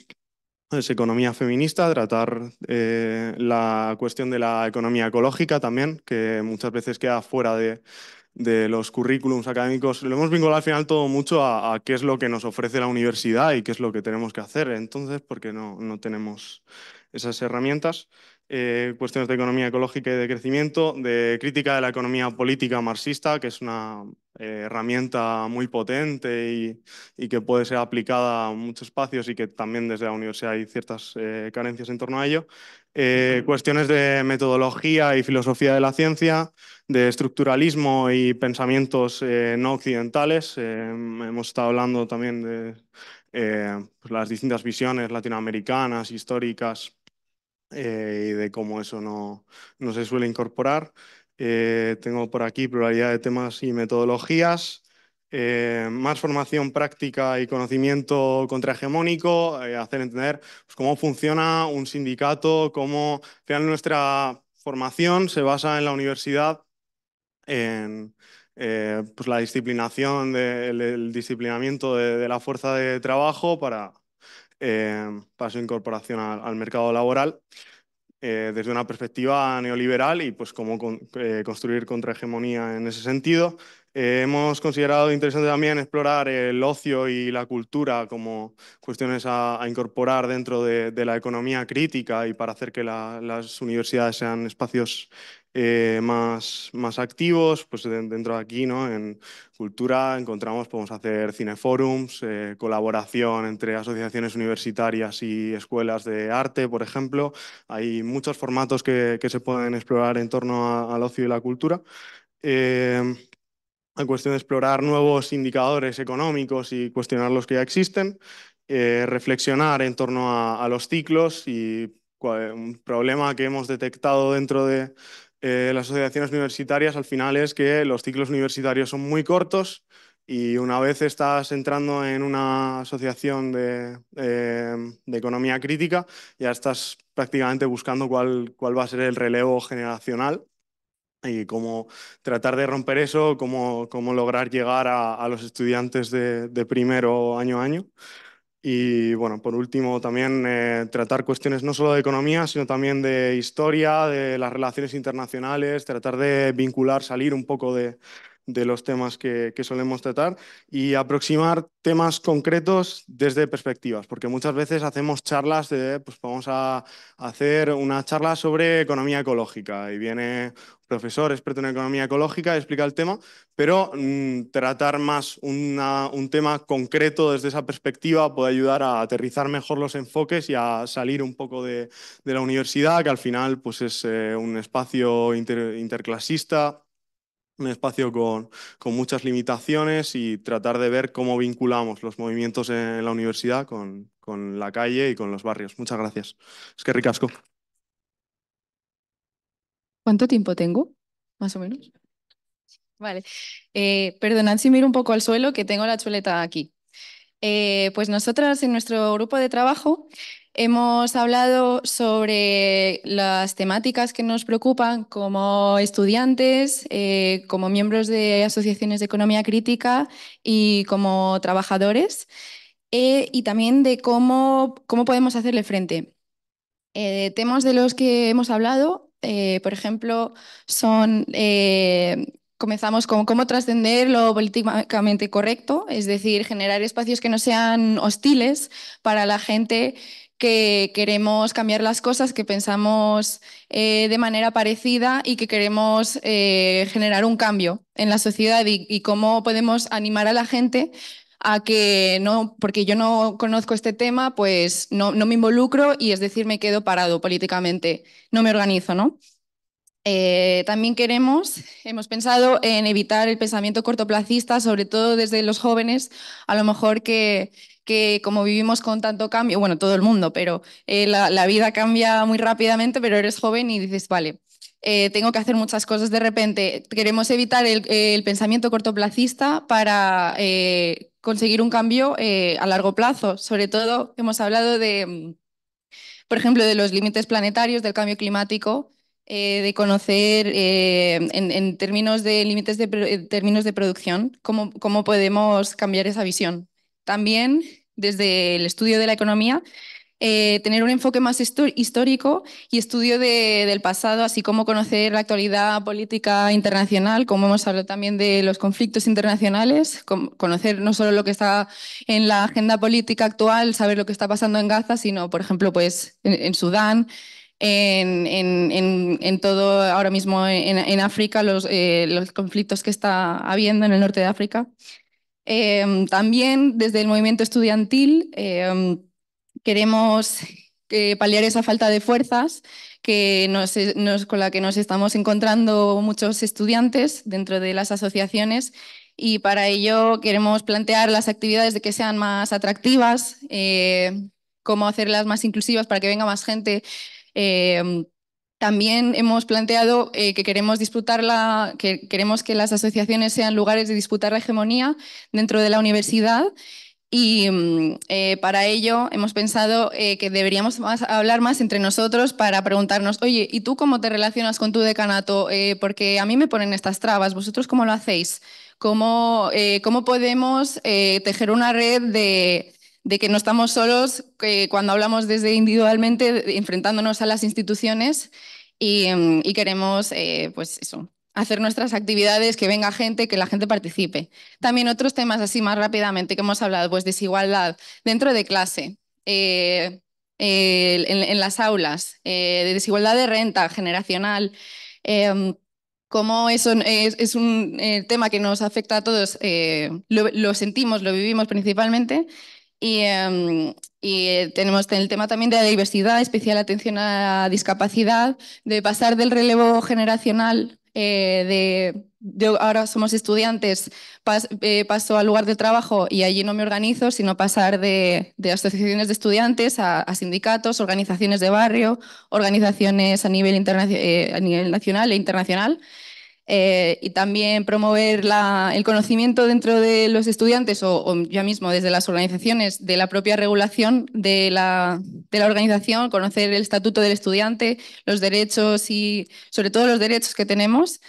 es economía feminista, tratar eh, la cuestión de la economía ecológica también, que muchas veces queda fuera de, de los currículums académicos. Lo hemos vinculado al final todo mucho a, qué es lo que nos ofrece la universidad y qué es lo que tenemos que hacer. Entonces, porque no, no tenemos esas herramientas. Eh, cuestiones de economía ecológica y de crecimiento, de crítica de la economía política marxista, que es una eh, herramienta muy potente y, y, que puede ser aplicada a muchos espacios y que también desde la universidad hay ciertas eh, carencias en torno a ello. Eh, cuestiones de metodología y filosofía de la ciencia, de estructuralismo y pensamientos no occidentales. hemos estado hablando también de pues las distintas visiones latinoamericanas, históricas, y de cómo eso no, no se suele incorporar. Eh, tengo por aquí pluralidad de temas y metodologías, eh, más formación práctica y conocimiento contrahegemónico, eh, hacer entender pues, cómo funciona un sindicato, cómo nuestra formación se basa en la universidad en pues, la disciplinación, el disciplinamiento de, la fuerza de trabajo para, para su incorporación al mercado laboral. Eh, desde una perspectiva neoliberal y pues cómo eh, construir contrahegemonía en ese sentido. Eh, hemos considerado interesante también explorar el ocio y la cultura como cuestiones a, incorporar dentro de, la economía crítica y para hacer que las universidades sean espacios eh, más, más activos, pues dentro de aquí, ¿no? En cultura encontramos, podemos hacer cineforums, eh, colaboración entre asociaciones universitarias y escuelas de arte, por ejemplo. Hay muchos formatos que, se pueden explorar en torno al ocio y la cultura. Eh, cuestión de explorar nuevos indicadores económicos y cuestionar los que ya existen, reflexionar en torno a los ciclos y un problema que hemos detectado dentro de, eh, las asociaciones universitarias al final es que los ciclos universitarios son muy cortos y una vez estás entrando en una asociación de, eh, economía crítica, ya estás prácticamente buscando cuál, cuál va a ser el relevo generacional y cómo tratar de romper eso, cómo, cómo lograr llegar a, los estudiantes de, de primero año a año. Y bueno, por último, también eh, tratar cuestiones no solo de economía, sino también de historia, de las relaciones internacionales, tratar de vincular, salir un poco de, de los temas que, solemos tratar y aproximar temas concretos desde perspectivas, porque muchas veces hacemos charlas de, pues vamos a hacer una charla sobre economía ecológica y viene un profesor experto en economía ecológica y explica el tema, pero mm, tratar más un tema concreto desde esa perspectiva puede ayudar a aterrizar mejor los enfoques y a salir un poco de, la universidad, que al final pues es eh, un espacio interclasista un espacio con, con, muchas limitaciones y tratar de ver cómo vinculamos los movimientos en la universidad con, con la calle y con los barrios. Muchas gracias. Es que ricasco. ¿Cuánto tiempo tengo? Más o menos. Vale. Eh, perdonad si miro un poco al suelo, que tengo la chuleta aquí. Eh, pues nosotras en nuestro grupo de trabajo Hemos hablado sobre las temáticas que nos preocupan como estudiantes, eh, como miembros de asociaciones de economía crítica y como trabajadores, eh, y también de cómo, cómo podemos hacerle frente. Eh, temas de los que hemos hablado, por ejemplo, son comenzamos con cómo trascender lo políticamente correcto, es decir, generar espacios que no sean hostiles para la gente que queremos cambiar las cosas, que pensamos eh, de manera parecida y que queremos eh, generar un cambio en la sociedad y, cómo podemos animar a la gente a que no, porque yo no conozco este tema, pues no, no me involucro y es decir, me quedo parado políticamente, no me organizo, ¿no? Eh, también queremos, hemos pensado en evitar el pensamiento cortoplacista, sobre todo desde los jóvenes, a lo mejor que, que como vivimos con tanto cambio, bueno, todo el mundo, pero eh, la, vida cambia muy rápidamente, pero eres joven y dices, vale, eh, tengo que hacer muchas cosas de repente. Queremos evitar el, pensamiento cortoplacista para conseguir un cambio a largo plazo. Sobre todo, hemos hablado de, mm, por ejemplo, de los límites planetarios, del cambio climático eh, de conocer eh, en, términos de límites de, términos de producción, cómo, cómo podemos cambiar esa visión. También desde el estudio de la economía, eh, tener un enfoque más histórico y estudio del pasado, así como conocer la actualidad política internacional, como hemos hablado también de los conflictos internacionales, conocer no solo lo que está en la agenda política actual, saber lo que está pasando en Gaza, sino, por ejemplo, pues, en Sudán, en, en, todo ahora mismo en, África, los, eh, los, conflictos que está habiendo en el norte de África. Em, también desde el movimiento estudiantil em, queremos eh, paliar esa falta de fuerzas que con la que nos estamos encontrando muchos estudiantes dentro de las asociaciones y para ello queremos plantear las actividades de que sean más atractivas, eh, cómo hacerlas más inclusivas para que venga más gente Em, también hemos planteado eh, que queremos disputarla, que queremos que las asociaciones sean lugares de disputar la hegemonía dentro de la universidad y mm, eh, para ello hemos pensado eh, que deberíamos hablar más entre nosotros para preguntarnos, oye, ¿y tú cómo te relacionas con tu decanato? porque a mí me ponen estas trabas, ¿vosotros cómo lo hacéis? ¿Cómo, cómo podemos tejer una red de, de que no estamos solos cuando hablamos desde individualmente, enfrentándonos a las instituciones y, mm, queremos, eh, pues eso, hacer nuestras actividades, que venga gente, que la gente participe. También otros temas así más rápidamente que hemos hablado, pues desigualdad dentro de clase. Eh, en, las aulas, eh, de desigualdad de renta generacional, como eso es, un tema que nos afecta a todos, lo, sentimos, lo vivimos principalmente, y, em, y, tenemos el tema también de la diversidad, especial atención a la discapacidad, de pasar del relevo generacional eh, de, ahora somos estudiantes, eh, paso al lugar de trabajo y allí no me organizo, sino pasar de, asociaciones de estudiantes a, sindicatos, organizaciones de barrio, organizaciones a nivel, eh, a nivel nacional e internacional. Eh, y también promover el conocimiento dentro de los estudiantes o, ya mismo desde las organizaciones de la propia regulación de la, organización, conocer el estatuto del estudiante, los derechos y sobre todo los derechos que tenemos.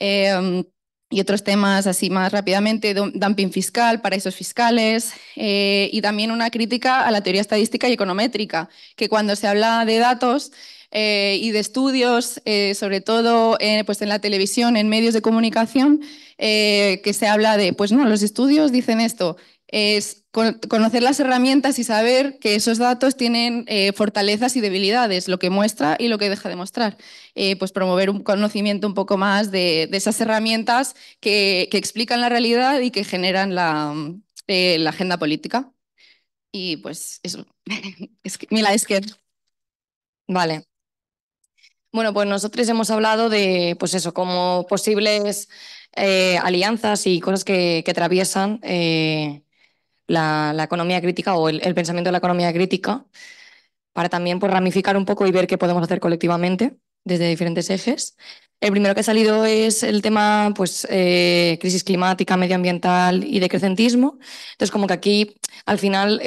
Eh, y otros temas así más rápidamente, dumping fiscal, paraísos fiscales eh, y también una crítica a la teoría estadística y econométrica, que cuando se habla de datos eh, y de estudios, eh, sobre todo eh, pues en la televisión, en medios de comunicación, que se habla de, pues no, los estudios dicen esto, es conocer las herramientas y saber que esos datos tienen fortalezas y debilidades, lo que muestra y lo que deja de mostrar. pues promover un conocimiento un poco más de, esas herramientas que, explican la realidad y que generan la, la agenda política. Y pues eso, [LAUGHS] es que, Mila que Vale, bueno, pues nosotros hemos hablado de, pues eso, como posibles eh, alianzas y cosas que, atraviesan eh, la, economía crítica o el, pensamiento de la economía crítica, para también pues, ramificar un poco y ver qué podemos hacer colectivamente desde diferentes ejes. El primero que ha salido es el tema pues, eh, crisis climática, medioambiental y decrecentismo. Entonces, como que aquí al final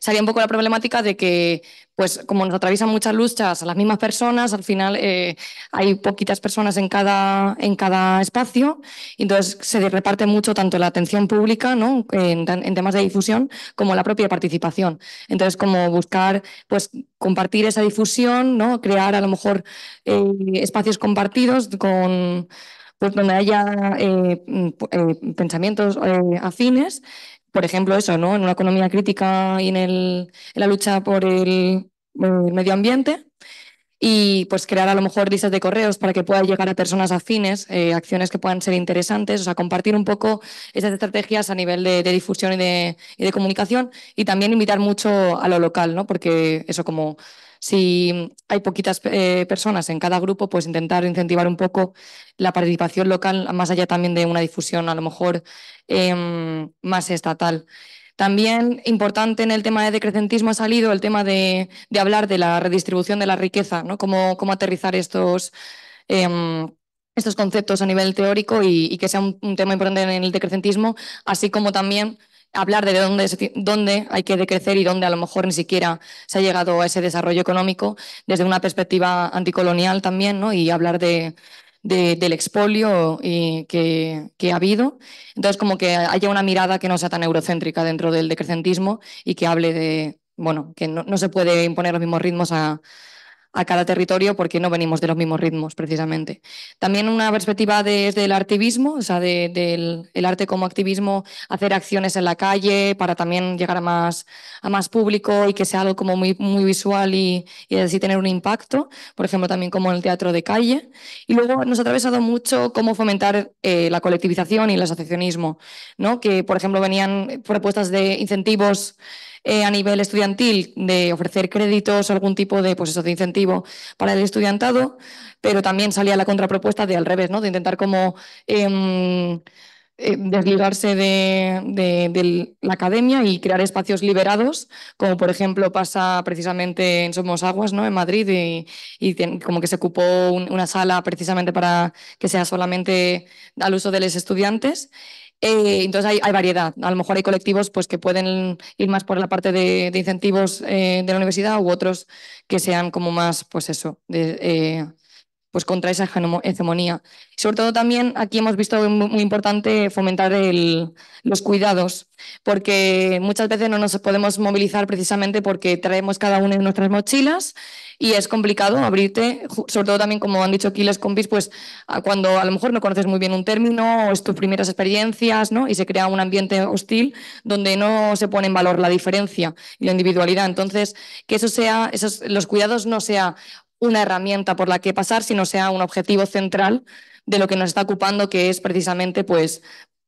salía un poco la problemática de que pues como nos atraviesan muchas luchas a las mismas personas, al final eh, hay poquitas personas en cada, en cada espacio, entonces se reparte mucho tanto la atención pública ¿no? en, temas de difusión como la propia participación. Entonces, como buscar pues, compartir esa difusión, ¿no? crear a lo mejor eh, espacios compartidos con pues, donde haya eh, pensamientos afines por ejemplo, eso, ¿no? En una economía crítica y en, el, la lucha por el, medio ambiente y pues crear a lo mejor listas de correos para que pueda llegar a personas afines, eh, acciones que puedan ser interesantes, o sea, compartir un poco esas estrategias a nivel de, difusión y de, y de, comunicación y también invitar mucho a lo local, ¿no? Porque eso como si hay poquitas eh, personas en cada grupo, pues intentar incentivar un poco la participación local, más allá también de una difusión a lo mejor em, más estatal. También importante en el tema de decrecentismo ha salido el tema de, hablar de la redistribución de la riqueza, ¿no? cómo, cómo aterrizar estos, em, estos conceptos a nivel teórico y, que sea un, un, tema importante en el decrecentismo, así como también hablar de dónde, dónde hay que decrecer y dónde a lo mejor ni siquiera se ha llegado a ese desarrollo económico desde una perspectiva anticolonial también, ¿no? y hablar de, del expolio y que, ha habido. Entonces, como que haya una mirada que no sea tan eurocéntrica dentro del decrecentismo y que hable de, bueno, que no, no se puede imponer los mismos ritmos a, a cada territorio porque no venimos de los mismos ritmos, precisamente. También una perspectiva desde el activismo, o sea, del el arte como activismo, hacer acciones en la calle para también llegar a más, a más público y que sea algo como muy, muy visual y, y así tener un impacto, por ejemplo, también como en el teatro de calle. Y luego nos ha atravesado mucho cómo fomentar eh, la colectivización y el asociacionismo, ¿no? que, por ejemplo, venían propuestas de incentivos eh, a nivel estudiantil de ofrecer créditos, algún tipo de, pues eso, de incentivo para el estudiantado, pero también salía la contrapropuesta de al revés, ¿no? de intentar como em, eh, desligarse de, la academia y crear espacios liberados, como por ejemplo pasa precisamente en Somos Aguas, ¿no? en Madrid, y, como que se ocupó una sala precisamente para que sea solamente al uso de los estudiantes. Eh, entonces hay, variedad. A lo mejor hay colectivos pues, que pueden ir más por la parte de, incentivos eh, de la universidad u otros que sean como más, pues eso, de, eh, pues contra esa hegemonía. Sobre todo también aquí hemos visto muy importante fomentar los cuidados, porque muchas veces no nos podemos movilizar precisamente porque traemos cada uno en nuestras mochilas y es complicado abrirte, sobre todo también como han dicho aquí los compis, pues cuando a lo mejor no conoces muy bien un término o es tus primeras experiencias, ¿no? Y se crea un ambiente hostil donde no se pone en valor la diferencia y la individualidad. Entonces, que eso sea, esos, los cuidados no sea una herramienta por la que pasar, sino sea un objetivo central de lo que nos está ocupando, que es precisamente pues,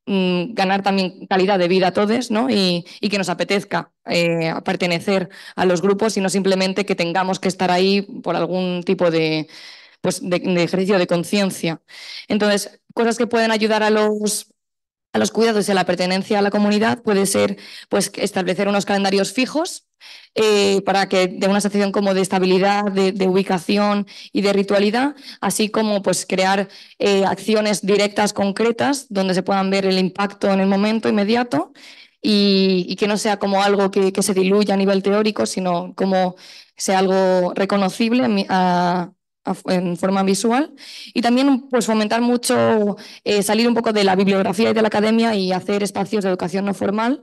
mm, ganar también calidad de vida a todos ¿no? y, que nos apetezca eh, pertenecer a los grupos y no simplemente que tengamos que estar ahí por algún tipo de, pues, de ejercicio de conciencia. Entonces, cosas que pueden ayudar a los a los cuidados y a la pertenencia a la comunidad puede ser pues, establecer unos calendarios fijos eh, para que de una sensación como de estabilidad, de, ubicación y de ritualidad, así como pues, crear eh, acciones directas, concretas, donde se puedan ver el impacto en el momento inmediato y, que no sea como algo que, se diluya a nivel teórico, sino como sea algo reconocible a, en forma visual y también pues fomentar mucho eh, salir un poco de la bibliografía y de la academia y hacer espacios de educación no formal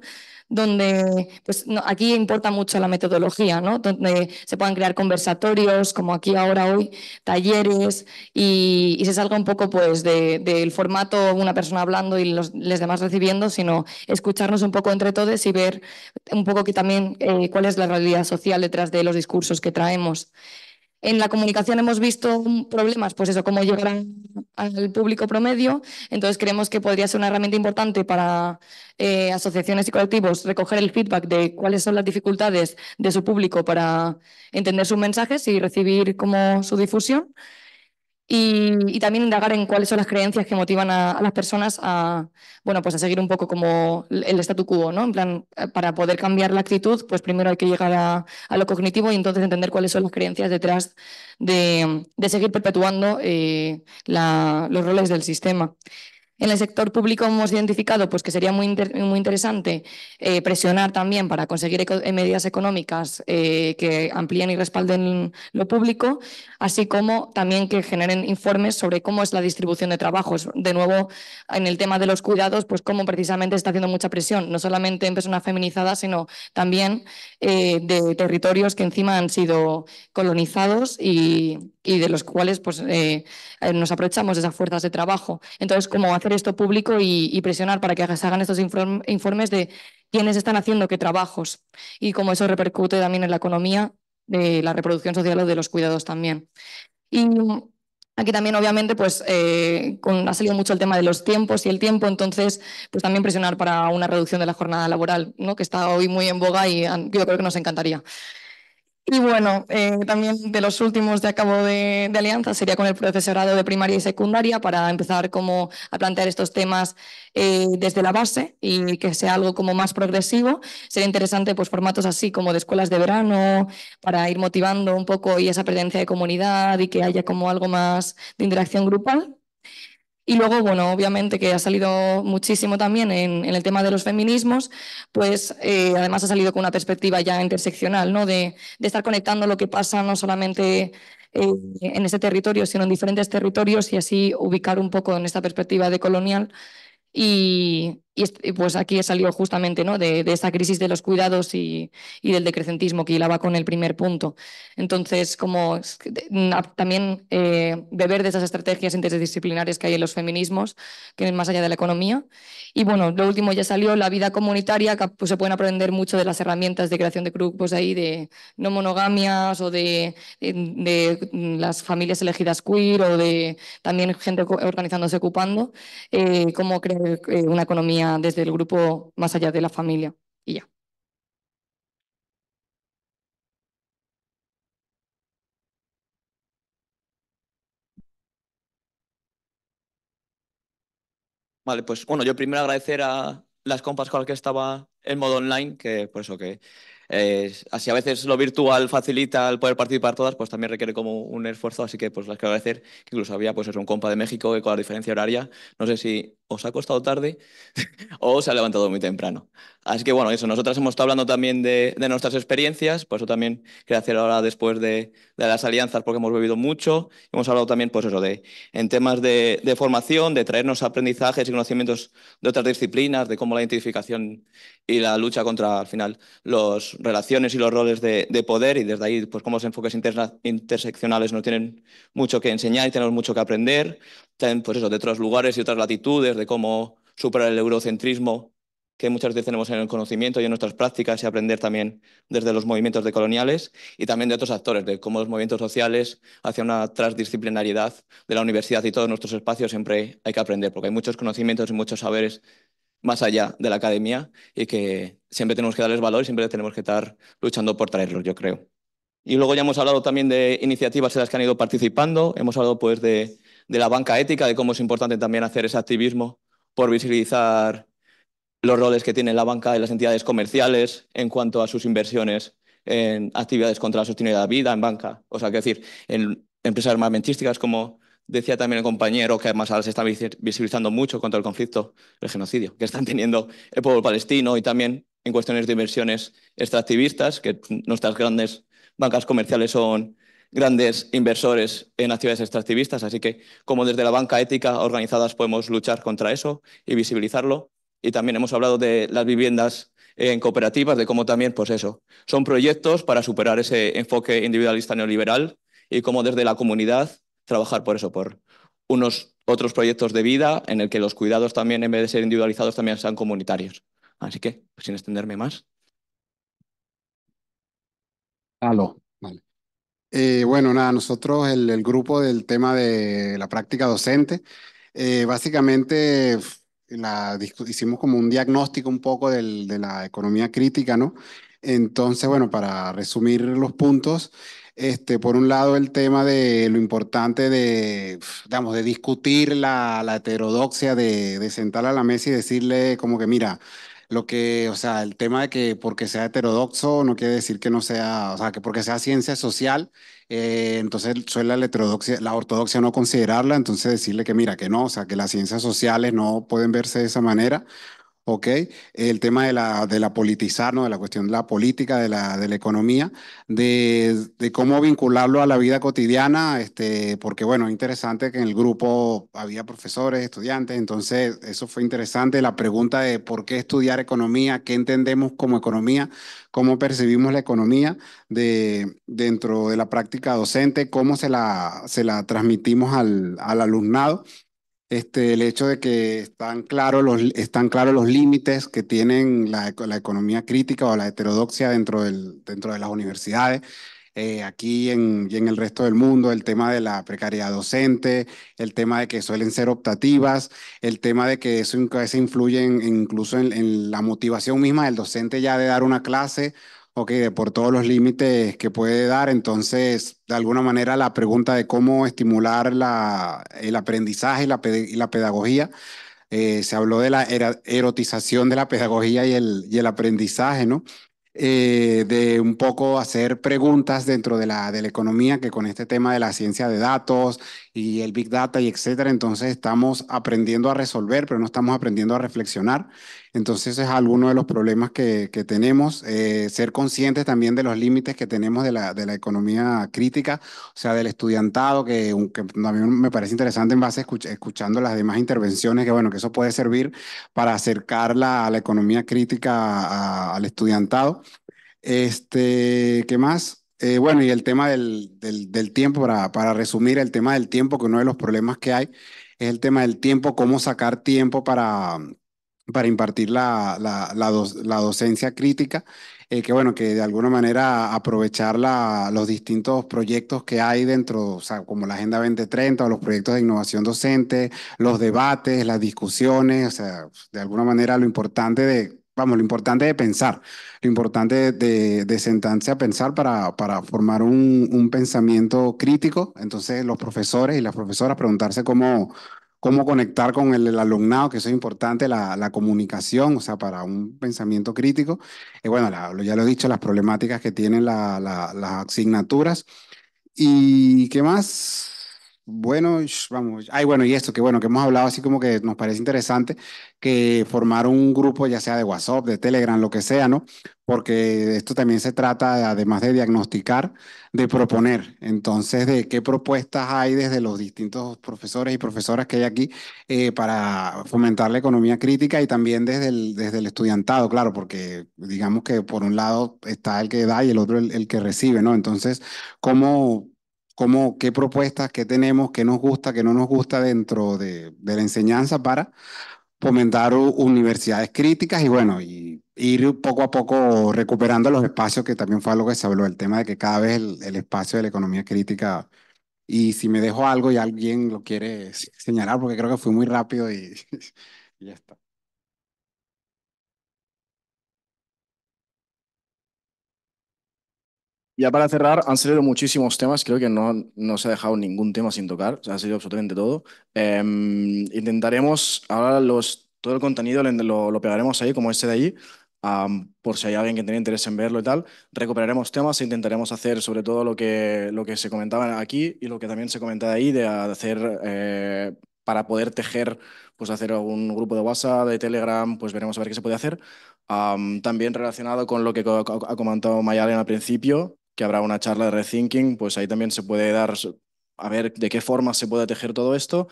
donde pues, aquí importa mucho la metodología, ¿no? donde se puedan crear conversatorios, como aquí ahora hoy, talleres, y, se salga un poco pues, del formato una persona hablando y los, demás recibiendo, sino escucharnos un poco entre todos y ver un poco que también eh, cuál es la realidad social detrás de los discursos que traemos. En la comunicación hemos visto problemas, pues eso, cómo llegar al público promedio. Entonces creemos que podría ser una herramienta importante para eh, asociaciones y colectivos recoger el feedback de cuáles son las dificultades de su público para entender sus mensajes y recibir como su difusión. Y, también indagar en cuáles son las creencias que motivan a, las personas a, bueno, pues a seguir un poco como el statu quo, ¿no? En plan, eh, para poder cambiar la actitud, pues primero hay que llegar a, lo cognitivo y entonces entender cuáles son las creencias detrás de, seguir perpetuando eh, los roles del sistema. En el sector público hemos identificado pues, que sería muy, muy interesante eh, presionar también para conseguir eh, medidas económicas eh, que amplíen y respalden lo público, así como también que generen informes sobre cómo es la distribución de trabajos. De nuevo, en el tema de los cuidados, pues cómo precisamente está haciendo mucha presión, no solamente en personas feminizadas, sino también de territorios que encima han sido colonizados y, y de los cuales pues, eh, eh, nos aprovechamos de esas fuerzas de trabajo. Entonces, cómo hacer esto público y, presionar para que se hagan estos informes de quiénes están haciendo qué trabajos y cómo eso repercute también en la economía de la reproducción social o de los cuidados también. Aquí también, obviamente, pues eh, ha salido mucho el tema de los tiempos y el tiempo, entonces, pues también presionar para una reducción de la jornada laboral, ¿no? que está hoy muy en boga y yo creo que nos encantaría. Y bueno, eh, también de los últimos de acabo de, alianza sería con el profesorado de primaria y secundaria para empezar como a plantear estos temas eh, desde la base y que sea algo como más progresivo. Sería interesante pues formatos así como de escuelas de verano para ir motivando un poco y esa presencia de comunidad y que haya como algo más de interacción grupal. Y luego, bueno, obviamente que ha salido muchísimo también en, el tema de los feminismos, pues eh, además ha salido con una perspectiva ya interseccional, ¿no? De, estar conectando lo que pasa no solamente eh, en este territorio, sino en diferentes territorios y así ubicar un poco en esta perspectiva de colonial y, y pues aquí he salido justamente ¿no? de, de esta crisis de los cuidados y, del decrecentismo que hilaba con el primer punto. Entonces, como también eh, beber de esas estrategias interdisciplinares que hay en los feminismos, que es más allá de la economía. Y bueno, lo último ya salió, la vida comunitaria, que pues, se pueden aprender mucho de las herramientas de creación de grupos ahí, de no monogamias o de, de, de las familias elegidas queer o de también gente organizándose ocupando, eh, cómo crear eh, una economía desde el grupo más allá de la familia y ya. Vale, pues bueno, yo primero agradecer a las compas con las que estaba en modo online, que por eso que así a veces lo virtual facilita el poder participar todas, pues también requiere como un esfuerzo, así que pues las quiero agradecer, que incluso había pues es un compa de México que con la diferencia horaria, no sé si os ha costado tarde [LAUGHS] o se ha levantado muy temprano. Así que bueno, eso, nosotras hemos estado hablando también de, nuestras experiencias, por eso también quería hacer ahora después de, de, las alianzas, porque hemos bebido mucho, hemos hablado también pues eso, de, en temas de, formación, de traernos aprendizajes y conocimientos de otras disciplinas, de cómo la identificación y la lucha contra, al final, las relaciones y los roles de, de, poder y desde ahí, pues cómo los enfoques interseccionales nos tienen mucho que enseñar y tenemos mucho que aprender pues eso, de otros lugares y otras latitudes, de cómo superar el eurocentrismo que muchas veces tenemos en el conocimiento y en nuestras prácticas y aprender también desde los movimientos decoloniales y también de otros actores, de cómo los movimientos sociales hacia una transdisciplinariedad de la universidad y todos nuestros espacios siempre hay que aprender, porque hay muchos conocimientos y muchos saberes más allá de la academia y que siempre tenemos que darles valor y siempre tenemos que estar luchando por traerlos, yo creo. Y luego ya hemos hablado también de iniciativas en las que han ido participando, hemos hablado pues de de la banca ética, de cómo es importante también hacer ese activismo por visibilizar los roles que tiene la banca y las entidades comerciales en cuanto a sus inversiones en actividades contra la sostenibilidad de la vida en banca. O sea, que decir, en empresas armamentísticas, como decía también el compañero, que además ahora se está visibilizando mucho contra el conflicto, el genocidio, que están [LAUGHS] teniendo el pueblo palestino y también en cuestiones de inversiones extractivistas, que nuestras grandes bancas comerciales son grandes inversores en actividades extractivistas, así que como desde la banca ética organizadas podemos luchar contra eso y visibilizarlo. Y también hemos hablado de las viviendas en cooperativas, de cómo también, pues eso, son proyectos para superar ese enfoque individualista neoliberal y cómo desde la comunidad trabajar por eso, por unos otros proyectos de vida en el que los cuidados también, en vez de ser individualizados, también sean comunitarios. Así que, sin extenderme más. Aló. Eh, bueno, nada, nosotros el, el, grupo del tema de la práctica docente, eh, básicamente la, hicimos como un diagnóstico un poco del, de la economía crítica, ¿no? Entonces, bueno, para resumir los puntos, este, por un lado el tema de lo importante de, digamos, de discutir la, la heterodoxia, de, de sentar a la mesa y decirle como que, mira, lo que, o sea, el tema de que porque sea heterodoxo no quiere decir que no sea, o sea, que porque sea ciencia social, eh, entonces suele la heterodoxia, la ortodoxia no considerarla, entonces decirle que mira, que no, o sea, que las ciencias sociales no pueden verse de esa manera, ¿ok? El tema de la, de la politizar, ¿no? De la cuestión de la política, de la, de la economía, de, de cómo vincularlo a la vida cotidiana, este, porque bueno, interesante que en el grupo había profesores, estudiantes, entonces eso fue interesante, la pregunta de por qué estudiar economía, qué entendemos como economía, cómo percibimos la economía de, dentro de la práctica docente, cómo se la, se la transmitimos al, al alumnado este, el hecho de que están claros los, están claros los límites que tienen la, la, economía crítica o la heterodoxia dentro, del, dentro de las universidades. Eh, aquí en, y en el resto del mundo, el tema de la precariedad docente, el tema de que suelen ser optativas, el tema de que eso influye incluso en la motivación misma del docente ya de dar una clase Ok, por todos los límites que puede dar, entonces, de alguna manera, la pregunta de cómo estimular la, el aprendizaje y la, y la pedagogía, eh, se habló de la erotización de la pedagogía y el, y el aprendizaje, ¿no? Eh, de un poco hacer preguntas dentro de la, de la economía, que con este tema de la ciencia de datos y el Big Data y etcétera. Entonces estamos aprendiendo a resolver, pero no estamos aprendiendo a reflexionar. Entonces es alguno de los problemas que, que tenemos, eh, ser conscientes también de los límites que tenemos de la, de la economía crítica, o sea, del estudiantado, que, que a mí me parece interesante en base a escuchando las demás intervenciones, que bueno, que eso puede servir para acercar la, a la economía crítica al estudiantado. Este, ¿qué más? Eh, bueno, y el tema del, del, tiempo, para, para, resumir, el tema del tiempo, que uno de los problemas que hay es el tema del tiempo, cómo sacar tiempo para, para impartir la, la, la, la docencia crítica, eh, que bueno, que de alguna manera aprovechar los distintos proyectos que hay dentro, o sea, como la Agenda 2030 o los proyectos de innovación docente, los debates, las discusiones, o sea, de alguna manera lo importante de vamos, lo importante de pensar, lo importante de, de sentarse a pensar para, para formar un, un, pensamiento crítico. Entonces, los profesores y las profesoras preguntarse cómo, cómo conectar con el, alumnado, que eso es importante, la, la, comunicación, o sea, para un pensamiento crítico. Y bueno, ya lo he dicho, las problemáticas que tienen la, las asignaturas. ¿Y qué más? Bueno, vamos, ay, bueno, y esto que bueno, que hemos hablado así como que nos parece interesante que formar un grupo, ya sea de WhatsApp, de Telegram, lo que sea, ¿no? Porque esto también se trata, además de diagnosticar, de proponer. Entonces, de qué propuestas hay desde los distintos profesores y profesoras que hay aquí eh, para fomentar la economía crítica y también desde el, desde el estudiantado, claro, porque digamos que por un lado está el que da y el otro el, el que recibe, ¿no? Entonces, ¿cómo cómo, qué propuestas, qué tenemos, qué nos gusta, qué no nos gusta dentro de, de la enseñanza para fomentar universidades críticas y bueno, y ir poco a poco recuperando los espacios, que también fue algo que se habló, el tema de que cada vez el, el espacio de la economía crítica, y si me dejo algo y alguien lo quiere señalar, porque creo que fui muy rápido y, [LAUGHS] y ya está. Ya para cerrar, han salido muchísimos temas, creo que no, no se ha dejado ningún tema sin tocar, o sea, ha salido absolutamente todo. Em, intentaremos, ahora los, todo el contenido lo, lo pegaremos ahí, como este de allí, por si hay alguien que tenga interés en verlo y tal. Recuperaremos temas e intentaremos hacer sobre todo lo que, lo que se comentaba aquí y lo que también se comentaba ahí, de hacer, eh, para poder tejer, pues hacer algún grupo de WhatsApp, de Telegram, pues veremos a ver qué se puede hacer. también relacionado con lo que ha comentado Mayalen al principio, que habrá una charla de rethinking, pues ahí también se puede dar a ver de qué forma se puede tejer todo esto.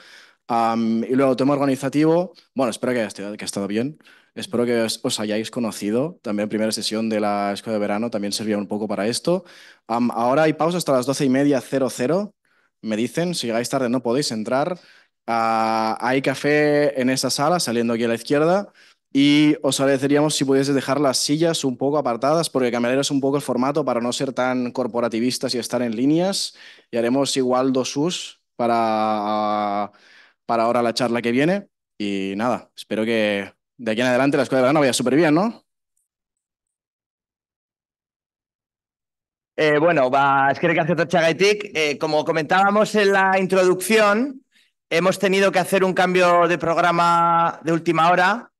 y luego, tema organizativo, bueno, espero que haya, que estado bien. Espero que os, hayáis conocido. También primera sesión de la escuela de verano también servía un poco para esto. ahora hay pausa hasta las doce y media, cero, cero. Me dicen, si llegáis tarde no podéis entrar. Ah, hay café en esa sala, saliendo aquí a la izquierda. Y os agradeceríamos si pudieseis dejar las sillas un poco apartadas, porque cambiaremos un poco el formato para no ser tan corporativistas y estar en líneas. Y haremos igual dos us para, para ahora la charla que viene. Y nada, espero que de aquí en adelante la escuela de verano vaya súper bien, ¿no? Eh, bueno, va, es que eh, como comentábamos en la introducción, hemos tenido que hacer un cambio de programa de última hora